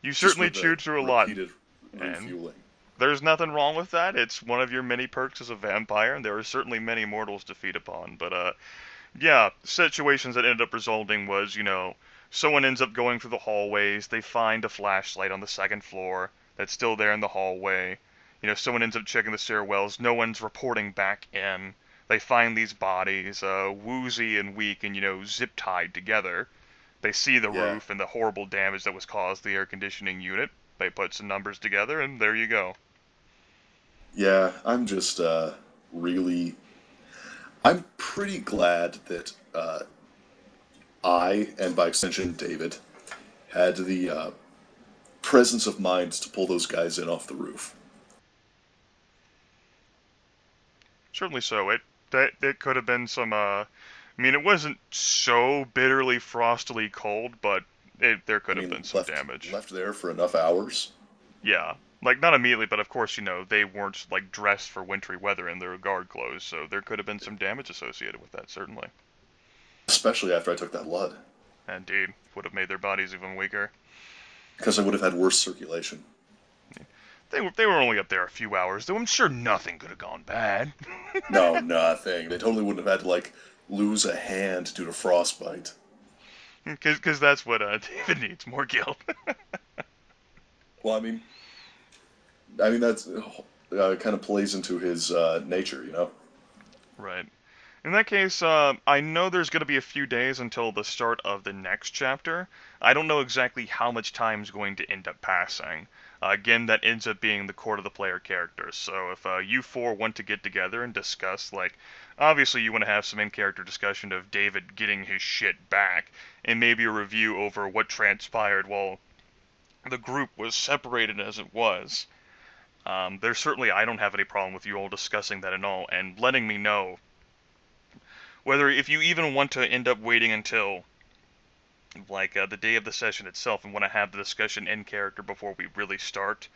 you just certainly chewed through a lot. refueling. There's nothing wrong with that. It's one of your many perks as a vampire, and there are certainly many mortals to feed upon. But uh, yeah, situations that ended up resulting was you know someone ends up going through the hallways, they find a flashlight on the second floor that's still there in the hallway. You know, someone ends up checking the stairwells, no one's reporting back in. They find these bodies, uh, woozy and weak, and you know, zip tied together. They see the Yeah. roof and the horrible damage that was caused to the air conditioning unit. They put some numbers together, and there you go. Yeah, I'm just uh, really. I'm pretty glad that uh, I, and by extension David, had the uh, presence of mind to pull those guys in off the roof. Certainly so. It that it could have been some. Uh, I mean, it wasn't so bitterly frostily cold, but it, there could I have mean, been some left, damage. left there for enough hours. Yeah, like not immediately, but of course, you know, they weren't like dressed for wintry weather in their guard clothes, so there could have been some damage associated with that. Certainly, Especially after I took that blood. indeed, would have made their bodies even weaker. Because I would have had worse circulation. They were they were only up there a few hours, though. I'm sure nothing could have gone bad. (laughs) No, nothing. They totally wouldn't have had to, like, lose a hand due to frostbite. Because that's what uh, (laughs) David needs more guilt. (laughs) Well, I mean, I mean that's uh, kind of plays into his uh, nature, you know. Right. In that case, uh, I know there's going to be a few days until the start of the next chapter. I don't know exactly how much time is going to end up passing. Uh, again, that ends up being the court of the player characters. So if uh, you four want to get together and discuss, like, obviously you want to have some in-character discussion of David getting his shit back, and maybe a review over what transpired while the group was separated as it was. Um, there's certainly I don't have any problem with you all discussing that at all and letting me know whether if you even want to end up waiting until like uh, the day of the session itself and want to have the discussion in character before we really start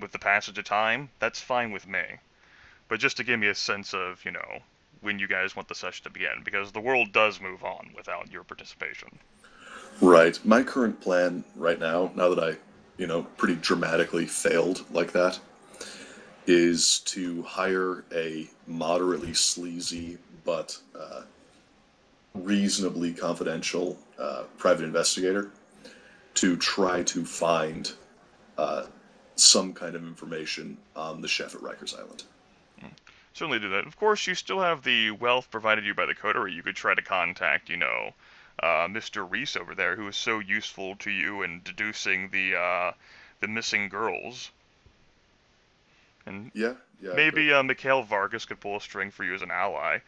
with the passage of time, that's fine with me. But just to give me a sense of, you know, when you guys want the session to begin, because the world does move on without your participation. Right. My current plan right now, now that I, you know, pretty dramatically failed like that, is to hire a moderately sleazy but uh, reasonably confidential uh, private investigator to try to find uh, some kind of information on the chef at Rikers Island. Certainly do that. Of course, you still have the wealth provided you by the coterie. You could try to contact, you know, uh, Mr. Reese over there, who was so useful to you in deducing the uh, the missing girls. And Yeah, yeah. Maybe uh, Mikhail Vargas could pull a string for you as an ally.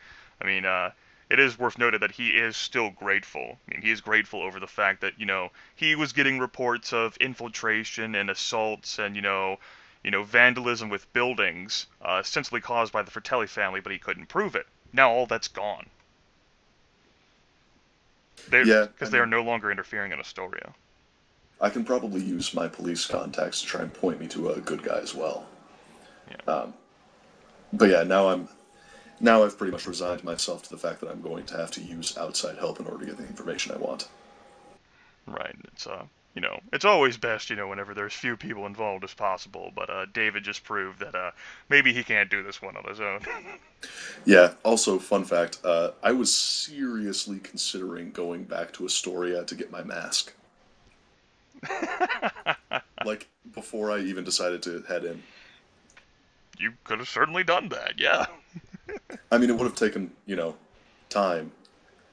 I mean, uh, it is worth noted that he is still grateful. I mean, he is grateful over the fact that you know he was getting reports of infiltration and assaults and you know, you know, vandalism with buildings, uh, ostensibly caused by the Fratelli family, but he couldn't prove it. Now all that's gone. They, Yeah, because they are no longer interfering in Astoria. I can probably use my police contacts to try and point me to a good guy as well. Yeah. Um, but yeah, now I'm now I've pretty much resigned myself to the fact that I'm going to have to use outside help in order to get the information I want. Right. It's uh, you know, it's always best, you know, whenever there's few people involved as possible. But uh, David just proved that uh, maybe he can't do this one on his own. (laughs) Yeah. Also, fun fact: uh, I was seriously considering going back to Astoria to get my mask. (laughs) like before I even decided to head in. you could have certainly done that. Yeah. (laughs) I mean, it would have taken you know time,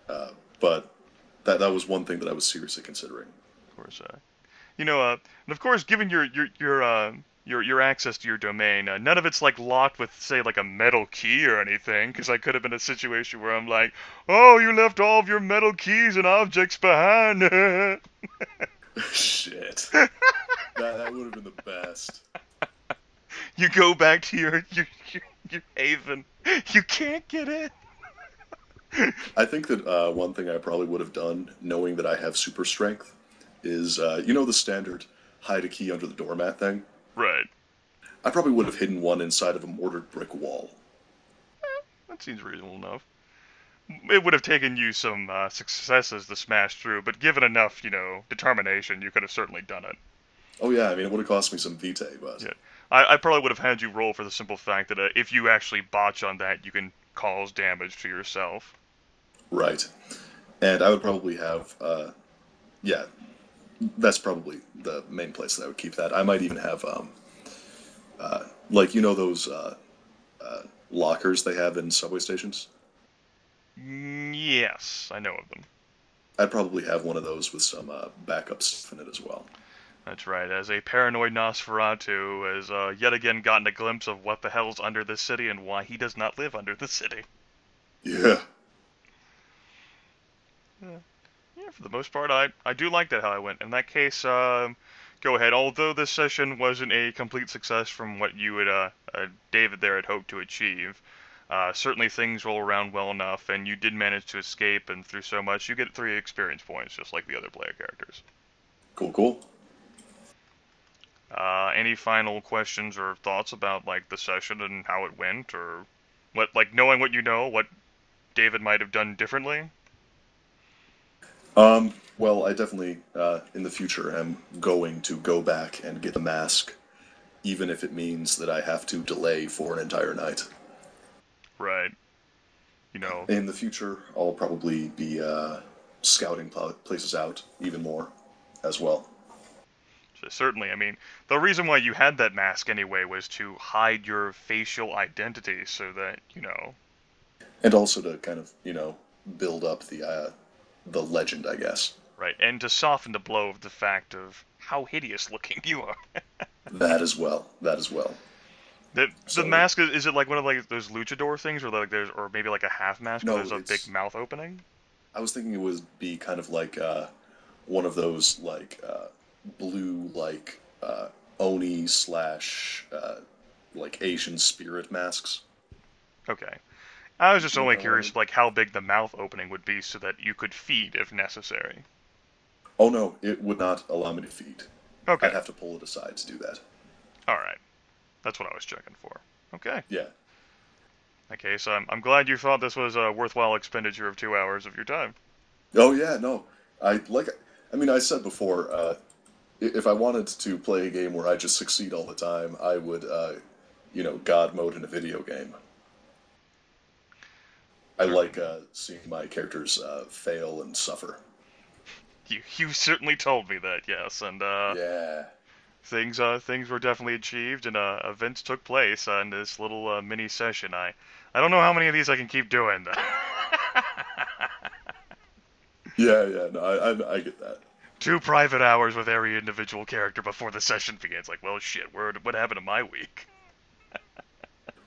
uh, but that that was one thing that I was seriously considering. Of course. Uh, you know, uh, and of course, given your your your uh, your your access to your domain, uh, none of it's like locked with, say, like a metal key or anything. Because I could have been a situation where I'm like, oh, you left all of your metal keys and objects behind. (laughs) Shit. (laughs) that that would have been the best. you go back to your your your, your haven. (laughs) You can't get in. (laughs) I think that uh, one thing I probably would have done, knowing that I have super strength, is uh, you know the standard hide a key under the doormat thing. Right. I probably would have hidden one inside of a mortared brick wall. That seems reasonable enough. It would have taken you some uh, successes to smash through, but given enough, you know, determination, you could have certainly done it. Oh yeah, I mean it would have cost me some vitae, but Yeah. I, I probably would have had you roll for the simple fact that uh, if you actually botch on that, you can cause damage to yourself. right. And I would probably have, uh, yeah, that's probably the main place that I would keep that. I might even have, um, uh, like you know those uh, uh, lockers they have in subway stations. Mm, Yes, I know of them. I'd probably have one of those with some uh, backup stuff in it as well. That's right. As a paranoid Nosferatu has uh, yet again gotten a glimpse of what the hell's under the city and why he does not live under the city. Yeah. Yeah, for the most part, I, I do like that how I went. In that case, um, go ahead. Although this session wasn't a complete success from what you had, uh, uh, David there had hoped to achieve, uh, certainly things roll around well enough, and you did manage to escape, and through so much, you get three experience points, just like the other player characters. Cool, cool. Uh, any final questions or thoughts about like the session and how it went, or what, like knowing what you know, what David might have done differently? Um, well, I definitely, uh, in the future, am going to go back and get the mask, even if it means that I have to delay for an entire night. Right. You know, In the future, I'll probably be uh, scouting places out even more as well. Certainly, I mean, the reason why you had that mask anyway was to hide your facial identity so that, you know, And also to kind of, you know, build up the uh, the legend, I guess. right, and to soften the blow of the fact of how hideous looking (laughs) you are. That as well. That as well. the So- the mask is, is it like one of like those luchador things or like there's or maybe like a half mask No, where there's a big mouth opening? I was thinking it would be kind of like uh, one of those like uh, blue like uh, oni slash uh, like Asian spirit masks. Okay. I was just only curious like how big the mouth opening would be so that you could feed if necessary. Oh no, it would not allow me to feed. Okay. I'd have to pull it aside to do that. All right. That's what I was checking for. Okay. Yeah. Okay, so I'm, I'm glad you thought this was a worthwhile expenditure of two hours of your time. Oh yeah, no. I like. I mean, I said before, uh, if I wanted to play a game where I just succeed all the time, I would, uh, you know, God mode in a video game. I like uh, seeing my characters uh, fail and suffer. You you certainly told me that, yes, and uh, Yeah. things uh things were definitely achieved and uh, events took place in this little uh, mini session. I I don't know how many of these I can keep doing. (laughs) Yeah, yeah, no, I, I, I get that. Two private hours with every individual character before the session begins. Like, well, shit, where, what happened to my week? (laughs)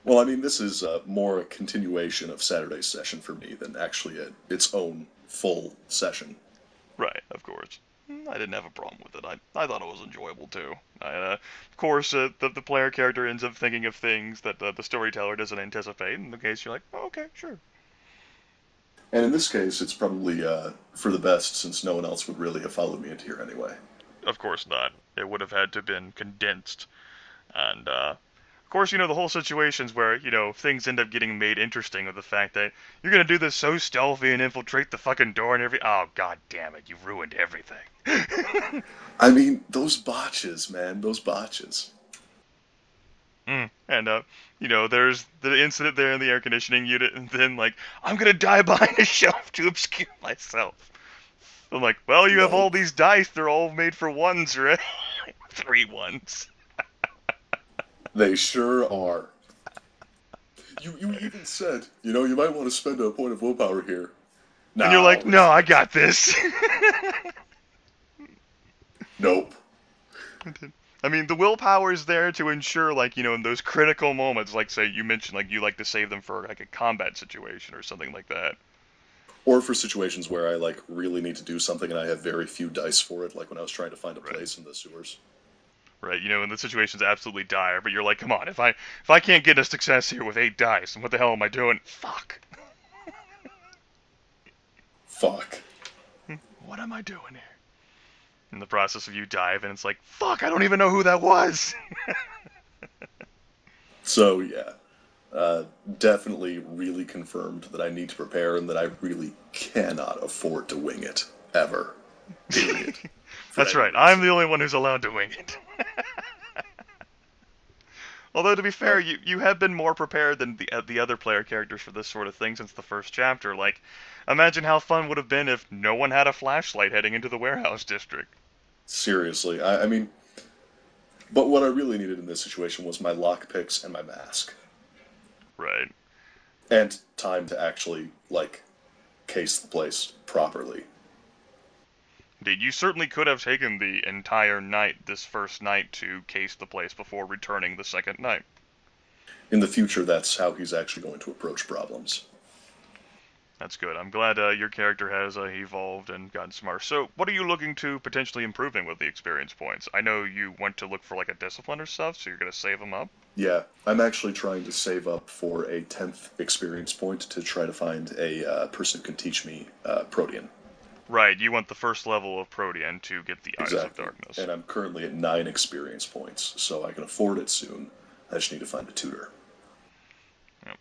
Well, I mean, this is uh, more a continuation of Saturday's session for me than actually a, its own full session. Right, of course. Mm, I didn't have a problem with it. I, I thought it was enjoyable too. I, uh, of course, uh, the, the player character ends up thinking of things that uh, the storyteller doesn't anticipate. In the case, you're like, oh, okay, sure. And in this case, it's probably uh, for the best since no one else would really have followed me into here anyway. Of course not. It would have had to have been condensed. And, uh, of course, you know, the whole situations where, you know, things end up getting made interesting with the fact that you're gonna do this so stealthy and infiltrate the fucking door and every- Oh, god damn it, you've ruined everything. (laughs) I mean, those botches, man, those botches. Mm. And uh, you know, there's the incident there in the air conditioning unit, and then like, I'm gonna die (laughs) behind a shelf to obscure myself. I'm like, well, you have all these dice; they're all made for ones, right? (laughs) Three ones. They sure are. You, you even said, you know, you might want to spend a point of willpower here. And you're like, no, I got this. (laughs) Nope. I mean, the willpower is there to ensure, like, you know, in those critical moments, like, say, you mentioned, like, you like to save them for, like, a combat situation or something like that. Or for situations where I like really need to do something and I have very few dice for it, like when I was trying to find a Right. place in the sewers. Right, you know, and the situation's absolutely dire, but you're like, come on, if I if I can't get a success here with eight dice, what the hell am I doing? Fuck. Fuck. (laughs) What am I doing here? In the process of you dive, and it's like, fuck, I don't even know who that was. (laughs) So yeah, uh, definitely really confirmed that I need to prepare and that I really cannot afford to wing it ever. Period. (laughs) That's right. I'm the only one who's allowed to wing it. (laughs) Although to be fair, you, you have been more prepared than the uh, the other player characters for this sort of thing since the first chapter. Like, imagine how fun would have been if no one had a flashlight heading into the warehouse district. Seriously, I, I mean, but what I really needed in this situation was my lockpicks and my mask, Right. and time to actually like case the place properly. Indeed, you certainly could have taken the entire night this first night to case the place before returning the second night. In the future, that's how he's actually going to approach problems. That's good. I'm glad uh, your character has uh, evolved and gotten smarter. So, what are you looking to potentially improving with the experience points? I know you went to look for like a discipline or stuff, so you're gonna save them up. Yeah, I'm actually trying to save up for a 10th experience point to try to find a uh, person who can teach me uh, Protean. Right. You want the first level of Protean to get the Eyes of Darkness. And I'm currently at 9 experience points, so I can afford it soon. I just need to find a tutor. Yep.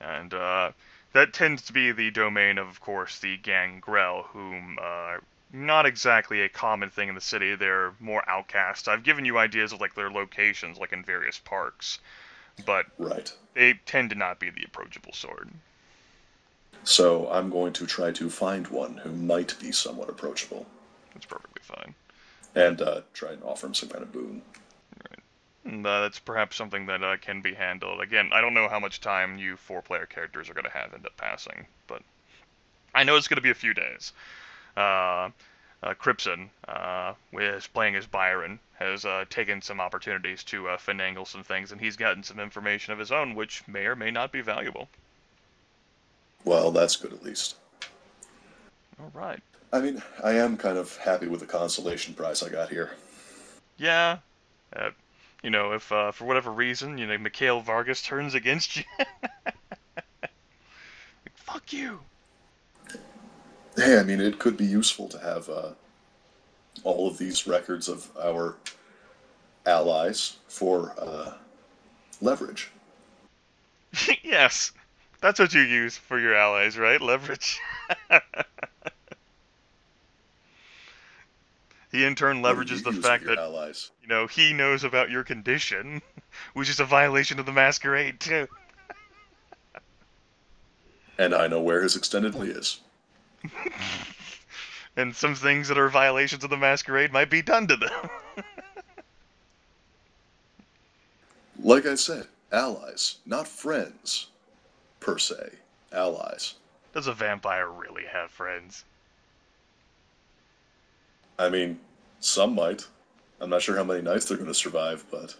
And uh, that tends to be the domain of, of course, the Gangrel, whom uh, not exactly a common thing in the city. They're more outcast. I've given you ideas of like their locations, like in various parks, but Right. they tend to not be the approachable sort. So I'm going to try to find one who might be somewhat approachable That's perfectly fine. and uh, try and offer him some kind of boon. And, uh, that's perhaps something that uh, can be handled. Again, I don't know how much time you four-player characters are going to have end up passing, but I know it's going to be a few days. Uh, uh, Cripson, uh, is playing as Byron, has uh, taken some opportunities to uh, finagle some things, and he's gotten some information of his own, which may or may not be valuable. Well, that's good at least. All right. I mean, I am kind of happy with the consolation prize I got here. Yeah. Uh, you know, if uh, for whatever reason, you know, Mikhail Vargas turns against you, (laughs) like, fuck you. Hey, I mean, it could be useful to have uh, all of these records of our allies for uh, leverage. (laughs) yes, that's what you use for your allies, right? Leverage. (laughs) he in turn leverages the fact that allies. you know he knows about your condition, (laughs) which is a violation of the masquerade too. (laughs) And I know where his extended is. (laughs) And some things that are violations of the masquerade might be done to them. Like I said, allies, not friends, per se. Allies. Does a vampire really have friends? I mean, some might. I'm not sure how many nights they're going to survive, but